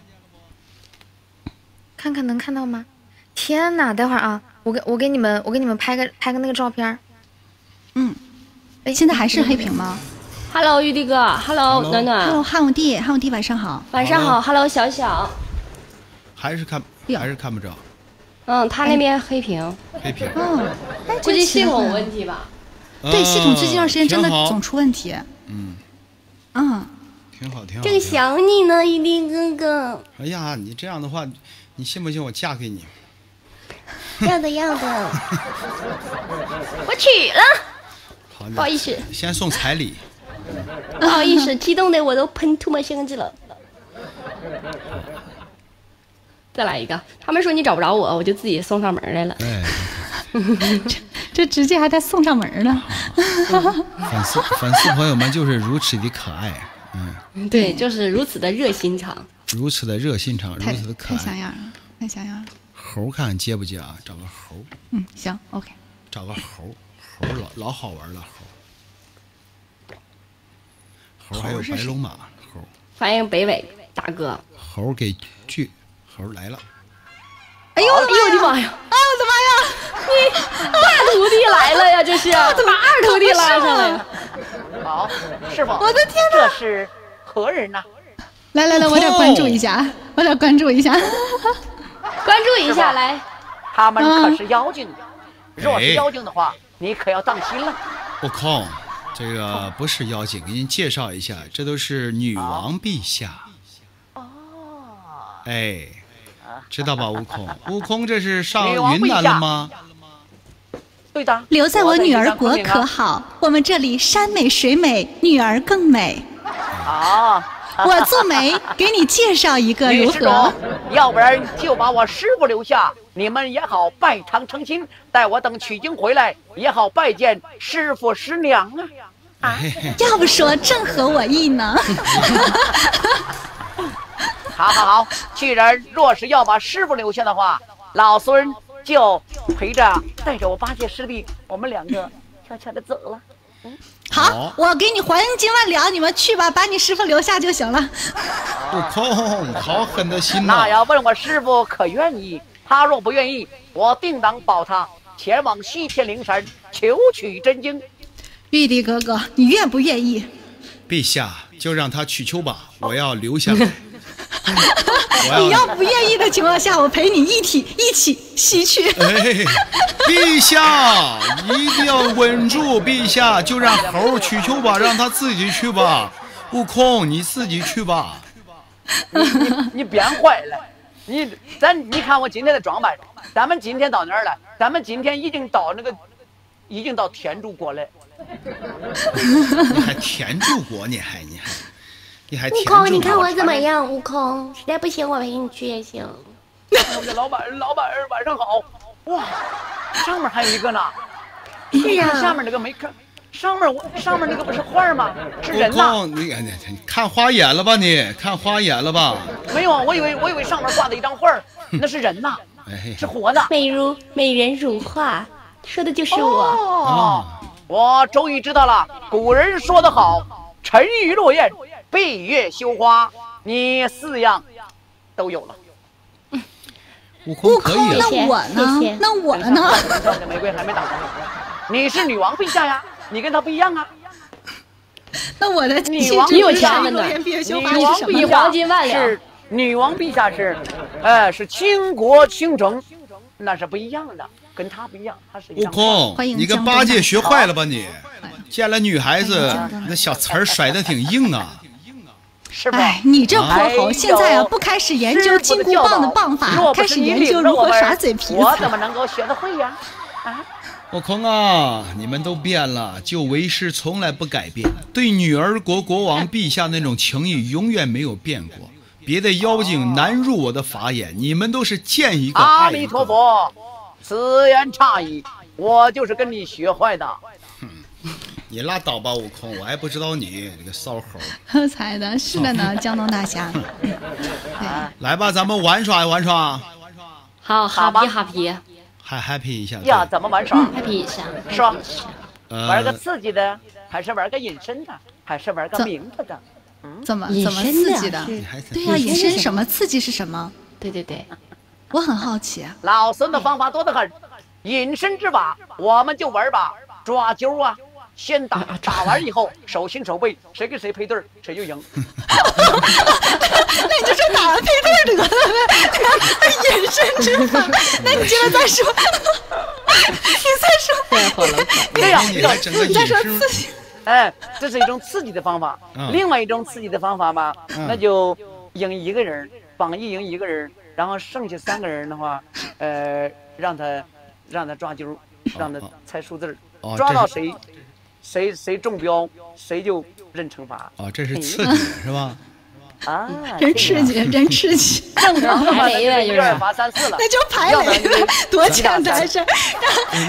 Speaker 16: 看看能看到吗？天哪！待会儿啊，我给我给你们，我给你们拍个拍个那个照片。
Speaker 15: 嗯，哎，现在还是黑屏吗
Speaker 17: Hello，玉帝哥，Hello，暖暖
Speaker 15: ？Hello，汉武帝，汉武帝晚上好。
Speaker 17: 晚上好，Hello，小小。
Speaker 1: 还是看还是看不着，
Speaker 17: 嗯，他那边黑屏，
Speaker 1: 黑屏。
Speaker 15: 哦，哎
Speaker 17: 估计系统问题吧。
Speaker 15: 对，系统最近一段时间真的总出问题。
Speaker 1: 嗯，
Speaker 15: 嗯，
Speaker 1: 挺好，挺好。
Speaker 17: 正想你呢，玉帝哥哥。
Speaker 1: 哎呀，你这样的话，你信不信我嫁给你？
Speaker 17: 要的要的。我娶了，
Speaker 1: 好，
Speaker 17: 不好意思，
Speaker 1: 先送彩礼。
Speaker 17: 不好意思，激动的我都喷吐沫星子了。再来一个，他们说你找不着我，我就自己送上门来了。
Speaker 1: 哎，
Speaker 15: 这这直接还带送上门了。
Speaker 1: 粉丝粉丝朋友们就是如此的可爱，嗯，
Speaker 17: 对，就是如此的热心肠。
Speaker 1: 如此的热心肠，如此的可爱。
Speaker 15: 太像样了，太像样了。
Speaker 1: 猴看看接不接啊？找个猴，
Speaker 15: 嗯，行，OK。
Speaker 1: 找个猴，猴老老好玩了，猴。猴还有白龙马，猴
Speaker 17: 欢迎北纬大哥。
Speaker 1: 猴给锯，猴来了。
Speaker 17: 哎呦，哎呦我的妈呀！哎呦我的妈呀！你大徒弟来了呀，这是 怎么二徒弟拉上来呀。
Speaker 18: 好，师傅，
Speaker 15: 我的天
Speaker 18: 哪，这是何人呐？
Speaker 15: 来来来，我得关注一下，我得关注一下。
Speaker 17: 关注一下，来。
Speaker 18: 他们可是妖精，若是
Speaker 1: 哎
Speaker 18: 妖精的话，你可要当心了。
Speaker 1: 悟空，这个不是妖精，给您介绍一下，这都是女王陛下。哦。哎，知道吧，悟空？悟空这是上云南了吗？
Speaker 18: 对的，
Speaker 15: 留在我女儿国可好？我们这里山美水美，女儿更美。
Speaker 18: 啊。
Speaker 15: 我做媒，给你介绍一个如何？，
Speaker 18: 要不然就把我师傅留下，你们也好拜堂成亲。待我等取经回来，也好拜见师傅师娘啊。
Speaker 15: 啊 要不说正合我意呢。
Speaker 18: 好好好，既然若是要把师傅留下的话，老孙就陪着带着我八戒师弟，我们两个悄悄的走了。
Speaker 15: 嗯好，我给你黄金万两，你们去吧，把你师傅留下就行了。
Speaker 1: 悟空，好狠的心呐那！
Speaker 18: 要问我师傅可愿意？他若不愿意，我定当保他前往西天灵山求取真经。
Speaker 15: 玉帝哥哥，你愿不愿意？
Speaker 1: 陛下，就让他去求吧，我要留下来。我
Speaker 15: 你要不愿意的情况下，我陪你一起一起西去。
Speaker 1: 哎，陛下一定要稳住，陛下就让猴去求吧，让他自己去吧。悟空，你自己去吧。
Speaker 18: 你你你变坏了，你咱你看我今天的装扮，咱们今天到哪儿了？咱们今天已经到那个，已经到天竺国了。
Speaker 1: 你还天竺国，你还你还你还
Speaker 17: 悟空，你看我怎么样？悟空，实在不行我陪你去也行。
Speaker 18: 我们的老板，老板晚上好。哇，上面还有一个呢。
Speaker 17: 是啊
Speaker 18: 下面那个没看，上面我上面那个不是画吗？是人呐。
Speaker 1: 你你你看花眼了吧你？看花眼了吧？
Speaker 18: 没有啊，我以为我以为上面挂的一张画儿那是人呐，
Speaker 1: 哎，
Speaker 18: 是活的。
Speaker 17: 美如美人如画，说的就是我。
Speaker 18: 哦，我终于知道了，古人说得好，沉鱼落雁，闭月羞花，你四样都有了。
Speaker 1: 悟空可以啊。
Speaker 15: 那我呢？那我呢？
Speaker 18: 你的玫瑰还没打开，你是女王陛下呀，你跟他不一样啊。
Speaker 15: 那我的
Speaker 18: 女王
Speaker 15: 你有呢？
Speaker 18: 女
Speaker 15: 女
Speaker 18: 王
Speaker 15: 是什么
Speaker 18: 陛下是女王陛下是，呃，是倾国倾城，那是不一样的，跟他不一样，她是一
Speaker 1: 悟空，你跟八戒学坏了吧你？见了女孩子，那小词儿甩的挺硬啊。
Speaker 18: 是吧？
Speaker 15: 哎，你这泼
Speaker 18: 哎
Speaker 15: 猴，现在啊不开始研究金箍棒的棒法，开始研究如何耍嘴皮子。
Speaker 18: 我怎么能够学得会呀？
Speaker 1: 悟空啊，你们都变了，就为师从来不改变，对女儿国国王陛下那种情谊永远没有变过。别的妖精难入我的法眼，你们都是见一个
Speaker 18: 阿弥
Speaker 1: 爱一个。
Speaker 18: 陀佛，此言差矣，我就是跟你学坏的。
Speaker 1: 你拉倒吧，悟空，我还不知道你这个骚猴。
Speaker 15: 喝彩的，是的呢，江东大侠。
Speaker 1: 来吧，咱们玩耍玩耍，
Speaker 17: 好，哈皮哈皮
Speaker 1: 还 happy 一下。
Speaker 18: 呀，怎么玩耍
Speaker 17: ？，happy 一下。
Speaker 18: 是吧？
Speaker 1: 呃
Speaker 18: 玩个刺激的，还是玩个隐身的，还是玩个
Speaker 15: 怎
Speaker 18: 明白的？
Speaker 15: 怎么怎么刺激的？对呀、隐身什么刺激是什么？
Speaker 17: 对对对，
Speaker 15: 我很好奇啊。
Speaker 18: 老孙的方法多得很，隐身之法我们就玩吧，抓阄啊。先打，打完以后手心手背，谁跟谁配对儿谁就赢。
Speaker 15: 那你就说打完配对得了呗，隐身之 法。那你接着再说，你再说。
Speaker 17: 太好了，
Speaker 18: 对呀，
Speaker 1: 你
Speaker 15: 再说刺激。
Speaker 18: 哎，这是一种刺激的方法。
Speaker 1: 嗯
Speaker 18: 另外一种刺激的方法吧，
Speaker 1: 嗯
Speaker 18: 那就赢一个人，榜一赢一个人，然后剩下三个人的话，呃，让他让他抓阄，让他猜数字儿，抓到谁谁谁中标，谁就认惩罚。
Speaker 1: 啊，这是刺激是吧？
Speaker 18: 啊，
Speaker 15: 真刺激，真刺激！
Speaker 18: 正常的话，
Speaker 17: 排雷了
Speaker 18: 那就一二罚三四了，
Speaker 15: 那就排雷了，多简单的事儿。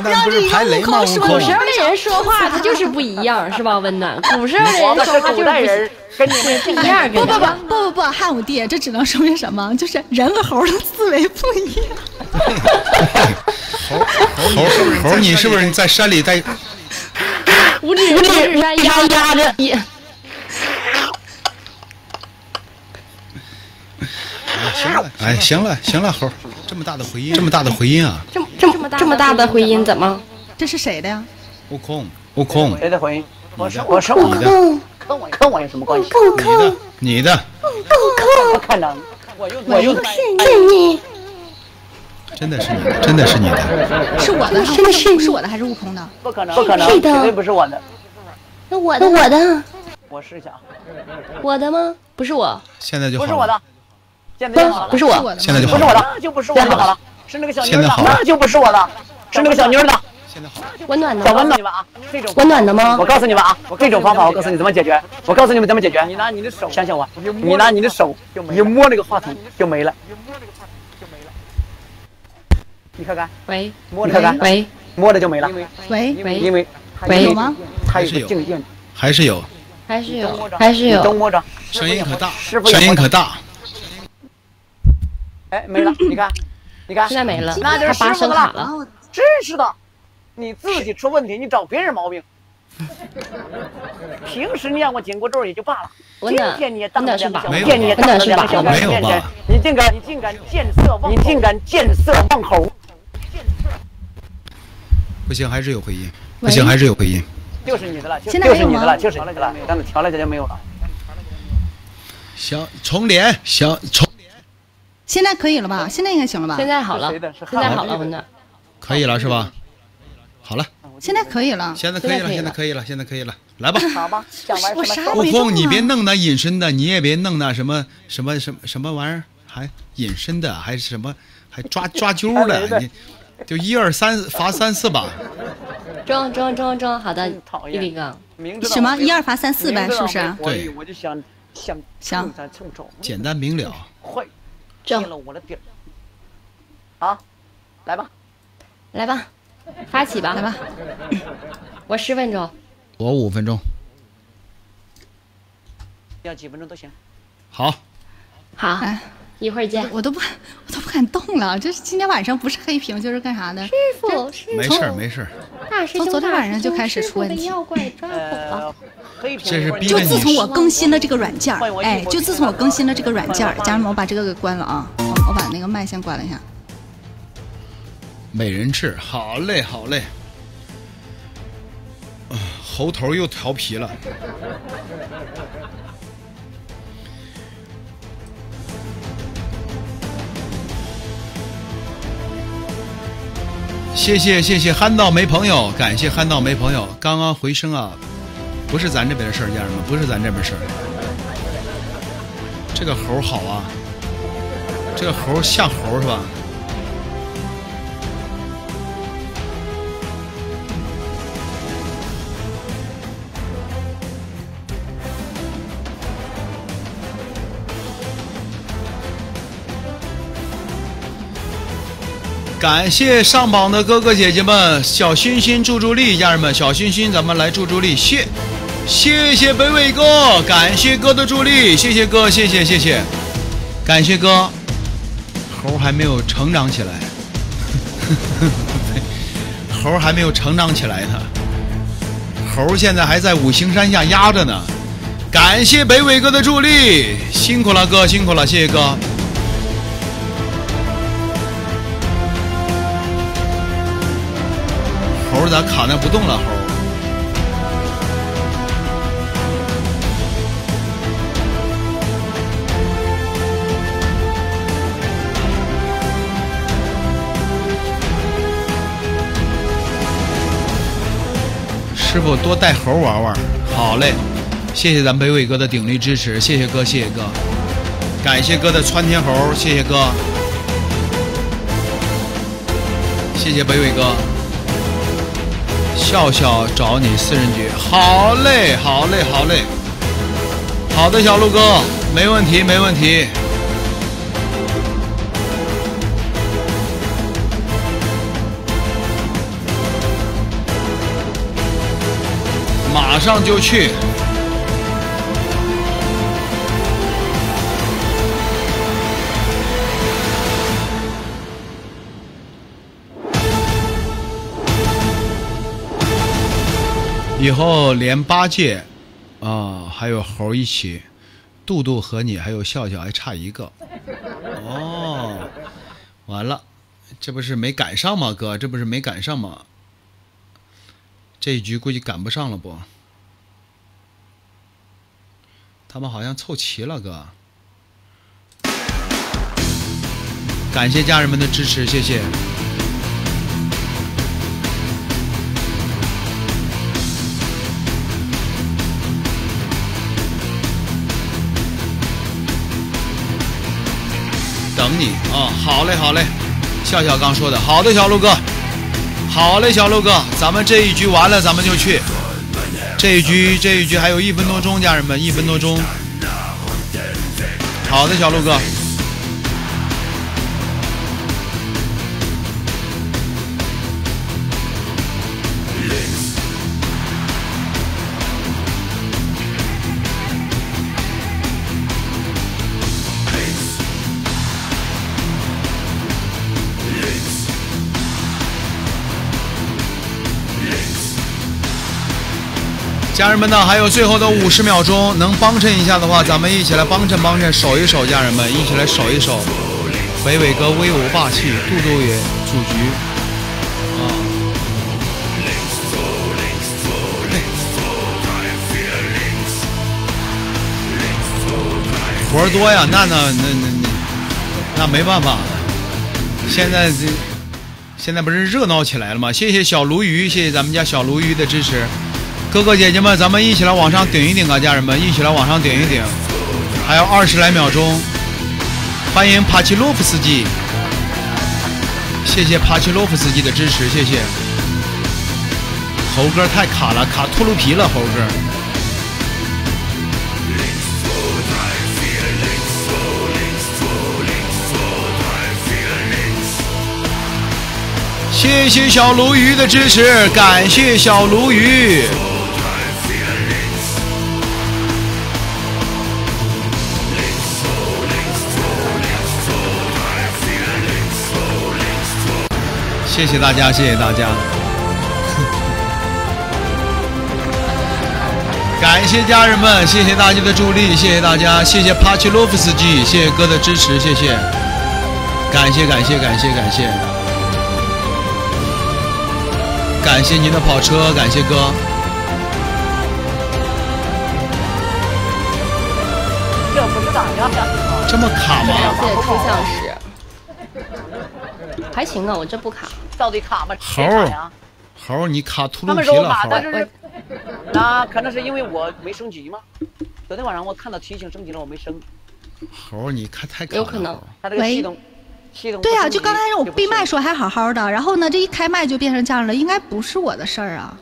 Speaker 1: 那不是排雷吗？悟
Speaker 17: 古时候的人说话他就是不一样，是吧？温暖，古时候的
Speaker 18: 我们是
Speaker 17: 人说话就是
Speaker 18: 跟你们
Speaker 17: 不一样，
Speaker 15: 不不不不不不，汉武帝，这只能说明什么？就是人和猴的思维不一样。
Speaker 1: 猴猴，你是不是在山里在？
Speaker 17: 五指五指山压压着一。
Speaker 1: 行了，哎，行了行了，猴，这么大的回音，这么大的回音啊！
Speaker 17: 这么这么这么大的回音，怎么？
Speaker 15: 这是谁的呀？
Speaker 1: 悟空，悟空，
Speaker 18: 谁的回音？我是我
Speaker 1: 你的
Speaker 18: 的，跟我跟我有什么关系？
Speaker 1: 悟空你的，悟空，
Speaker 18: 不可能，我用我用
Speaker 17: 你，
Speaker 1: 真的是你的，真的是你的。
Speaker 15: 是我的，
Speaker 17: 真的是
Speaker 15: 是我的还是悟空的？
Speaker 18: 不可能，不可能，
Speaker 17: 是的
Speaker 18: 绝对不是我的。
Speaker 17: 那我的我的
Speaker 18: 我试一下啊，
Speaker 17: 我的吗？不是我，
Speaker 1: 现在就好了，
Speaker 18: 不是我的，现在就好了，
Speaker 17: 不是我，
Speaker 1: 现在就好了，
Speaker 18: 不是我的，那就不是我的好了，是那个小妞的
Speaker 1: 现在好，了
Speaker 18: 那就不是我的，是那个小妞的。
Speaker 1: 现在好了。
Speaker 17: 温暖的
Speaker 18: 小温？暖你们啊，这种
Speaker 17: 温暖的吗
Speaker 18: 我？告诉你们啊，这种方法我告诉你怎么解决，我告诉你们怎么解决。你拿你的手，相信我，你拿你的手一摸那个话筒就没了。你看看，
Speaker 17: 喂。
Speaker 18: 摸着看看，
Speaker 17: 喂。
Speaker 18: 摸着就没了，
Speaker 15: 喂，
Speaker 17: 喂。
Speaker 18: 因为
Speaker 17: 喂
Speaker 15: 有吗？
Speaker 18: 它有。静电，
Speaker 1: 还是有，
Speaker 17: 还是有。还是有，
Speaker 18: 都摸着，
Speaker 1: 声音可大，声音可大。
Speaker 18: 哎，没了，你看，你看，
Speaker 17: 现在没了，
Speaker 18: 那就是
Speaker 17: 他拔
Speaker 18: 师傅的了。
Speaker 17: 声卡了。
Speaker 18: 真是的，你自己出问题，你找别人毛病。平时你让我紧箍咒也就罢了，今天你也当着两个小，
Speaker 1: 没有
Speaker 18: 今天你也当着两个小
Speaker 1: 没有
Speaker 18: 面前
Speaker 1: 吧，
Speaker 18: 你竟敢你竟敢见色忘，你竟敢见色忘猴，
Speaker 1: 不行，还是有回音，不行，还是有回音。
Speaker 18: 就是你的了，就
Speaker 15: 现在还有吗
Speaker 18: 就是你的了，就是你的了，刚才调了一下就没有了。
Speaker 1: 行，重连，行，重连
Speaker 15: 现在可以了吧？现在应该行了吧？
Speaker 17: 现在好了现在好了，温暖。
Speaker 1: 可以了是吧？好了，
Speaker 15: 现在可以了。
Speaker 1: 现在可以了，现在可以了，现在可以了，来吧。
Speaker 18: 好吧，想玩
Speaker 15: 我
Speaker 18: 什么？
Speaker 15: 啥也没动
Speaker 1: 悟空，你
Speaker 15: 啊
Speaker 1: 别弄那隐身的，你也别弄那什么什么什么什么玩意儿，还隐身的，还是什么，还抓抓阄的，你就一二三罚三四吧。
Speaker 17: 中中中中，好的，
Speaker 18: 讨厌
Speaker 17: 一零杠。
Speaker 18: 明知道
Speaker 15: 什么一二罚三四呗是不是
Speaker 1: 对
Speaker 18: 我就想想
Speaker 1: 简单明了。
Speaker 18: 会
Speaker 17: 正
Speaker 18: 泄了我的底儿。好，来吧，
Speaker 17: 来吧，发起吧，
Speaker 15: 来吧，
Speaker 17: 我十分钟。
Speaker 1: 我五分钟，
Speaker 18: 要几分钟都行。
Speaker 1: 好，
Speaker 17: 好，
Speaker 15: 哎，
Speaker 17: 一会儿见。
Speaker 15: 我都不，我都不敢动了。这是今天晚上不是黑屏就是干啥的？
Speaker 17: 师傅，师傅
Speaker 1: 没事没事，
Speaker 17: 大师兄，
Speaker 15: 从昨天
Speaker 17: 大
Speaker 15: 晚上就开始
Speaker 17: 师傅被
Speaker 15: 出问题
Speaker 17: 妖怪抓走了。
Speaker 18: 呃，黑屏
Speaker 1: 这是逼着你
Speaker 15: 就自从我更新了这个软件哎，就自从我更新了这个软件，家人们，我把这个给关了啊，我我把那个麦先关了一下。
Speaker 1: 美人痣，好嘞好嘞。啊猴头又调皮了。谢谢谢谢憨到没朋友，感谢憨到没朋友，刚刚回声啊，不是咱这边的事儿，家人们，不是咱这边事儿。这个猴好啊，这个猴像猴是吧？感谢上榜的哥哥姐姐们，小心心助助力，家人们，小心心咱们来助助力，谢谢谢北伟哥，感谢哥的助力，谢谢哥，谢谢谢谢，感谢哥，猴还没有成长起来，猴还没有成长起来呢，猴现在还在五行山下压着呢，感谢北伟哥的助力，辛苦了哥，辛苦了，谢谢哥。猴咋卡那不动了？猴。师傅多带猴玩玩，好嘞，谢谢咱北伟哥的鼎力支持，谢谢哥，谢谢哥，感谢哥的窜天猴，谢谢哥，谢谢北伟哥，笑笑找你私人局，好嘞，好嘞，好嘞，好的，小鹿哥，没问题，没问题。马上就去。以后连八戒啊，还有猴一起，杜杜和你还有笑笑还差一个。哦，完了，这不是没赶上吗？哥，这不是没赶上吗？这一局估计赶不上了不？他们好像凑齐了，哥。感谢家人们的支持，谢谢。等你啊，好嘞，好嘞。笑笑刚说的，好的，小鹿哥。好嘞，小鹿哥，咱们这一局完了，咱们就去。这一局，这一局还有一分多钟，家人们，一分多钟。好的，小鹿哥。家人们呢，还有最后的五十秒钟，能帮衬一下的话，咱们一起来帮衬帮衬，守一守，家人们一起来守一守。北伟哥威武霸气，杜杜也组局啊！活多呀，那那那那那那没办法，现在这现在不是热闹起来了吗？谢谢小鲈鱼，谢谢咱们家小鲈鱼的支持。哥哥姐姐们，咱们一起来往上顶一顶啊！家人们，一起来往上顶一顶。还有二十来秒钟，欢迎帕奇洛夫斯基，谢谢帕奇洛夫斯基的支持，谢谢。猴哥太卡了，卡秃噜皮了，猴哥。谢谢小鲈鱼的支持，感谢小鲈鱼。谢谢大家，谢谢大家，感谢家人们，谢谢大家的助力，谢谢大家，谢谢帕奇洛夫斯基，谢谢哥的支持，谢谢，感谢感谢感谢感谢，感谢您的跑车，感谢哥，
Speaker 18: 这
Speaker 1: 么卡吗？
Speaker 17: 谢谢吹向师，还行啊，我这不卡。
Speaker 18: 到底卡吗？
Speaker 1: 猴儿，猴儿，你卡秃噜皮了，猴
Speaker 18: 儿。那可能是因为我没升级吗？昨天晚上我看到提醒升级了，我没升。
Speaker 1: 猴儿，你看太卡了。
Speaker 17: 有可能。
Speaker 18: 它这个系统，系统。
Speaker 15: 对啊，就刚才我闭麦说还好好的，然后呢，这一开麦就变成这样了，应该不是我的事儿啊。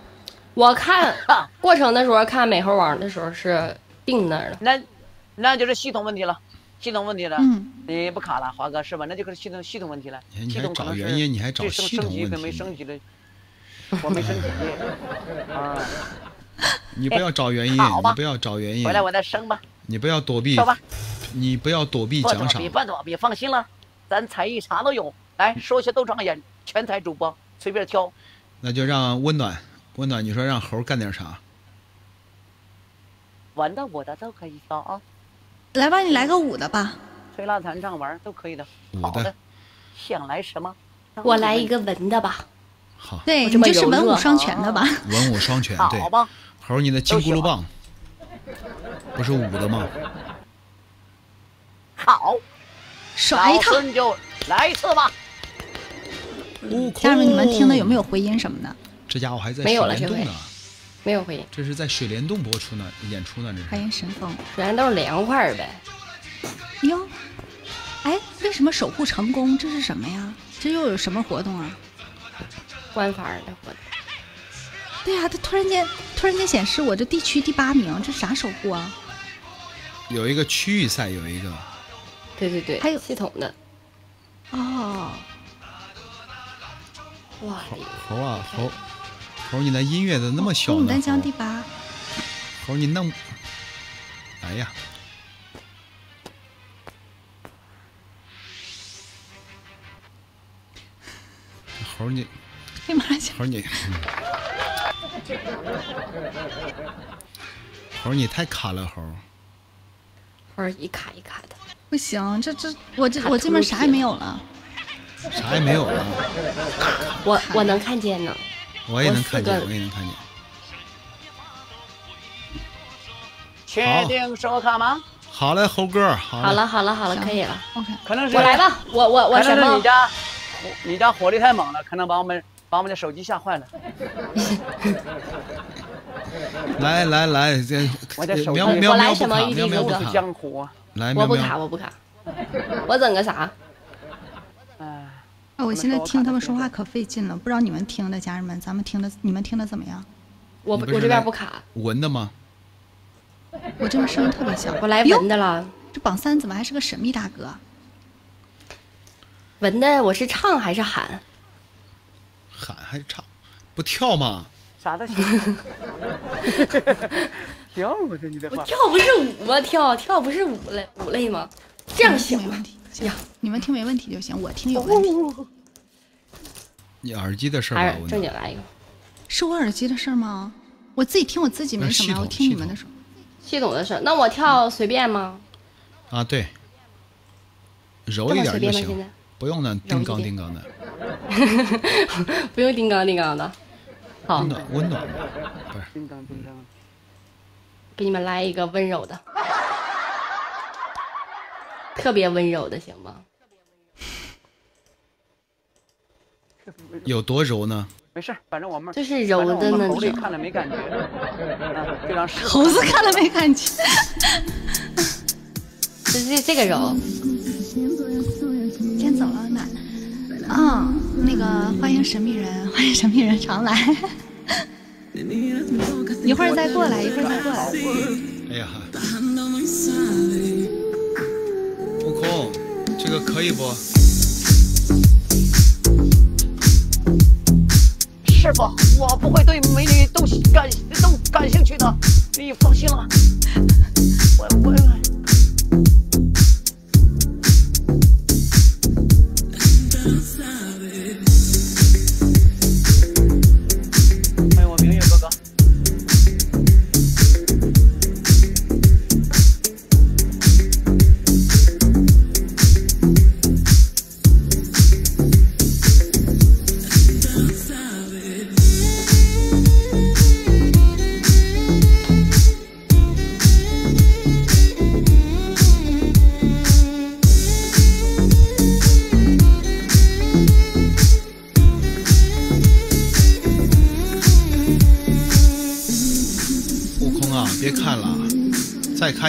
Speaker 17: 我看 过程的时候，看美猴王的时候是定那儿了。
Speaker 18: 那，那就是系统问题了。系统问题了，
Speaker 15: 嗯，
Speaker 18: 你不卡了，华哥是吧？那就是系统系统问题了。
Speaker 1: 你还找原因，你还找系统问题？
Speaker 18: 没升级的，我没升级 啊。
Speaker 1: 你不要找原因，你不要找原因。
Speaker 18: 回来我再升吧。
Speaker 1: 你不要躲避，
Speaker 18: 吧。
Speaker 1: 你不要躲避奖赏。
Speaker 18: 别躲避，放心了，咱才艺啥都有。来说些都长眼，全才主播随便挑。
Speaker 1: 那就让温暖，温暖，你说让猴干点啥？
Speaker 18: 玩的、我的都可以挑啊。
Speaker 15: 来吧，你来个舞的吧。
Speaker 18: 吹拉弹唱玩儿都可以的。好的，想来什么？
Speaker 19: 我来一个文的吧。
Speaker 1: 好，
Speaker 15: 对，你就是文武双全的吧？
Speaker 1: 文武双全，对
Speaker 18: 好。吧，
Speaker 1: 猴，你的金箍噜棒不是舞的吗？
Speaker 18: 好，
Speaker 15: 耍一套。
Speaker 18: 就来一次吧。
Speaker 15: 家人们，你们听的有没有回音什么的？
Speaker 1: 这家伙还在
Speaker 19: 没有了这回没有回音，
Speaker 1: 这是在水帘洞播出呢，演出呢，这是。
Speaker 15: 欢迎神风。
Speaker 19: 水帘洞凉快呗。
Speaker 15: 哟，哎，为什么守护成功？这是什么呀？这又有什么活动啊？
Speaker 19: 官方的活动。
Speaker 15: 对呀、它突然间突然间显示我这地区第八名，这啥守护啊？
Speaker 1: 有一个区域赛，有一个
Speaker 19: 对对对，
Speaker 15: 还有
Speaker 19: 系统的。
Speaker 15: 哦，
Speaker 19: 哇，
Speaker 1: 猴啊猴儿，猴，你那音乐怎么那么小呢？
Speaker 15: 牡丹江第八。
Speaker 1: 猴，你弄，哎呀，猴你，
Speaker 15: 哎妈呀！
Speaker 1: 猴你，嗯猴你太卡了，猴儿。
Speaker 19: 或者一卡一卡的。
Speaker 15: 不行，这这我这我这边啥也没有了。
Speaker 1: 啥也没有了，
Speaker 19: 我我能看见呢。
Speaker 1: 我也能看见，
Speaker 19: 我
Speaker 1: 我也能看见。
Speaker 18: 确定收卡吗？
Speaker 1: 好嘞，猴哥，好
Speaker 19: 好了好了好了，可以了。
Speaker 15: OK，
Speaker 18: 可能是
Speaker 19: 我来吧，我我我
Speaker 18: 可
Speaker 19: 什么？
Speaker 18: 你家，你家火力太猛了，可能把我们把我们的手机吓坏了。
Speaker 1: 来来来，这
Speaker 18: 我这手机
Speaker 1: 喵喵
Speaker 19: 我来什么玉帝哥哥
Speaker 1: 喵喵不卡，
Speaker 18: 江湖啊，
Speaker 1: 来
Speaker 19: 我不卡，我不卡，我整个啥？
Speaker 18: 哎，
Speaker 15: 哎，我现在听他们说话可费劲了，不知道你们听的，家人们，咱们听的，你们听的怎么样？
Speaker 19: 我我这边
Speaker 1: 不
Speaker 19: 卡，
Speaker 1: 文的吗？
Speaker 15: 我这边声音特别小。
Speaker 19: 我来
Speaker 15: 哟
Speaker 19: 文的了。
Speaker 15: 这榜三怎么还是个神秘大哥？
Speaker 19: 文的我是唱还是喊？
Speaker 1: 喊还是唱？不跳吗？
Speaker 18: 啥都行。跳我这你的话，
Speaker 19: 跳不是舞吗？跳跳不是舞类舞类吗？这样行吗
Speaker 15: 没问？题。行，你们听没问题就行，我听有问题。
Speaker 1: 你耳机的事儿
Speaker 19: 正经来一个
Speaker 15: 是我耳机的事儿吗？我自己听我自己没什么我听你们的时候。
Speaker 19: 系统的事儿。那我跳随便吗？
Speaker 1: 啊，对，柔一点就
Speaker 19: 随便吗？现
Speaker 1: 行
Speaker 19: 在，
Speaker 1: 不用那叮当叮当的，
Speaker 19: 不用叮当叮当的。好
Speaker 1: 温，暖温暖的，不是
Speaker 18: 叮当叮当。
Speaker 19: 给你们来一个温柔的，特别温柔的，行吗？
Speaker 1: 有多柔呢？
Speaker 18: 没事，反正我们
Speaker 19: 就是柔的
Speaker 18: 反正我们
Speaker 19: 那
Speaker 18: 猴
Speaker 19: 子
Speaker 18: 看了没感觉，啊，非常适合。
Speaker 15: 猴子看了没感觉？
Speaker 19: 这这这个柔，
Speaker 15: 先走了，奶。啊、那个欢迎神秘人，欢迎神秘人常来。一会儿再过来，一会儿再过来。
Speaker 1: 哎呀，个可以不？
Speaker 18: 师傅，我不会对美女都感都感兴趣的，你放心了。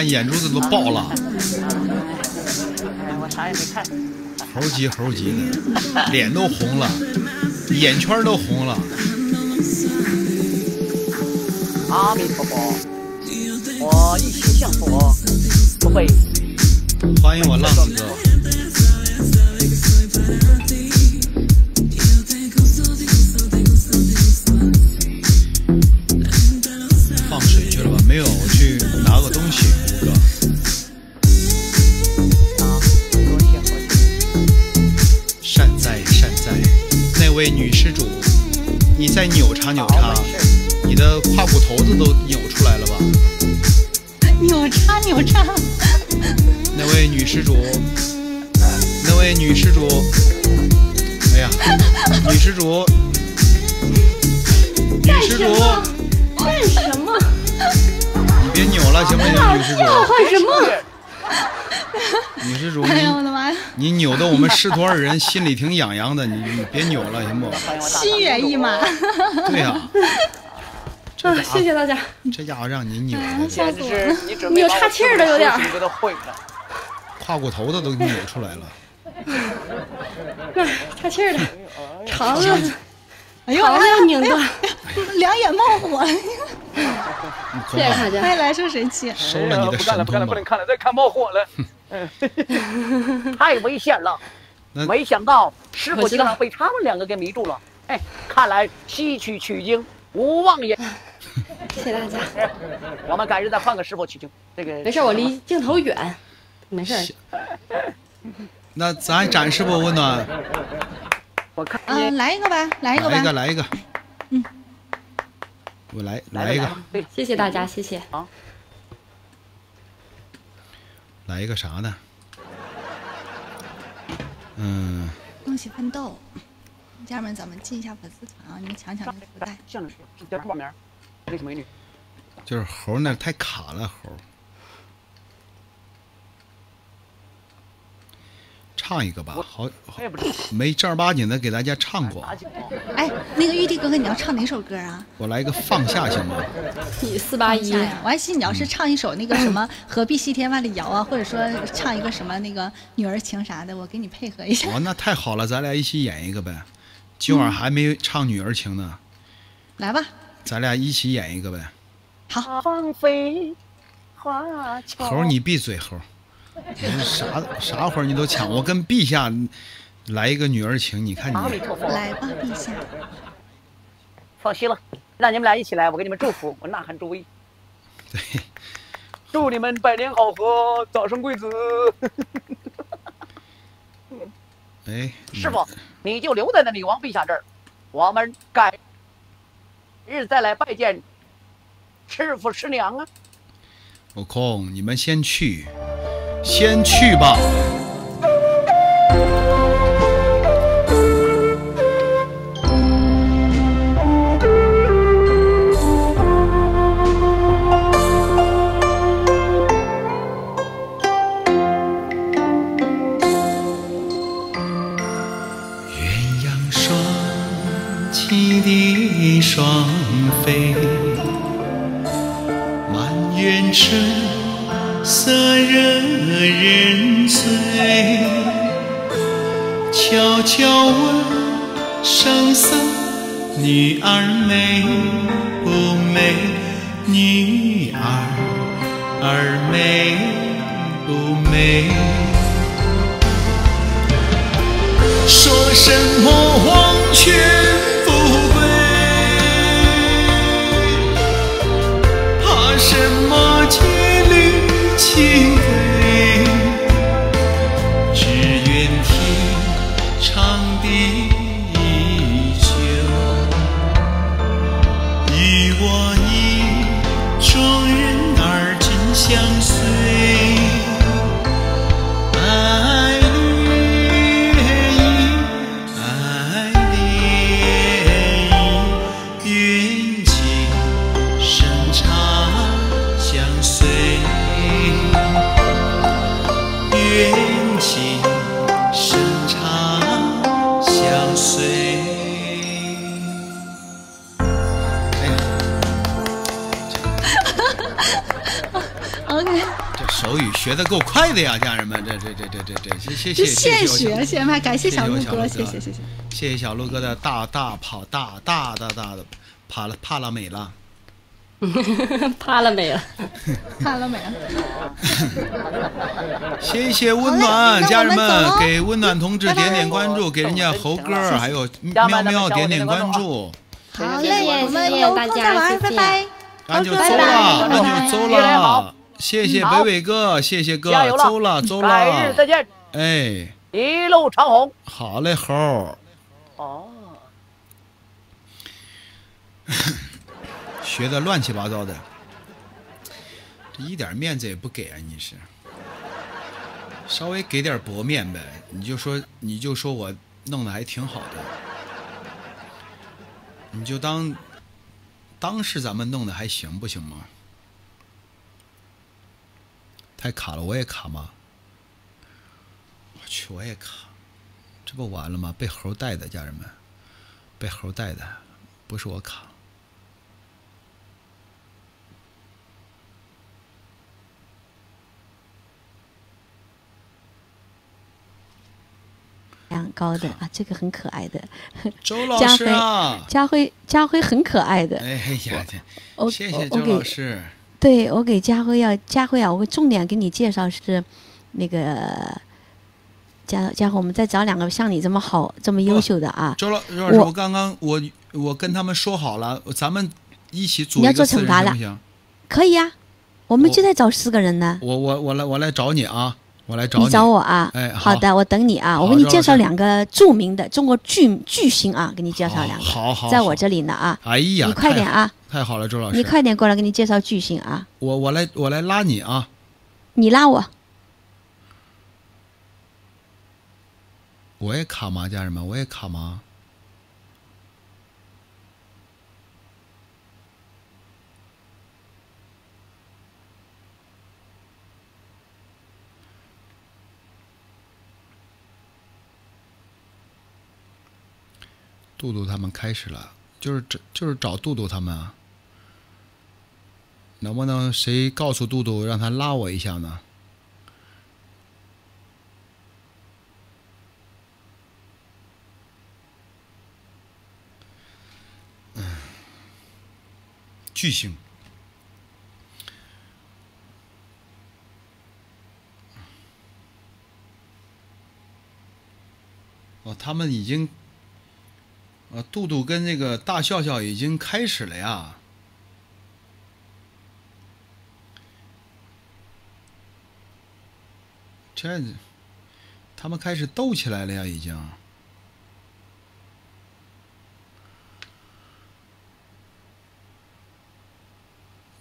Speaker 1: 看眼珠子都爆了，
Speaker 18: 哎，我啥也没看。
Speaker 1: 猴急猴急的，脸都红了，眼圈都红了。
Speaker 18: 阿弥陀佛，我一心向佛，不会。
Speaker 1: 欢迎我浪子哥，的
Speaker 15: 我
Speaker 20: 们师徒二人心里挺痒痒的，你你别扭了行不？
Speaker 15: 心猿意马。
Speaker 20: 对呀、
Speaker 19: 啊，谢谢大家。
Speaker 20: 这家伙让你扭
Speaker 18: 你准备
Speaker 19: 有岔气儿的有点儿
Speaker 18: 你给他毁了。
Speaker 20: 胯骨头子都给扭出来了。
Speaker 19: 哎，岔气儿的，肠子，
Speaker 15: 哎呦，
Speaker 19: 肠子要拧的。
Speaker 15: 两眼冒火了。
Speaker 19: 谢谢大家
Speaker 15: 欢迎来受神器。
Speaker 20: 收了你的
Speaker 18: 不干了，不干了，不能。看了，再看冒火了。嗯 太危险了！
Speaker 20: 那
Speaker 18: 没想到师傅竟然被他们两个给迷住了。哎，看来西去取经无望也。
Speaker 19: 谢谢大家。
Speaker 18: 我们改日再换个师傅取经。这个
Speaker 19: 没事，我离镜头远，没事。
Speaker 20: 那咱展示不温暖？
Speaker 18: 我看
Speaker 15: 嗯，来一个吧，来一个吧。
Speaker 20: 来一个，来一个。
Speaker 15: 嗯，
Speaker 20: 我来来一个，
Speaker 19: 谢谢大家，谢谢。
Speaker 20: 好来一个啥呢？嗯，
Speaker 15: 恭喜奋斗！家人们，咱们进一下粉丝团啊！你们抢抢这个福袋。
Speaker 18: 像是叫什么名儿？那是美女。
Speaker 20: 就是猴那太卡了，猴。唱一个吧，好，好没正儿八经的给大家唱过。
Speaker 15: 哎，那个玉帝哥哥，你要唱哪首歌啊？
Speaker 20: 我来一个放下行吗？
Speaker 19: 你四八一
Speaker 15: 我还寻思你要是唱一首那个什么“何必西天万里遥”啊，或者说唱一个什么那个女儿情啥的，我给你配合一下。
Speaker 20: 哦，那太好了，咱俩一起演一个呗。今晚还没唱女儿情呢，
Speaker 15: 来吧，
Speaker 20: 咱俩一起演一个呗。
Speaker 15: 好。
Speaker 18: 放飞花桥。
Speaker 20: 猴，你闭嘴，猴。你啥啥活儿你都抢，我跟陛下来一个女儿情，你看你。
Speaker 18: 阿弥陀佛。
Speaker 15: 来吧，陛下。
Speaker 18: 放心了，让你们俩一起来，我给你们祝福，我呐喊助威。
Speaker 20: 对。
Speaker 18: 祝你们百年好合，早生贵子。
Speaker 20: 哎，
Speaker 18: 师傅，你就留在那女王陛下这儿，我们改日再来拜见师傅师娘啊。
Speaker 20: 悟空你们先去，先去吧。
Speaker 1: 鸳鸯双栖的双悄悄问圣僧，女儿美不美？女儿儿美不美？说什么黄泉
Speaker 20: 快的呀，家人们，这这这这这这，谢谢
Speaker 15: 谢
Speaker 20: 谢
Speaker 15: 现学现卖，感谢小鹿哥，
Speaker 20: 谢谢小鹿哥
Speaker 15: 谢谢谢谢。
Speaker 20: 谢谢小鹿哥的大大跑大大大大的帕拉帕拉美了，
Speaker 19: 趴了没了？
Speaker 15: 看了没？
Speaker 20: 谢谢温暖家人们给温暖同志点点关注，给人家猴哥还有喵喵点点关注，
Speaker 15: 好
Speaker 19: 谢谢
Speaker 15: 嘞，我们
Speaker 19: 谢谢
Speaker 15: 有
Speaker 19: 大家
Speaker 15: 空再拜拜。
Speaker 20: 俺就走了，
Speaker 15: 拜拜
Speaker 20: 俺就走了，谢谢
Speaker 18: 北
Speaker 20: 北伟哥，谢谢哥
Speaker 18: 加油，了
Speaker 20: 走了走了
Speaker 18: 改日再，见，
Speaker 20: 哎，
Speaker 18: 一路长虹。
Speaker 20: 好嘞猴儿，
Speaker 18: 哦，
Speaker 20: 学的乱七八糟的。
Speaker 1: 这一点面子也不给啊！你是，稍微给点薄面呗。你就说，你就说我弄的还挺好的，你就当当是咱们弄的还行不行吗？太卡了，我也卡吗？我去，我也卡，这不完了吗？被猴带的，家人们，被猴带的，不是我卡。
Speaker 21: 样高的啊，这个很可爱的。
Speaker 1: 周老师
Speaker 21: 家辉
Speaker 1: 啊，
Speaker 21: 家辉，家辉很可爱的。
Speaker 1: 哎呀，谢谢周老师。
Speaker 21: 对我给家辉要家辉啊，我会重点给你介绍是那个家家辉，我们再找两个像你这么好、这么优秀的啊。
Speaker 1: 周老周老师，
Speaker 21: 我
Speaker 1: 我刚刚我我跟他们说好了，咱们一起组
Speaker 21: 你要
Speaker 1: 一个四人
Speaker 21: 做惩罚的
Speaker 1: 行不行？
Speaker 21: 可以啊，我们就在找四个人呢。
Speaker 1: 我我我来我来找你啊，我来找
Speaker 21: 你找我啊？
Speaker 1: 哎，
Speaker 21: 好的，我等你啊。我给你介绍两个著名的中国巨巨星啊，给你介绍两个，
Speaker 1: 好好
Speaker 21: 在我这里呢啊。
Speaker 1: 哎呀，
Speaker 21: 你快点啊！
Speaker 1: 太好了，周老师，
Speaker 21: 你快点过来，给你介绍巨星啊！
Speaker 1: 我我来我来拉你啊！
Speaker 21: 你拉我，
Speaker 1: 我也卡吗，家人们？我也卡吗？杜杜他们开始了，就是找就是找杜杜他们啊。能不能谁告诉杜杜，让他拉我一下呢？巨星。哦，他们已经，呃，杜杜跟那个大笑笑已经开始了呀。这，他们开始斗起来了呀，已经。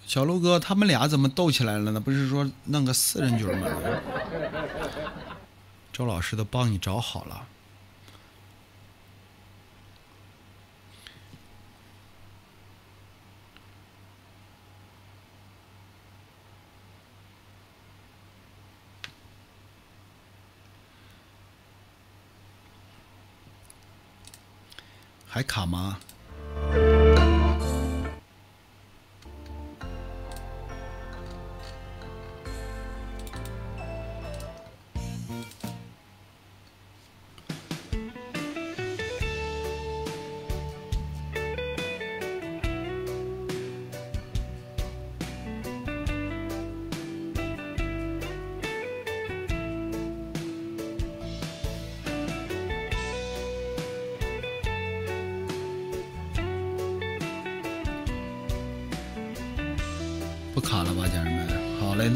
Speaker 1: 小鹿哥，他们俩怎么斗起来了呢？不是说弄个四人局吗？周老师都帮你找好了。还卡吗？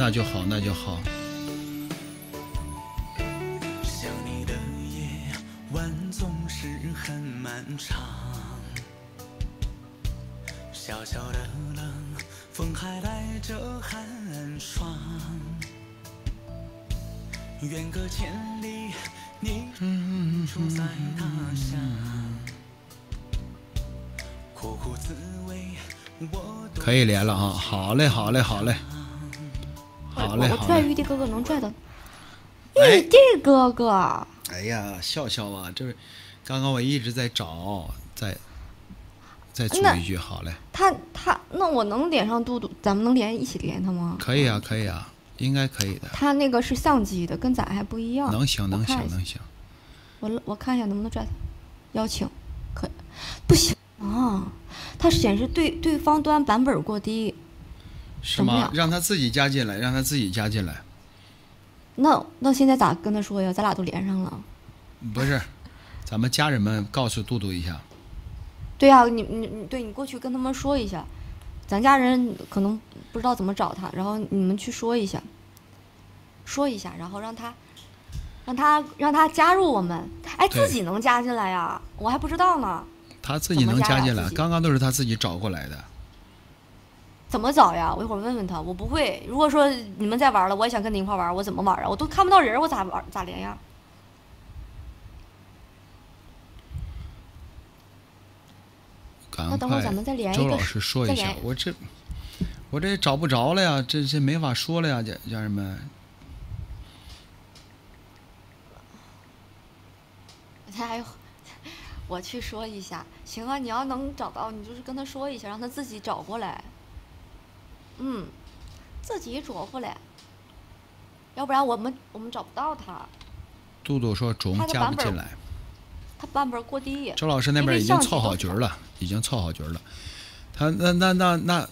Speaker 1: 那就好，那就好。
Speaker 14: 想你的夜晚总是很漫长，小小的冷风还带着寒霜。远隔千里，你处在他乡，苦苦滋味我都
Speaker 1: 可以连了啊！好嘞，好嘞，好嘞，好嘞，
Speaker 17: 我。拽玉帝哥哥能拽的。
Speaker 1: 哎
Speaker 17: 玉帝哥哥，
Speaker 1: 哎呀，笑笑啊，就是刚刚我一直在找，在再组
Speaker 17: 那
Speaker 1: 一句，好嘞，
Speaker 17: 他他那我能连上嘟嘟，咱们能连一起连他吗？
Speaker 1: 可以啊，可以啊，应该可以的，
Speaker 17: 他那个是相机的，跟咱还不一样。
Speaker 1: 能行，能行，能行。
Speaker 17: 我我看一下能不能拽他，邀请，可不行啊？它显示对对方端版本过低，
Speaker 1: 是？吗让他自己加进来，让他自己加进来。
Speaker 17: 那那现在咋跟他说呀？咱俩都连上了。
Speaker 1: 不是，咱们家人们告诉杜杜一下，
Speaker 17: 对呀、你你你对你过去跟他们说一下，咱家人可能不知道怎么找他，然后你们去说一下，说一下，然后让他让他让他加入我们。哎，自己能加进来呀？我还不知道呢。
Speaker 1: 他自己能加进来，刚刚都是他自己找过来的。
Speaker 17: 怎么找呀？我一会儿问问他，我不会。如果说你们在玩了，我也想跟你一块玩，我怎么玩啊？我都看不到人，我咋玩咋连呀？那等会儿咱们再连一个
Speaker 1: 周老师说一下，我这我这找不着了呀，这这没法说了呀，家家人们。
Speaker 17: 他还有，我去说一下，行啊，你要能找到，你就是跟他说一下，让他自己找过来。嗯，自己琢磨嘞，要不然我们我们找不到他，
Speaker 1: 杜杜说总
Speaker 17: 他的版本
Speaker 1: 加不进来，
Speaker 17: 他版本过低。
Speaker 1: 周老师那边已经凑好局了，已经凑好局了。他那那那那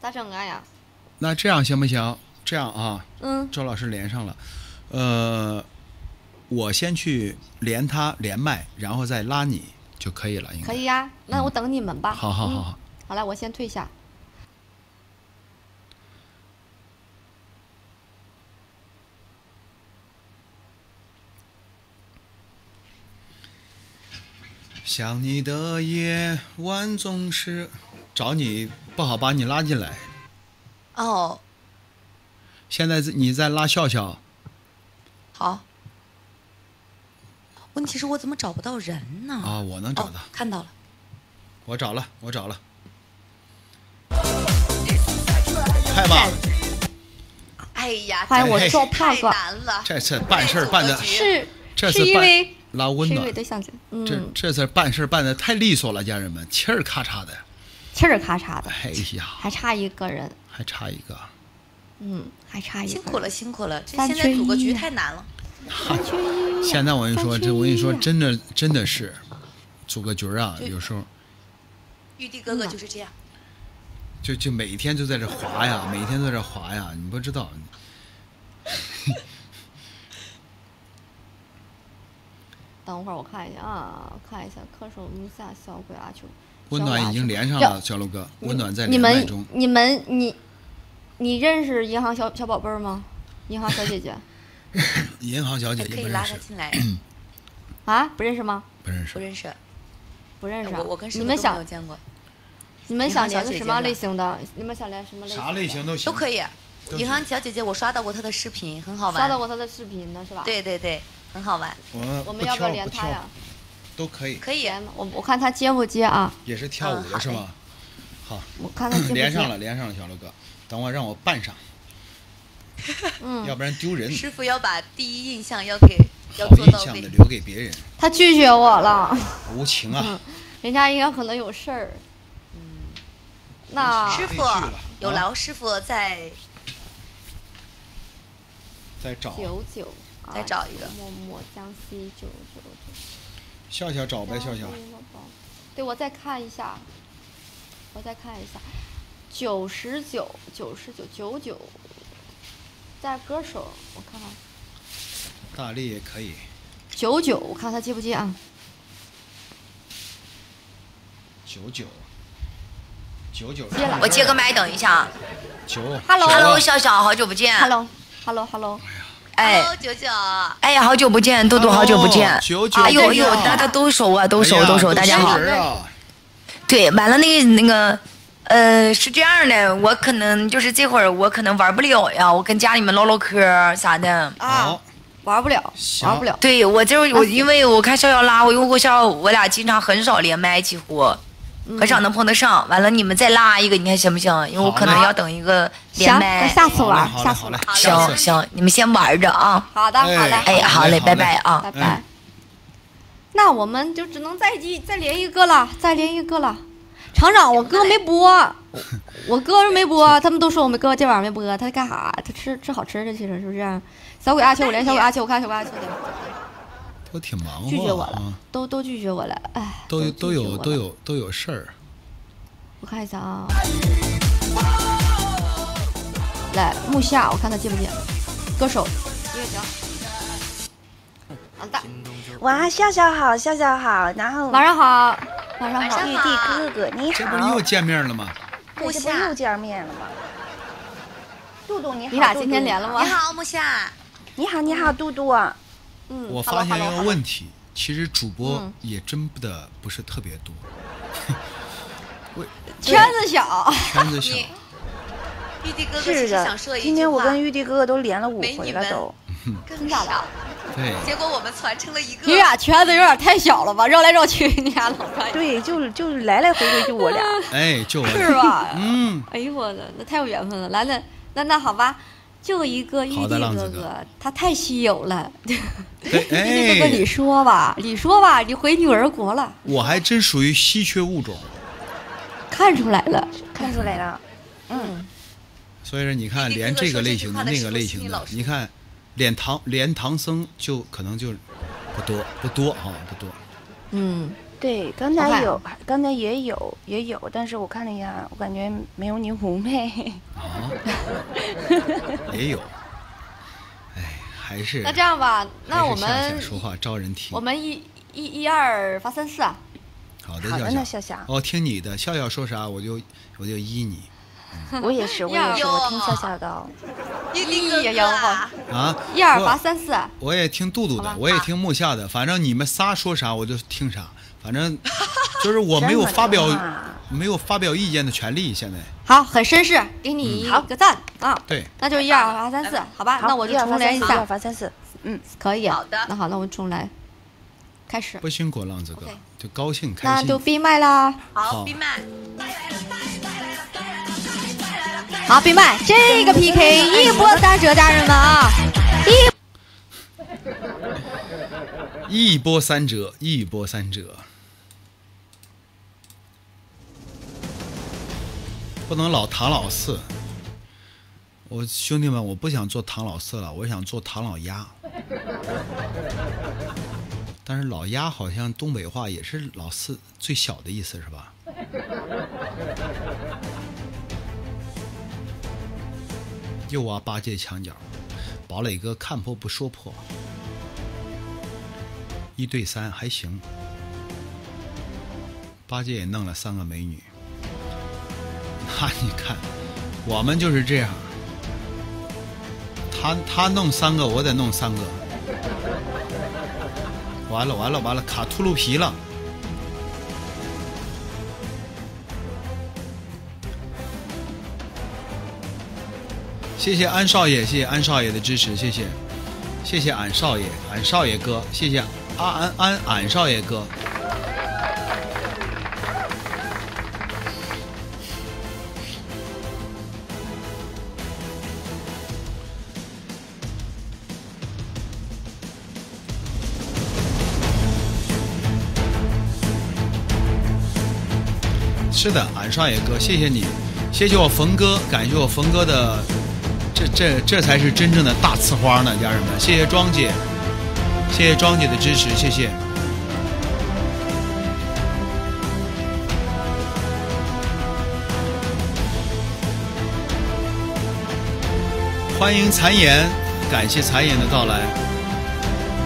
Speaker 17: 咋整啊呀？
Speaker 1: 那这样行不行？这样啊，
Speaker 17: 嗯，
Speaker 1: 周老师连上了，呃，我先去连他连麦，然后再拉你就可以了，应该。
Speaker 17: 可以呀，那我等你们吧。嗯
Speaker 1: 好好好好，
Speaker 17: 好了，我先退下。
Speaker 1: 想你的夜晚总是找你，不好把你拉进来。
Speaker 10: 哦，
Speaker 1: 现在你在拉笑笑，
Speaker 10: 好。问题是我怎么找不到人呢？
Speaker 1: 啊我能找到
Speaker 10: 哦看到了。
Speaker 1: 我找了，我找了，太棒了！
Speaker 10: 哎呀，
Speaker 17: 欢迎我
Speaker 1: 嘿
Speaker 17: 赵胖哥。
Speaker 10: 难了。
Speaker 1: 这次办事办的
Speaker 17: 是是
Speaker 1: 这次办
Speaker 17: 因为
Speaker 1: 拉温暖这
Speaker 17: 嗯，
Speaker 1: 这次办事办的太利索了，家人们，气儿咔嚓的。
Speaker 17: 气儿咔嚓的，
Speaker 1: 哎呀，
Speaker 17: 还差一个人，
Speaker 1: 还差一个，
Speaker 17: 嗯，还差一个。
Speaker 10: 辛苦了，辛苦了，这现在组个局太难了。
Speaker 1: 现在我跟你说，这我跟你说，真的真的是组个局啊，有时候
Speaker 10: 玉帝哥哥就是这样。
Speaker 1: 就就每天就在这滑呀，每天都在这滑呀，你不知道。
Speaker 17: 等会儿我看一下啊，看一下恪守如下小鬼阿秋。
Speaker 1: 温暖已经连上了，小鹿哥，温暖在
Speaker 17: 你们
Speaker 1: 连麦中。
Speaker 17: 你们你你认识银行小小宝贝儿吗？银行小姐姐
Speaker 1: 银行小姐姐
Speaker 10: 可以拉
Speaker 1: 不认识，
Speaker 10: 他进来。
Speaker 17: 啊，不认识吗？
Speaker 1: 不认识
Speaker 10: 不。认识。
Speaker 17: 不认识啊。
Speaker 10: 我我跟
Speaker 17: 你们想
Speaker 10: 有见过。
Speaker 17: 你们想连个什么类型的？你们想连什么类型？
Speaker 1: 啥类型都行，
Speaker 10: 都可以。银行小姐姐，我刷到过她的视频，很好玩。
Speaker 17: 刷到过她的视频呢，是吧？。
Speaker 10: 对对对，很好玩。
Speaker 1: 我们
Speaker 17: 我们要不要连他呀？
Speaker 1: 都可以，
Speaker 10: 可以。
Speaker 17: 我我看他接不接啊？
Speaker 1: 也是跳舞的是吗？好，
Speaker 17: 我看他接不接。
Speaker 1: 连上了，连上了，小刘哥，等会让我办上，
Speaker 17: 嗯。
Speaker 1: 要不然丢人。
Speaker 10: 师傅要把第一印象要给要
Speaker 1: 好
Speaker 10: 做到位
Speaker 1: 印象的。留给别人，
Speaker 17: 他拒绝我了，
Speaker 1: 无情啊！
Speaker 17: 嗯人家应该可能有事儿。嗯。那
Speaker 10: 师傅有
Speaker 1: 啊
Speaker 10: 劳师傅再
Speaker 1: 再找
Speaker 17: 九九，
Speaker 10: 再找一个
Speaker 17: 默默江西九九九。
Speaker 1: 笑笑找呗，笑笑。
Speaker 17: 对，我再看一下，我再看一下，九十九，九十九，九九，在歌手，我看看，
Speaker 1: 大力也可以，
Speaker 17: 九九，我看他接不接啊？
Speaker 1: 九九，九九。
Speaker 17: 接了
Speaker 10: 我接个麦，等一下啊。
Speaker 1: 九。
Speaker 10: ，Hello，Hello，笑笑，好久不见。
Speaker 17: Hello，Hello，Hello，
Speaker 10: 哎
Speaker 22: Hello，
Speaker 10: 九九。
Speaker 22: 哎呀，好久不见，豆豆，好久不见。
Speaker 1: 九九。
Speaker 22: 哎呦呦，大家都熟啊，都熟都熟，大家好对，完了那个那个，呃，是这样的，我可能就是这会儿我可能玩不了呀，我跟家里面唠唠嗑啥的。
Speaker 17: 啊，玩不了，玩不了。
Speaker 22: 对我就是我，因为我看逍遥拉我，因为我逍遥我俩经常很少连麦，几乎
Speaker 17: 嗯
Speaker 22: 很少能碰得上。完了你们再拉一个，你看行不行？因为我可能要等一个连
Speaker 17: 行，
Speaker 22: 麦
Speaker 17: 那。下次玩，
Speaker 1: 好嘞
Speaker 17: 下次玩。
Speaker 22: 行行，你们先玩着啊。
Speaker 17: 好的，好嘞，
Speaker 22: 哎，好嘞，拜拜啊。
Speaker 17: 拜拜。那我们就只能再一再连一个了，再连一个了。厂长，我哥没播，我 我哥没播，他们都说我们哥今晚上没播，他在干啥？他吃吃好吃的去了，是不是？小鬼阿秋，我连小鬼阿秋，我看小鬼阿秋的
Speaker 1: 都挺忙活。
Speaker 17: 拒绝我了
Speaker 1: 啊，
Speaker 17: 都都拒绝我了，哎，
Speaker 1: 都都有都。有都有事儿。
Speaker 17: 我看一下啊，来木下，我看他接不接？歌手，音乐行。好的，
Speaker 23: 哇，笑笑好，笑笑好，然后
Speaker 17: 晚上好，晚上好，
Speaker 23: 玉帝哥哥你好
Speaker 1: 这不是又，见面了吗？
Speaker 23: 对，这不又见面了吗？杜杜你好，
Speaker 17: 你俩今天连了吗
Speaker 10: 你好，木夏。
Speaker 23: 你好，你好，杜杜。
Speaker 17: 嗯
Speaker 1: 我发现一个问题，其实主播
Speaker 17: 嗯
Speaker 1: 也真的不是特别多。
Speaker 17: 圈子小，
Speaker 1: 圈子小。
Speaker 10: 玉帝哥哥
Speaker 23: 是的
Speaker 10: 想说一句话，
Speaker 23: 今天我跟玉帝哥哥都连了五回了都。
Speaker 10: 更少了。
Speaker 1: 对。
Speaker 10: 结果我们传承了一个。
Speaker 17: 你俩圈子有点太小了吧？绕来绕去，你俩老穿。
Speaker 23: 对，就就来来回回就我俩。
Speaker 1: 哎，就我。
Speaker 17: 是吧？
Speaker 1: 嗯。
Speaker 17: 哎呦我的，那太有缘分了。来，那那那好吧，就一个玉帝哥哥，他太稀有了。玉帝哥哥，你说吧，你说吧，你回女儿国了。
Speaker 1: 我还真属于稀缺物种。
Speaker 17: 看出来了，
Speaker 23: 看出来了。
Speaker 17: 嗯。
Speaker 1: 所以说，你看，连这个类型的、那个类型的，你看，连唐连唐僧就可能就不多不多啊，不多。
Speaker 17: 嗯，
Speaker 23: 对，刚才有，刚才也有也有，但是我看了一下，我感觉没有你妩媚。
Speaker 1: 啊，也有。哎，还是
Speaker 17: 那这样吧，那我们
Speaker 1: 说话招人听。
Speaker 17: 我们一一一二发三四啊。
Speaker 1: 好的，
Speaker 23: 好的，那
Speaker 1: 笑
Speaker 23: 笑。
Speaker 1: 哦，听你的，笑笑说啥我就我就依你。
Speaker 23: 我也是，我也是，我听笑笑的。
Speaker 17: 一一也有
Speaker 1: 啊，
Speaker 17: 一二八三四。
Speaker 1: 我也听杜杜的，我也听木下的，反正你们仨说啥我就听啥，反正就是我没有发表 没有发表意见的权利。现在
Speaker 17: 好，很绅士，给你一个赞啊。
Speaker 1: 对，
Speaker 17: 那就一二八三四，好吧？那我就重连一下。
Speaker 23: 一二八三四，嗯，
Speaker 17: 可以。
Speaker 10: 好的，
Speaker 17: 那好，那我重来，开始。
Speaker 1: 不辛苦，浪子哥，就高兴开
Speaker 17: 心。那就闭麦啦。
Speaker 10: 好，闭麦。
Speaker 17: 好，闭麦，这个 PK 一波三折，家人们啊，
Speaker 1: 一一波三折，一波三折，不能老唐老四。我兄弟们，我不想做唐老四了，我想做唐老鸭。但是老鸭好像东北话也是老四最小的意思，是吧？又挖八戒墙角，堡垒哥看破不说破，一对三还行。八戒也弄了三个美女，那你看，我们就是这样。他他弄三个，我得弄三个。完了完了完了，卡秃噜皮了。谢谢安少爷，谢谢安少爷的支持，谢谢，谢谢俺少爷，俺少爷哥，谢谢安安安俺少爷哥。是的，俺少爷哥，谢谢你，谢谢我冯哥，感谢我冯哥的。这这这才是真正的大呲花呢，家人们！谢谢庄姐，谢谢庄姐的支持，谢谢。欢迎残颜，感谢残颜的到来。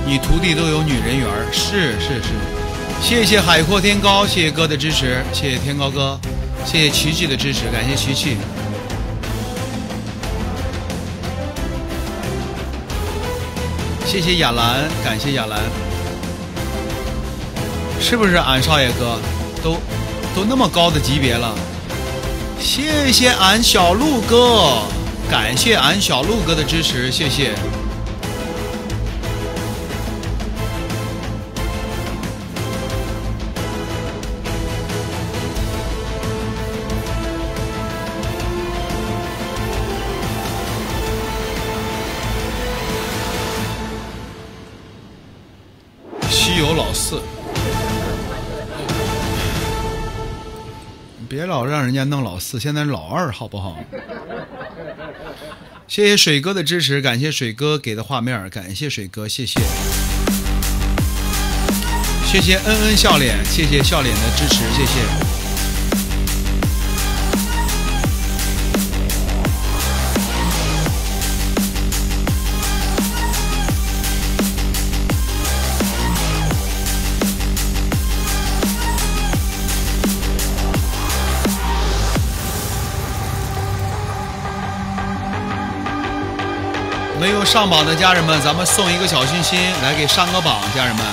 Speaker 1: 你徒弟都有女人缘是是是。谢谢海阔天高，谢谢哥的支持，谢谢天高哥，谢谢琪琪的支持，感谢琪琪。谢谢亚兰，感谢亚兰，是不是俺少爷哥都都那么高的级别了？谢谢俺小鹿哥，感谢俺小鹿哥的支持，谢谢。人家弄老四，现在老二好不好？谢谢水哥的支持，感谢水哥给的画面，感谢水哥，谢谢，谢谢恩恩笑脸，谢谢笑脸的支持，谢谢。没有上榜的家人们，咱们送一个小心心来给上个榜，家人们，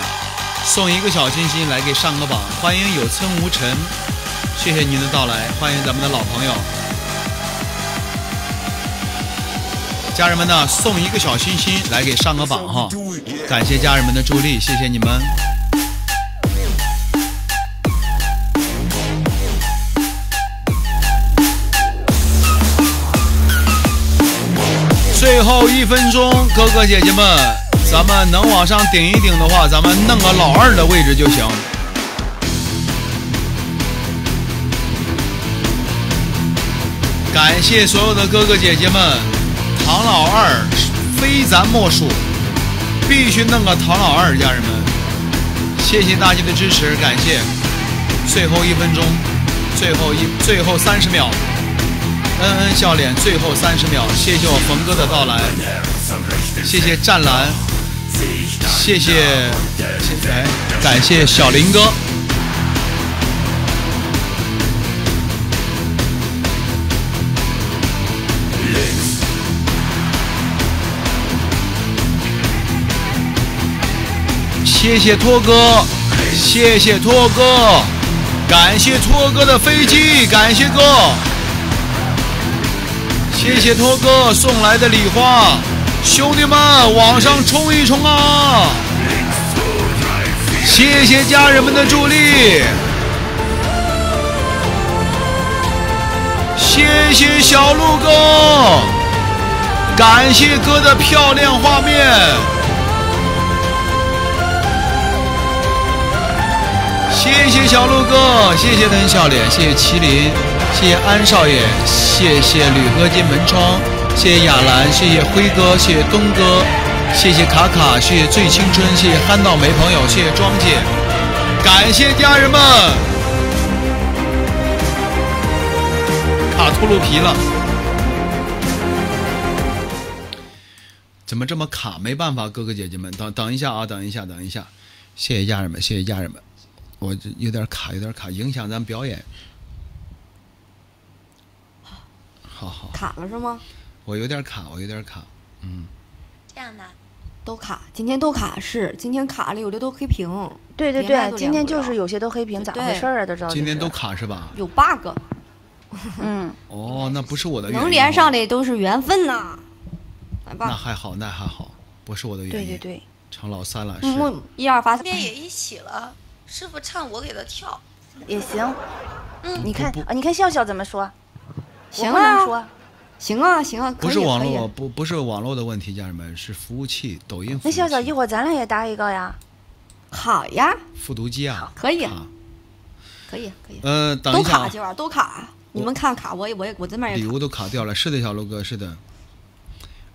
Speaker 1: 送一个小心心来给上个榜。欢迎有村无尘，谢谢您的到来，欢迎咱们的老朋友。家人们呢，送一个小心心来给上个榜哈，感谢家人们的助力，谢谢你们。最后一分钟，哥哥姐姐们，咱们能往上顶一顶的话，咱们弄个老二的位置就行。感谢所有的哥哥姐姐们，唐老二非咱莫属，必须弄个唐老二，家人们，谢谢大家的支持，感谢。最后一分钟，最后一最后三十秒，恩恩笑脸，最后三十秒，谢谢我冯哥的到来，谢谢湛蓝，谢谢，哎，感谢小林哥。谢谢托哥，谢谢托哥，感谢托哥的飞机，感谢哥，谢谢托哥送来的礼花，兄弟们往上冲一冲啊！谢谢家人们的助力，谢谢小鹿哥，感谢哥的漂亮画面。谢谢小鹿哥，谢谢灯笑脸，谢谢麒麟，谢谢安少爷，谢谢铝合金门窗，谢谢亚兰，谢谢辉哥，谢谢东哥，谢谢卡卡，谢谢醉青春，谢谢憨到没朋友，谢谢庄姐，感谢家人们，卡秃噜皮了，怎么这么卡？没办法，哥哥姐姐们，等等一下啊，等一下，等一下，谢谢家人们，谢谢家人们。我这有点卡，有点卡，影响咱表演。好好。
Speaker 17: 卡了是吗？
Speaker 1: 我有点卡，我有点卡，嗯。
Speaker 17: 这样的，都卡，今天都卡是，今天卡了，有的都黑屏。
Speaker 23: 对对对，今天就是有些都黑屏，咋回事啊？都知道。
Speaker 1: 今天都卡是吧？
Speaker 17: 有 bug。
Speaker 23: 嗯。
Speaker 1: 哦，那不是我的。
Speaker 17: 能连上的都是缘分呐。
Speaker 1: 那还好，那还好，不是我的原因。
Speaker 23: 对对对。
Speaker 1: 成老三了，
Speaker 17: 是。一二发，
Speaker 10: 今天也一起了。师傅唱，我给他跳，
Speaker 23: 也行。嗯，你看啊，你看笑笑怎么说？
Speaker 17: 行啊，行啊，行啊，
Speaker 1: 不是网络，不不是网络的问题，家人们是服务器，抖音。
Speaker 23: 那笑笑，一会儿咱俩也搭一个呀。
Speaker 17: 好呀。
Speaker 1: 复读机啊。
Speaker 17: 可以。可以可以。
Speaker 1: 呃，等一下。
Speaker 17: 都卡今晚都卡，你们看卡，我也我也我这边也。
Speaker 1: 礼物都卡掉了，是的，小鹿哥，是的。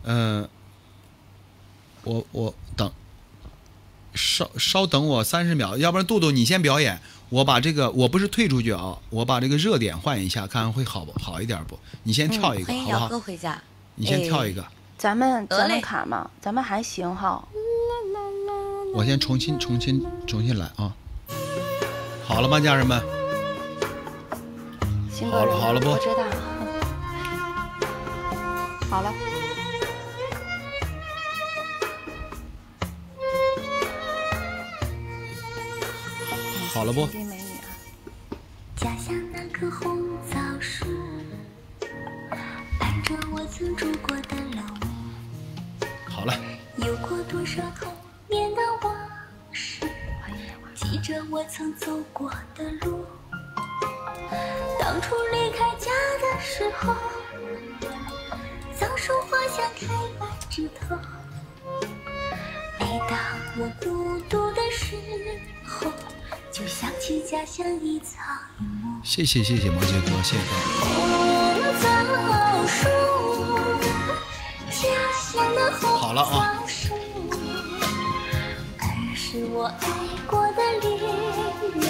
Speaker 1: 嗯，我我等。稍稍等我三十秒，要不然杜杜你先表演，我把这个我不是退出去啊，我把这个热点换一下，看看会好不好一点不？你先跳一个，好不好？
Speaker 10: 哥回家。
Speaker 1: 你先跳一个。
Speaker 23: 咱们咱们卡吗？咱们还行哈。
Speaker 1: 我先重新重新重新来啊！好了吗，家人们？好了好了不？
Speaker 23: 我知道。
Speaker 17: 好了。
Speaker 1: 好了不？
Speaker 24: 家乡那棵红枣树，伴着我曾住过的老屋。
Speaker 1: 好了。
Speaker 24: 有过多少童年的往事，记着我曾走过的路。当初离开家的时候，枣树花香开满枝头。每当我孤独的时候。就想起家乡一草一木。
Speaker 1: 谢谢谢谢毛杰哥，谢谢哥。好了啊。
Speaker 24: 我爱过的恋人，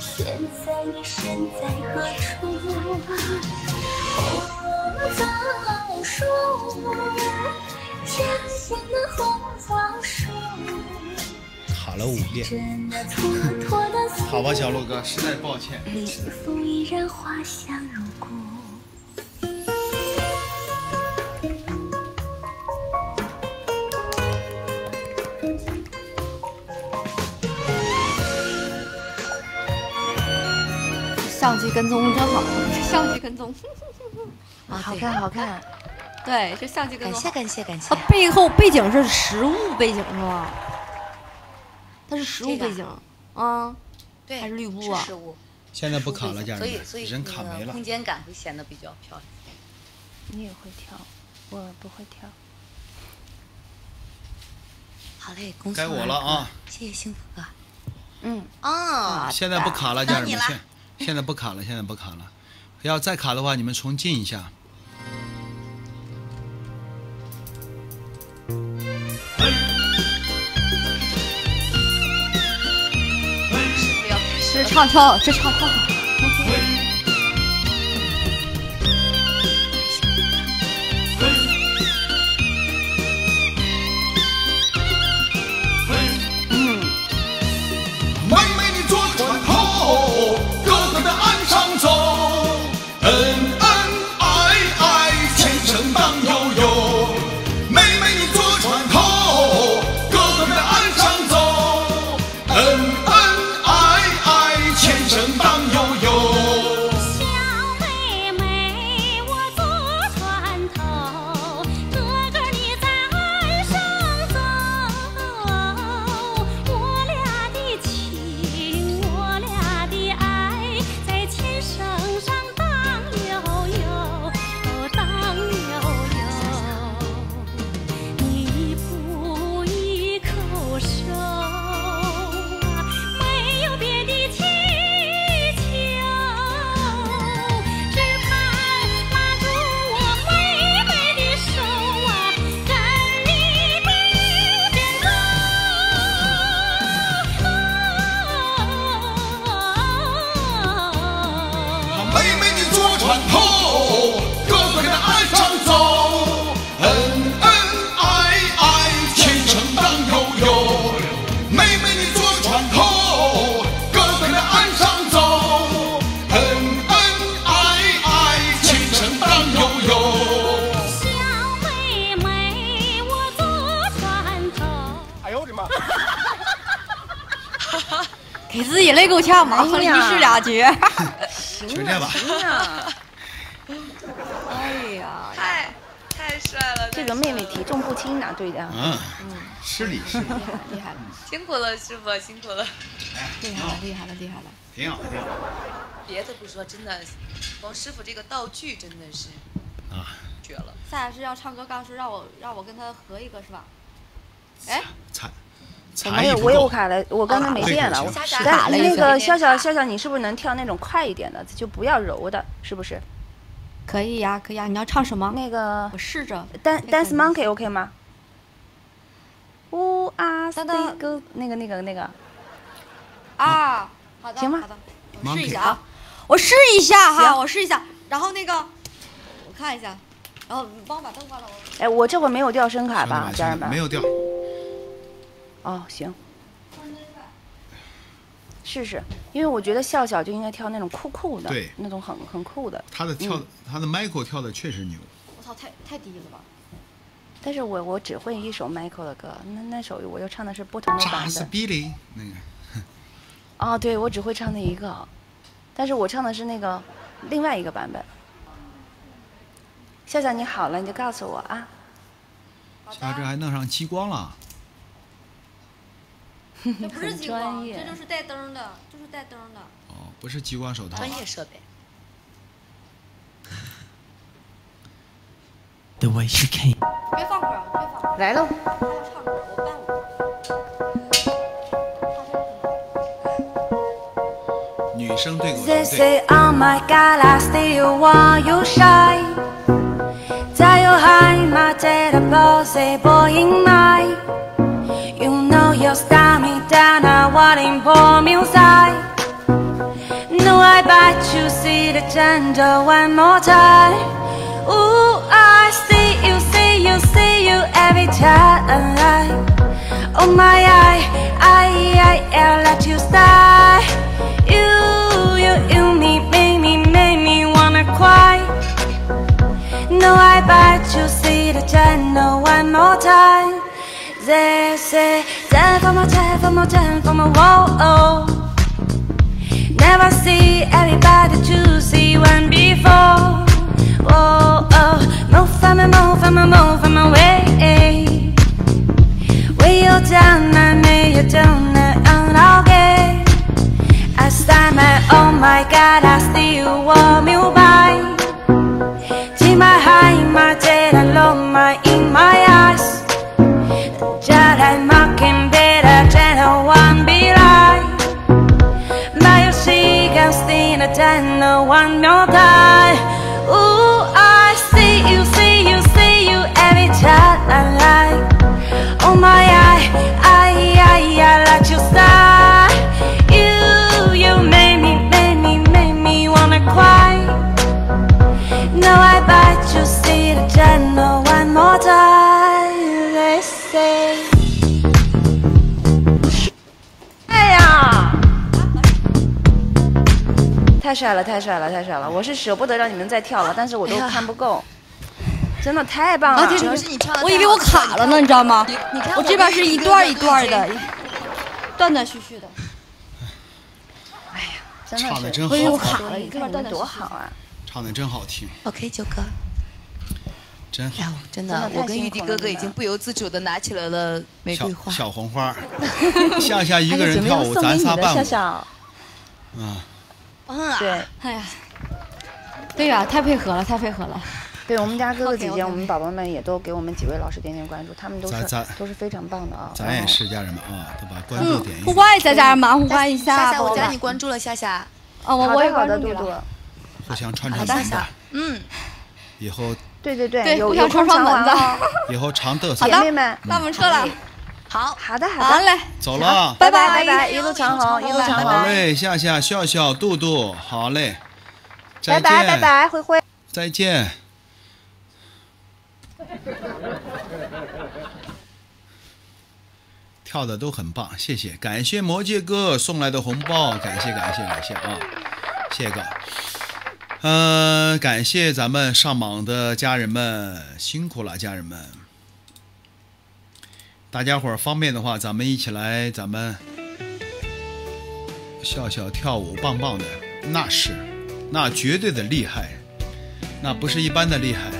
Speaker 24: 现在你身在何处？红枣树，家乡的红枣树。
Speaker 1: 了五遍，好吧，小鹿哥，实在抱歉。
Speaker 17: 笑
Speaker 25: 上去跟踪真好，相机跟踪，啊，
Speaker 17: 好看好看。
Speaker 25: 对，这相机跟踪好。
Speaker 10: 感谢感谢
Speaker 25: 啊，背后背景是实物背景是吧？它是实物背景啊，
Speaker 10: 对，
Speaker 25: 还是绿布啊？
Speaker 10: 实物
Speaker 1: 现在不卡了，家
Speaker 10: 所
Speaker 1: 人们，
Speaker 10: 以所以
Speaker 1: 人卡没了
Speaker 10: 那个空。间感会显得比较漂亮。
Speaker 17: 你也会跳，我不会跳。
Speaker 10: 好嘞，恭喜
Speaker 1: 该我了啊！
Speaker 10: 谢谢幸福哥。
Speaker 17: 嗯
Speaker 10: 啊，
Speaker 1: 现在不卡了，家人们，现现在不卡了，现在不卡了。要再卡的话，你们重进一下。
Speaker 25: 这唱跳，这唱跳。己累够呛吧，一
Speaker 17: 哎呀
Speaker 25: 式俩绝。
Speaker 1: 就这吧。
Speaker 25: 哎呀，
Speaker 10: 太太帅了！
Speaker 17: 这个妹妹体重不轻呢，对的。
Speaker 1: 嗯，失礼失礼，
Speaker 25: 厉害了，
Speaker 10: 辛苦了，师傅，辛苦了。
Speaker 25: 厉害了，厉害了，厉害了！
Speaker 1: 挺好挺好。
Speaker 10: 别的不说，真的，光师傅这个道具真的是
Speaker 1: 啊，
Speaker 10: 绝了。
Speaker 25: 赛老师要唱歌，刚说让我让我跟他合一个是吧？哎，
Speaker 1: 才
Speaker 17: 我没有，我有卡了，我刚才没电了。
Speaker 1: 哦
Speaker 17: 我
Speaker 25: 对卡
Speaker 17: 但
Speaker 25: 了一下
Speaker 17: 那个笑笑笑笑，你是不是能跳那种快一点的，就不要柔的，是不是？
Speaker 25: 可以呀，可以呀。你要唱什么？
Speaker 17: 那个
Speaker 25: 我试着。
Speaker 17: Dan
Speaker 25: 看看
Speaker 17: Dance Monkey OK 吗？呜啊，那个那个那个那个，
Speaker 25: 啊，好的，
Speaker 17: 行吗
Speaker 25: 好的，我试一下啊，我试一下哈，我试一下。然后那个，我看一下，然后你帮我把灯关了。我
Speaker 17: 哎，我这会儿没有掉声卡吧，家人们？
Speaker 1: 没有掉。
Speaker 17: 哦，行。试试，因为我觉得笑笑就应该跳那种酷酷的，
Speaker 1: 对
Speaker 17: 那种很很酷的。
Speaker 1: 他的跳
Speaker 17: 嗯，
Speaker 1: 他的 Michael 跳的确实牛。
Speaker 25: 我操，太太低了吧？
Speaker 17: 但是我我只会一首 Michael 的歌，那那首我又唱的是不同的版本。
Speaker 1: 斯比利那个
Speaker 17: 哦，对，我只会唱那一个，但是我唱的是那个另外一个版本。笑笑你好了，你就告诉我啊。
Speaker 1: 下这还弄上激光了。
Speaker 25: 这不是激光，这就是带灯的，就是带灯的。
Speaker 1: 哦，不是激光手套。
Speaker 10: 专业设备。
Speaker 26: The way she came.
Speaker 25: 别放歌，别放。
Speaker 17: 来喽。
Speaker 25: 我唱歌，我伴舞。
Speaker 1: 女生对口
Speaker 23: They say, oh my god, I still want you shy 在有海马在的 boss boy in my Know you start me down, I want in pour inside. No, I bet you see the gender one more time. Ooh, I see you, see you, see you every time. Oh my, I, I, I, I let you stay You, you, you, me, make me, make me wanna cry. No, I bet you see the channel one more time They say, time for my time, for my time, for my whoa oh. Never see everybody to see one before. Oh, oh, move from me, move from me, move from my way. Way you down, I may you down, and I'll get. I stand my, oh my god, I still want you
Speaker 27: 帅了，太帅了，太帅了！我是舍不得让你们再跳了，但是我都
Speaker 17: 哎呀
Speaker 27: 看不够，真的太棒了！
Speaker 17: 我以为我卡了呢，你知道吗？我这边是一段一段的，断断续续的。
Speaker 27: 真的是，
Speaker 1: 唱的真好
Speaker 27: 我以为我卡了，你看你们多好啊！
Speaker 1: 唱的真好听
Speaker 10: ，OK，九哥，
Speaker 1: 真好。
Speaker 10: 真的，我跟玉帝哥哥已经不由自主的拿起来了玫瑰花。
Speaker 1: 小红花，夏夏一个人跳舞，咱仨伴舞。
Speaker 27: 夏
Speaker 1: 啊，
Speaker 27: 嗯，对，
Speaker 17: 哎呀，对呀，太配合了，太配合了。
Speaker 27: 对我们家哥哥姐姐我们宝宝们也都给我们几位老师点点关注，他们都是
Speaker 1: 咱咱
Speaker 27: 都是非常棒的啊。
Speaker 1: 咱也是家人们啊，都把关注点一下
Speaker 17: 互
Speaker 1: 下。
Speaker 17: 关一下家人们？互关一下，
Speaker 10: 夏夏，我加你关注了，夏夏。
Speaker 17: 哦，我我也
Speaker 27: 好的，
Speaker 17: 关注了。。
Speaker 1: 互相串
Speaker 10: 好的
Speaker 1: 串门吧，
Speaker 10: 嗯，
Speaker 1: 以后
Speaker 27: 对对对，
Speaker 17: 对互
Speaker 27: 有有空
Speaker 17: 相串串门子
Speaker 27: 哦。
Speaker 1: 以后常嘚瑟
Speaker 17: 好。的
Speaker 27: 姐妹们，
Speaker 17: 到我们撤了，
Speaker 10: 好，
Speaker 27: 好的好的，
Speaker 17: 好嘞，
Speaker 1: 走了，
Speaker 27: 拜拜拜拜，一路长虹，一路长虹，
Speaker 1: 好嘞，夏夏、笑笑、杜杜，好嘞，再
Speaker 27: 拜
Speaker 1: 见，
Speaker 27: 拜拜拜，灰灰。
Speaker 1: 再见。跳的都很棒，谢谢，感谢魔戒哥送来的红包，感谢感谢感谢啊，谢谢哥。嗯、感谢咱们上榜的家人们，辛苦了，家人们。大家伙儿方便的话，咱们一起来，咱们笑笑跳舞，棒棒的，那是，那绝对的厉害，那不是一般的厉害。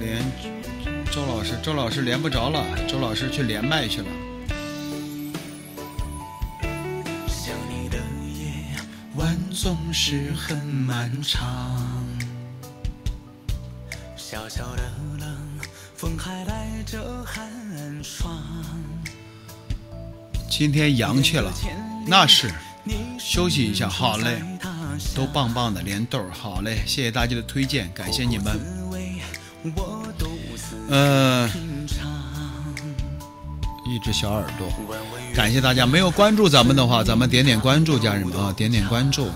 Speaker 1: 连周老师，周老师连不着了，周老师去连麦去了。
Speaker 14: 总是很漫长，小小的冷，风还带着寒霜。
Speaker 1: 今天阳去了，那是。休息一下，好嘞，都棒棒的，连豆儿，好嘞，谢谢大家的推荐，感谢你们。呃，一只小耳朵，感谢大家。没有关注咱们的话，咱们点点关注，家人们啊，点点关注，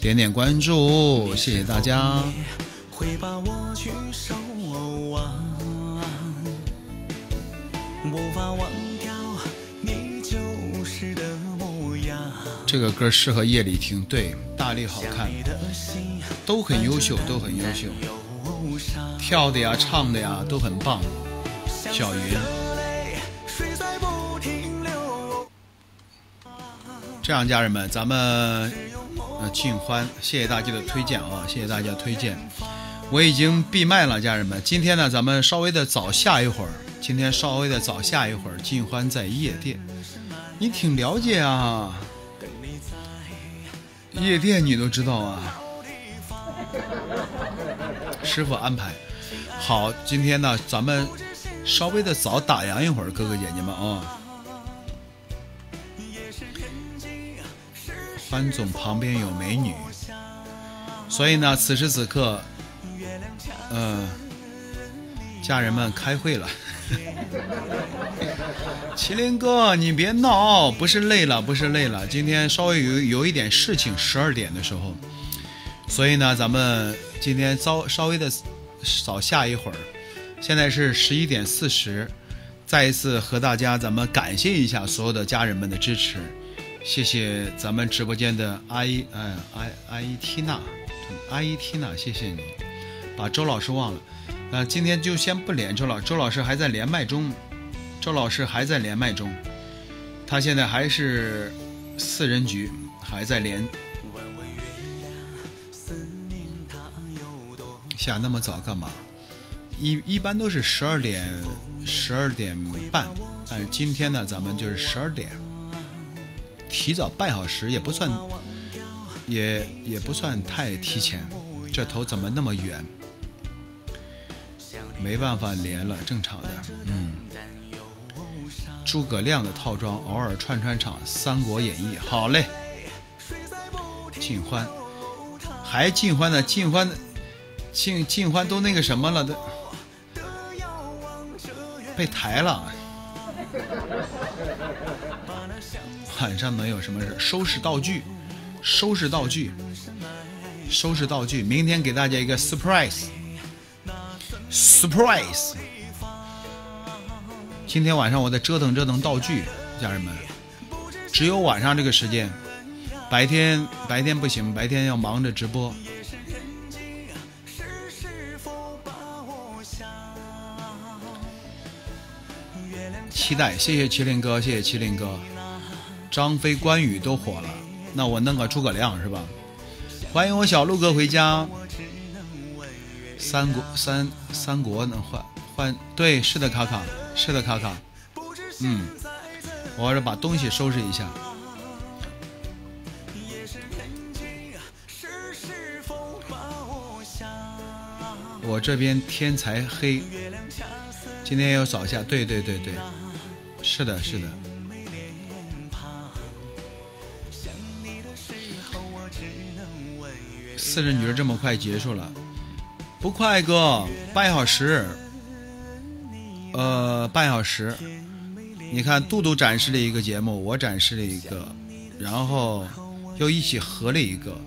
Speaker 1: 点点关注，谢谢大家。
Speaker 14: 会把我去守望，无法忘掉你旧时的模样。
Speaker 1: 这个歌适合夜里听，对，大力好看，都很优秀，都很优秀，跳的呀，唱的呀都很棒。小云，这样家人们，咱们呃尽欢，谢谢大家的推荐啊，谢谢大家推荐。我已经闭麦了，家人们。今天呢，咱们稍微的早下一会儿，今天稍微的早下一会儿，尽欢在夜店。你挺了解啊，夜店你都知道啊。师傅安排好，今天呢，咱们稍微的早打烊一会儿，哥哥姐姐们啊。潘总旁边有美女，所以呢，此时此刻，呃，家人们开会了。麒麟哥，你别闹，不是累了，不是累了，今天稍微有有一点事情，十二点的时候，所以呢，咱们今天稍稍微的早下一会儿，现在是十一点四十，再一次和大家咱们感谢一下所有的家人们的支持，谢谢咱们直播间的阿姨，哎，阿阿姨缇娜，阿姨缇娜，谢谢你，把周老师忘了。那今天就先不连周老，周老师还在连麦中，周老师还在连麦中，他现在还是四人局，还在连。下那么早干嘛？一一般都是十二点，十二点半，但是今天呢，咱们就是十二点，提早半小时也不算，也也不算太提前。这头怎么那么远？没办法连了，正常的。嗯。诸葛亮的套装，偶尔串串场《三国演义》。好嘞。尽欢，还尽欢呢？尽欢，尽尽欢都那个什么了？都被抬了。晚上能有什么事？收拾道具，收拾道具，收拾道具。明天给大家一个 surprise。Surprise！今天晚上我在折腾折腾道具，家人们，只有晚上这个时间，白天白天不行，白天要忙着直播。期待，谢谢麒麟哥，谢谢麒麟哥，张飞、关羽都火了，那我弄个诸葛亮是吧？欢迎我小鹿哥回家。三国三三国能换换对是的卡卡是的卡卡，嗯，我是把东西收拾一下。我这边天才黑，今天要扫一下，对对对对，是的是的。四十女儿这么快结束了。不快哥，半小时，呃，半小时。你看，杜杜展示了一个节目，我展示了一个，然后又一起合了一个。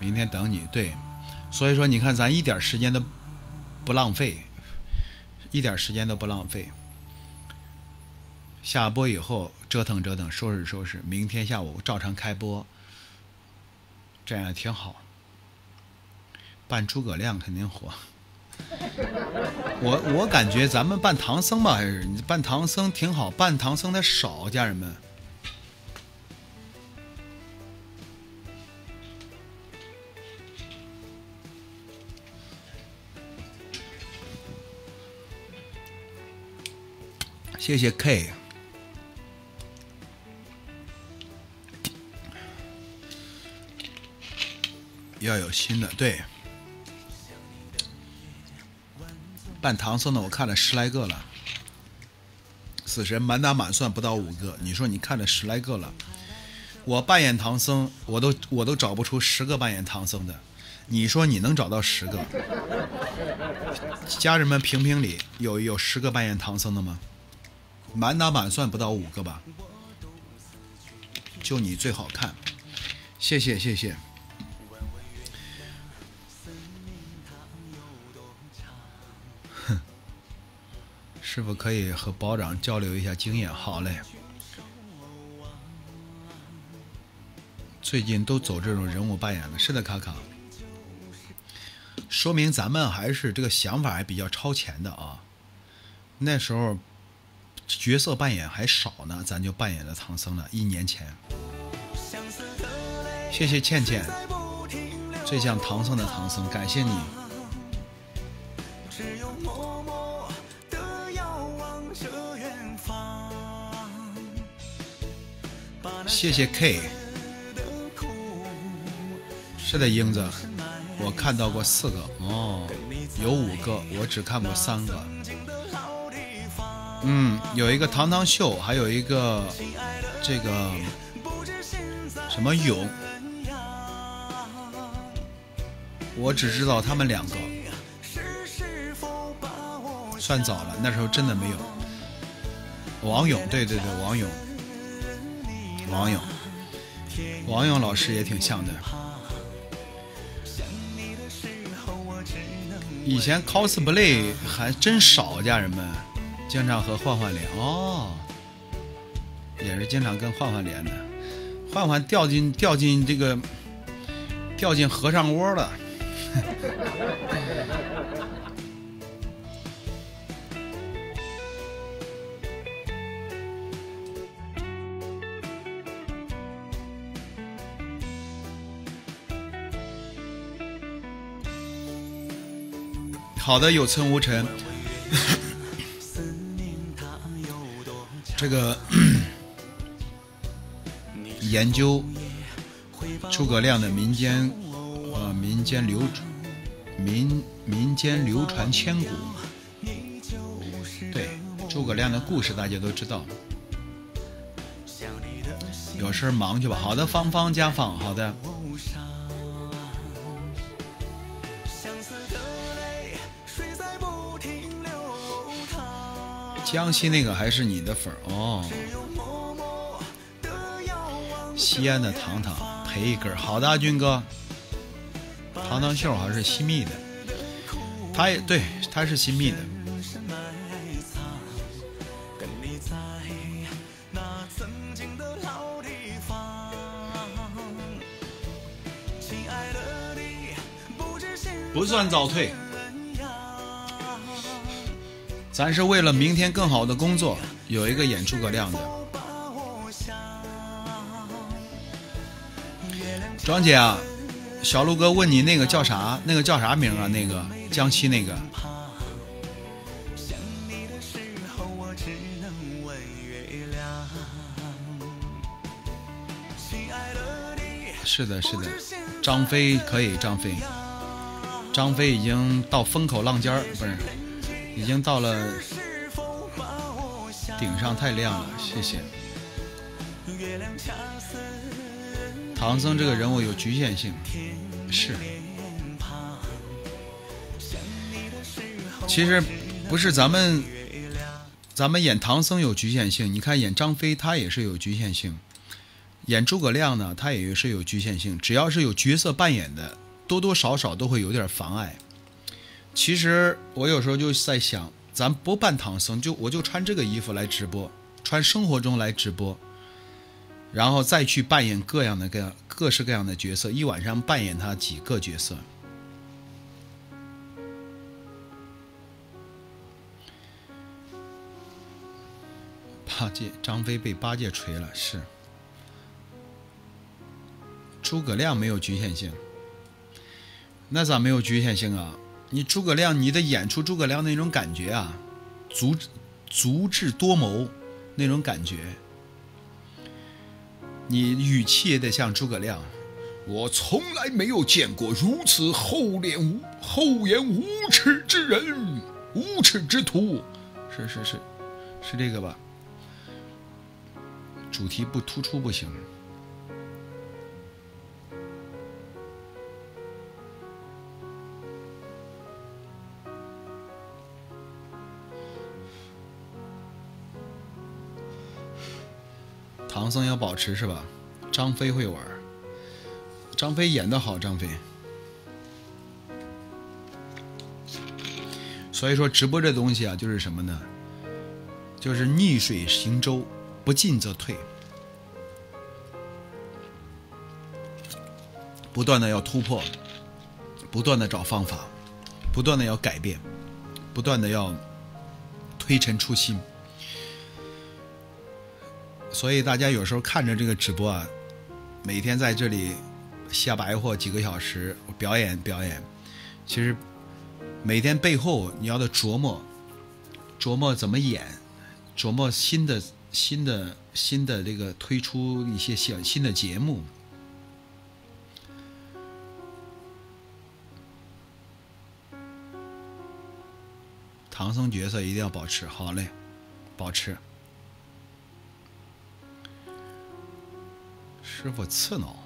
Speaker 1: 明天等你，对。所以说，你看，咱一点时间都不浪费，一点时间都不浪费。下播以后折腾折腾，收拾收拾，明天下午照常开播。这样挺好，扮诸葛亮肯定火。我我感觉咱们扮唐僧吧，还是你扮唐僧挺好，扮唐僧的少，家人们。谢谢 K。要有新的，对。扮唐僧的我看了十来个了，死神满打满算不到五个。你说你看了十来个了，我扮演唐僧，我都我都找不出十个扮演唐僧的。你说你能找到十个？家人们评评理，有有十个扮演唐僧的吗？满打满算不到五个吧。就你最好看，谢谢谢谢。师傅可以和保长交流一下经验，好嘞。最近都走这种人物扮演的，是的，卡卡。说明咱们还是这个想法还比较超前的啊。那时候角色扮演还少呢，咱就扮演了唐僧了。一年前，谢谢倩倩，最像唐僧的唐僧，感谢你。谢谢 K，是的，英子，我看到过四个哦，有五个，我只看过三个。嗯，有一个糖糖秀，还有一个这个什么勇，我只知道他们两个，算早了，那时候真的没有。王勇，对对对，王勇。王勇，王勇老师也挺像的。以前 cosplay 还真少，家人们，经常和焕焕连哦，也是经常跟焕焕连的。焕焕掉进掉进这个掉进和尚窝了。好的，有村无尘。这个 研究诸葛亮的民间呃民间流民民间流传千古。对，诸葛亮的故事大家都知道。有事忙去吧。好的，芳芳家访，好的。江西那个还是你的粉哦。西安的糖糖赔一根，好的，军哥。糖糖秀好像是新密的，他也对，他是新密的。不算早退。咱是为了明天更好的工作，有一个演诸葛亮的。庄姐啊，小鹿哥问你那个叫啥？那个叫啥名啊？那个江西那个？是的，是的，张飞可以，张飞，张飞已经到风口浪尖儿，不是。已经到了顶上，太亮了，谢谢。唐僧这个人物有局限性，是。其实不是咱们，咱们演唐僧有局限性。你看演张飞，他也是有局限性；演诸葛亮呢，他也是有局限性。只要是有角色扮演的，多多少少都会有点妨碍。其实我有时候就在想，咱不扮唐僧，就我就穿这个衣服来直播，穿生活中来直播，然后再去扮演各样的各样各式各样的角色，一晚上扮演他几个角色。八戒，张飞被八戒锤了，是。诸葛亮没有局限性，那咋没有局限性啊？你诸葛亮，你的演出诸葛亮那种感觉啊，足足智多谋那种感觉，你语气也得像诸葛亮。我从来没有见过如此厚脸无厚颜无耻之人，无耻之徒。是是是，是这个吧？主题不突出不行。唐僧要保持是吧？张飞会玩，张飞演的好，张飞。所以说直播这东西啊，就是什么呢？就是逆水行舟，不进则退，不断的要突破，不断的找方法，不断的要改变，不断的要推陈出新。所以大家有时候看着这个直播啊，每天在这里瞎白活几个小时，表演表演，其实每天背后你要的琢磨，琢磨怎么演，琢磨新的新的新的这个推出一些新新的节目。唐僧角色一定要保持好嘞，保持。师傅刺挠。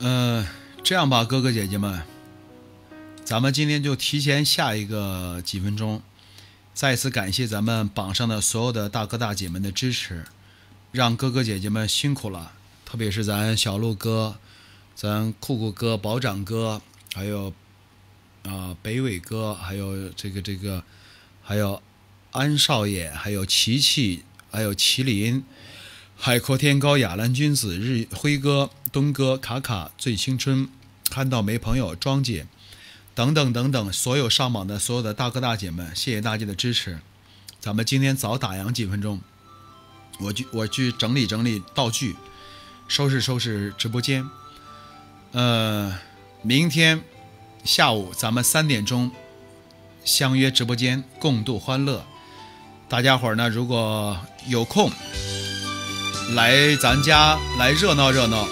Speaker 1: 嗯，这样吧，哥哥姐姐们，咱们今天就提前下一个几分钟。再次感谢咱们榜上的所有的大哥大姐们的支持，让哥哥姐姐们辛苦了。特别是咱小鹿哥、咱酷酷哥、保长哥，还有啊北伟哥，还有这个这个，还有安少爷，还有琪琪。还有麒麟、海阔天高、雅兰君子、日辉哥、东哥、卡卡、醉青春、看到没朋友、庄姐等等等等，所有上榜的所有的大哥大姐们，谢谢大家的支持。咱们今天早打烊几分钟，我去我去整理整理道具，收拾收拾直播间。呃，明天下午咱们三点钟相约直播间，共度欢乐。大家伙儿呢，如果有空来咱家来热闹热闹，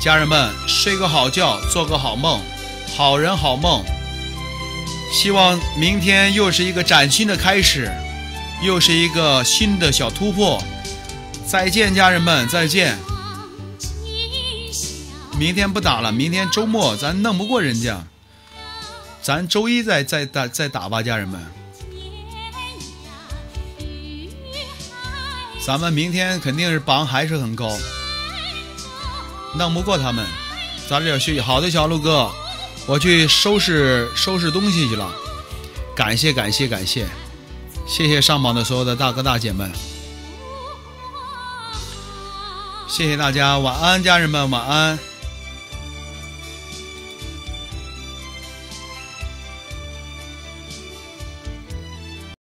Speaker 1: 家人们睡个好觉，做个好梦，好人好梦。希望明天又是一个崭新的开始，又是一个新的小突破。再见，家人们，再见。明天不打了，明天周末咱弄不过人家，咱周一再再打再打吧，家人们。咱们明天肯定是榜还是很高，弄不过他们，早点休息。好的，小鹿哥，我去收拾收拾东西去了。感谢感谢感谢，谢谢上榜的所有的大哥大姐们，谢谢大家，晚安，家人们，晚安。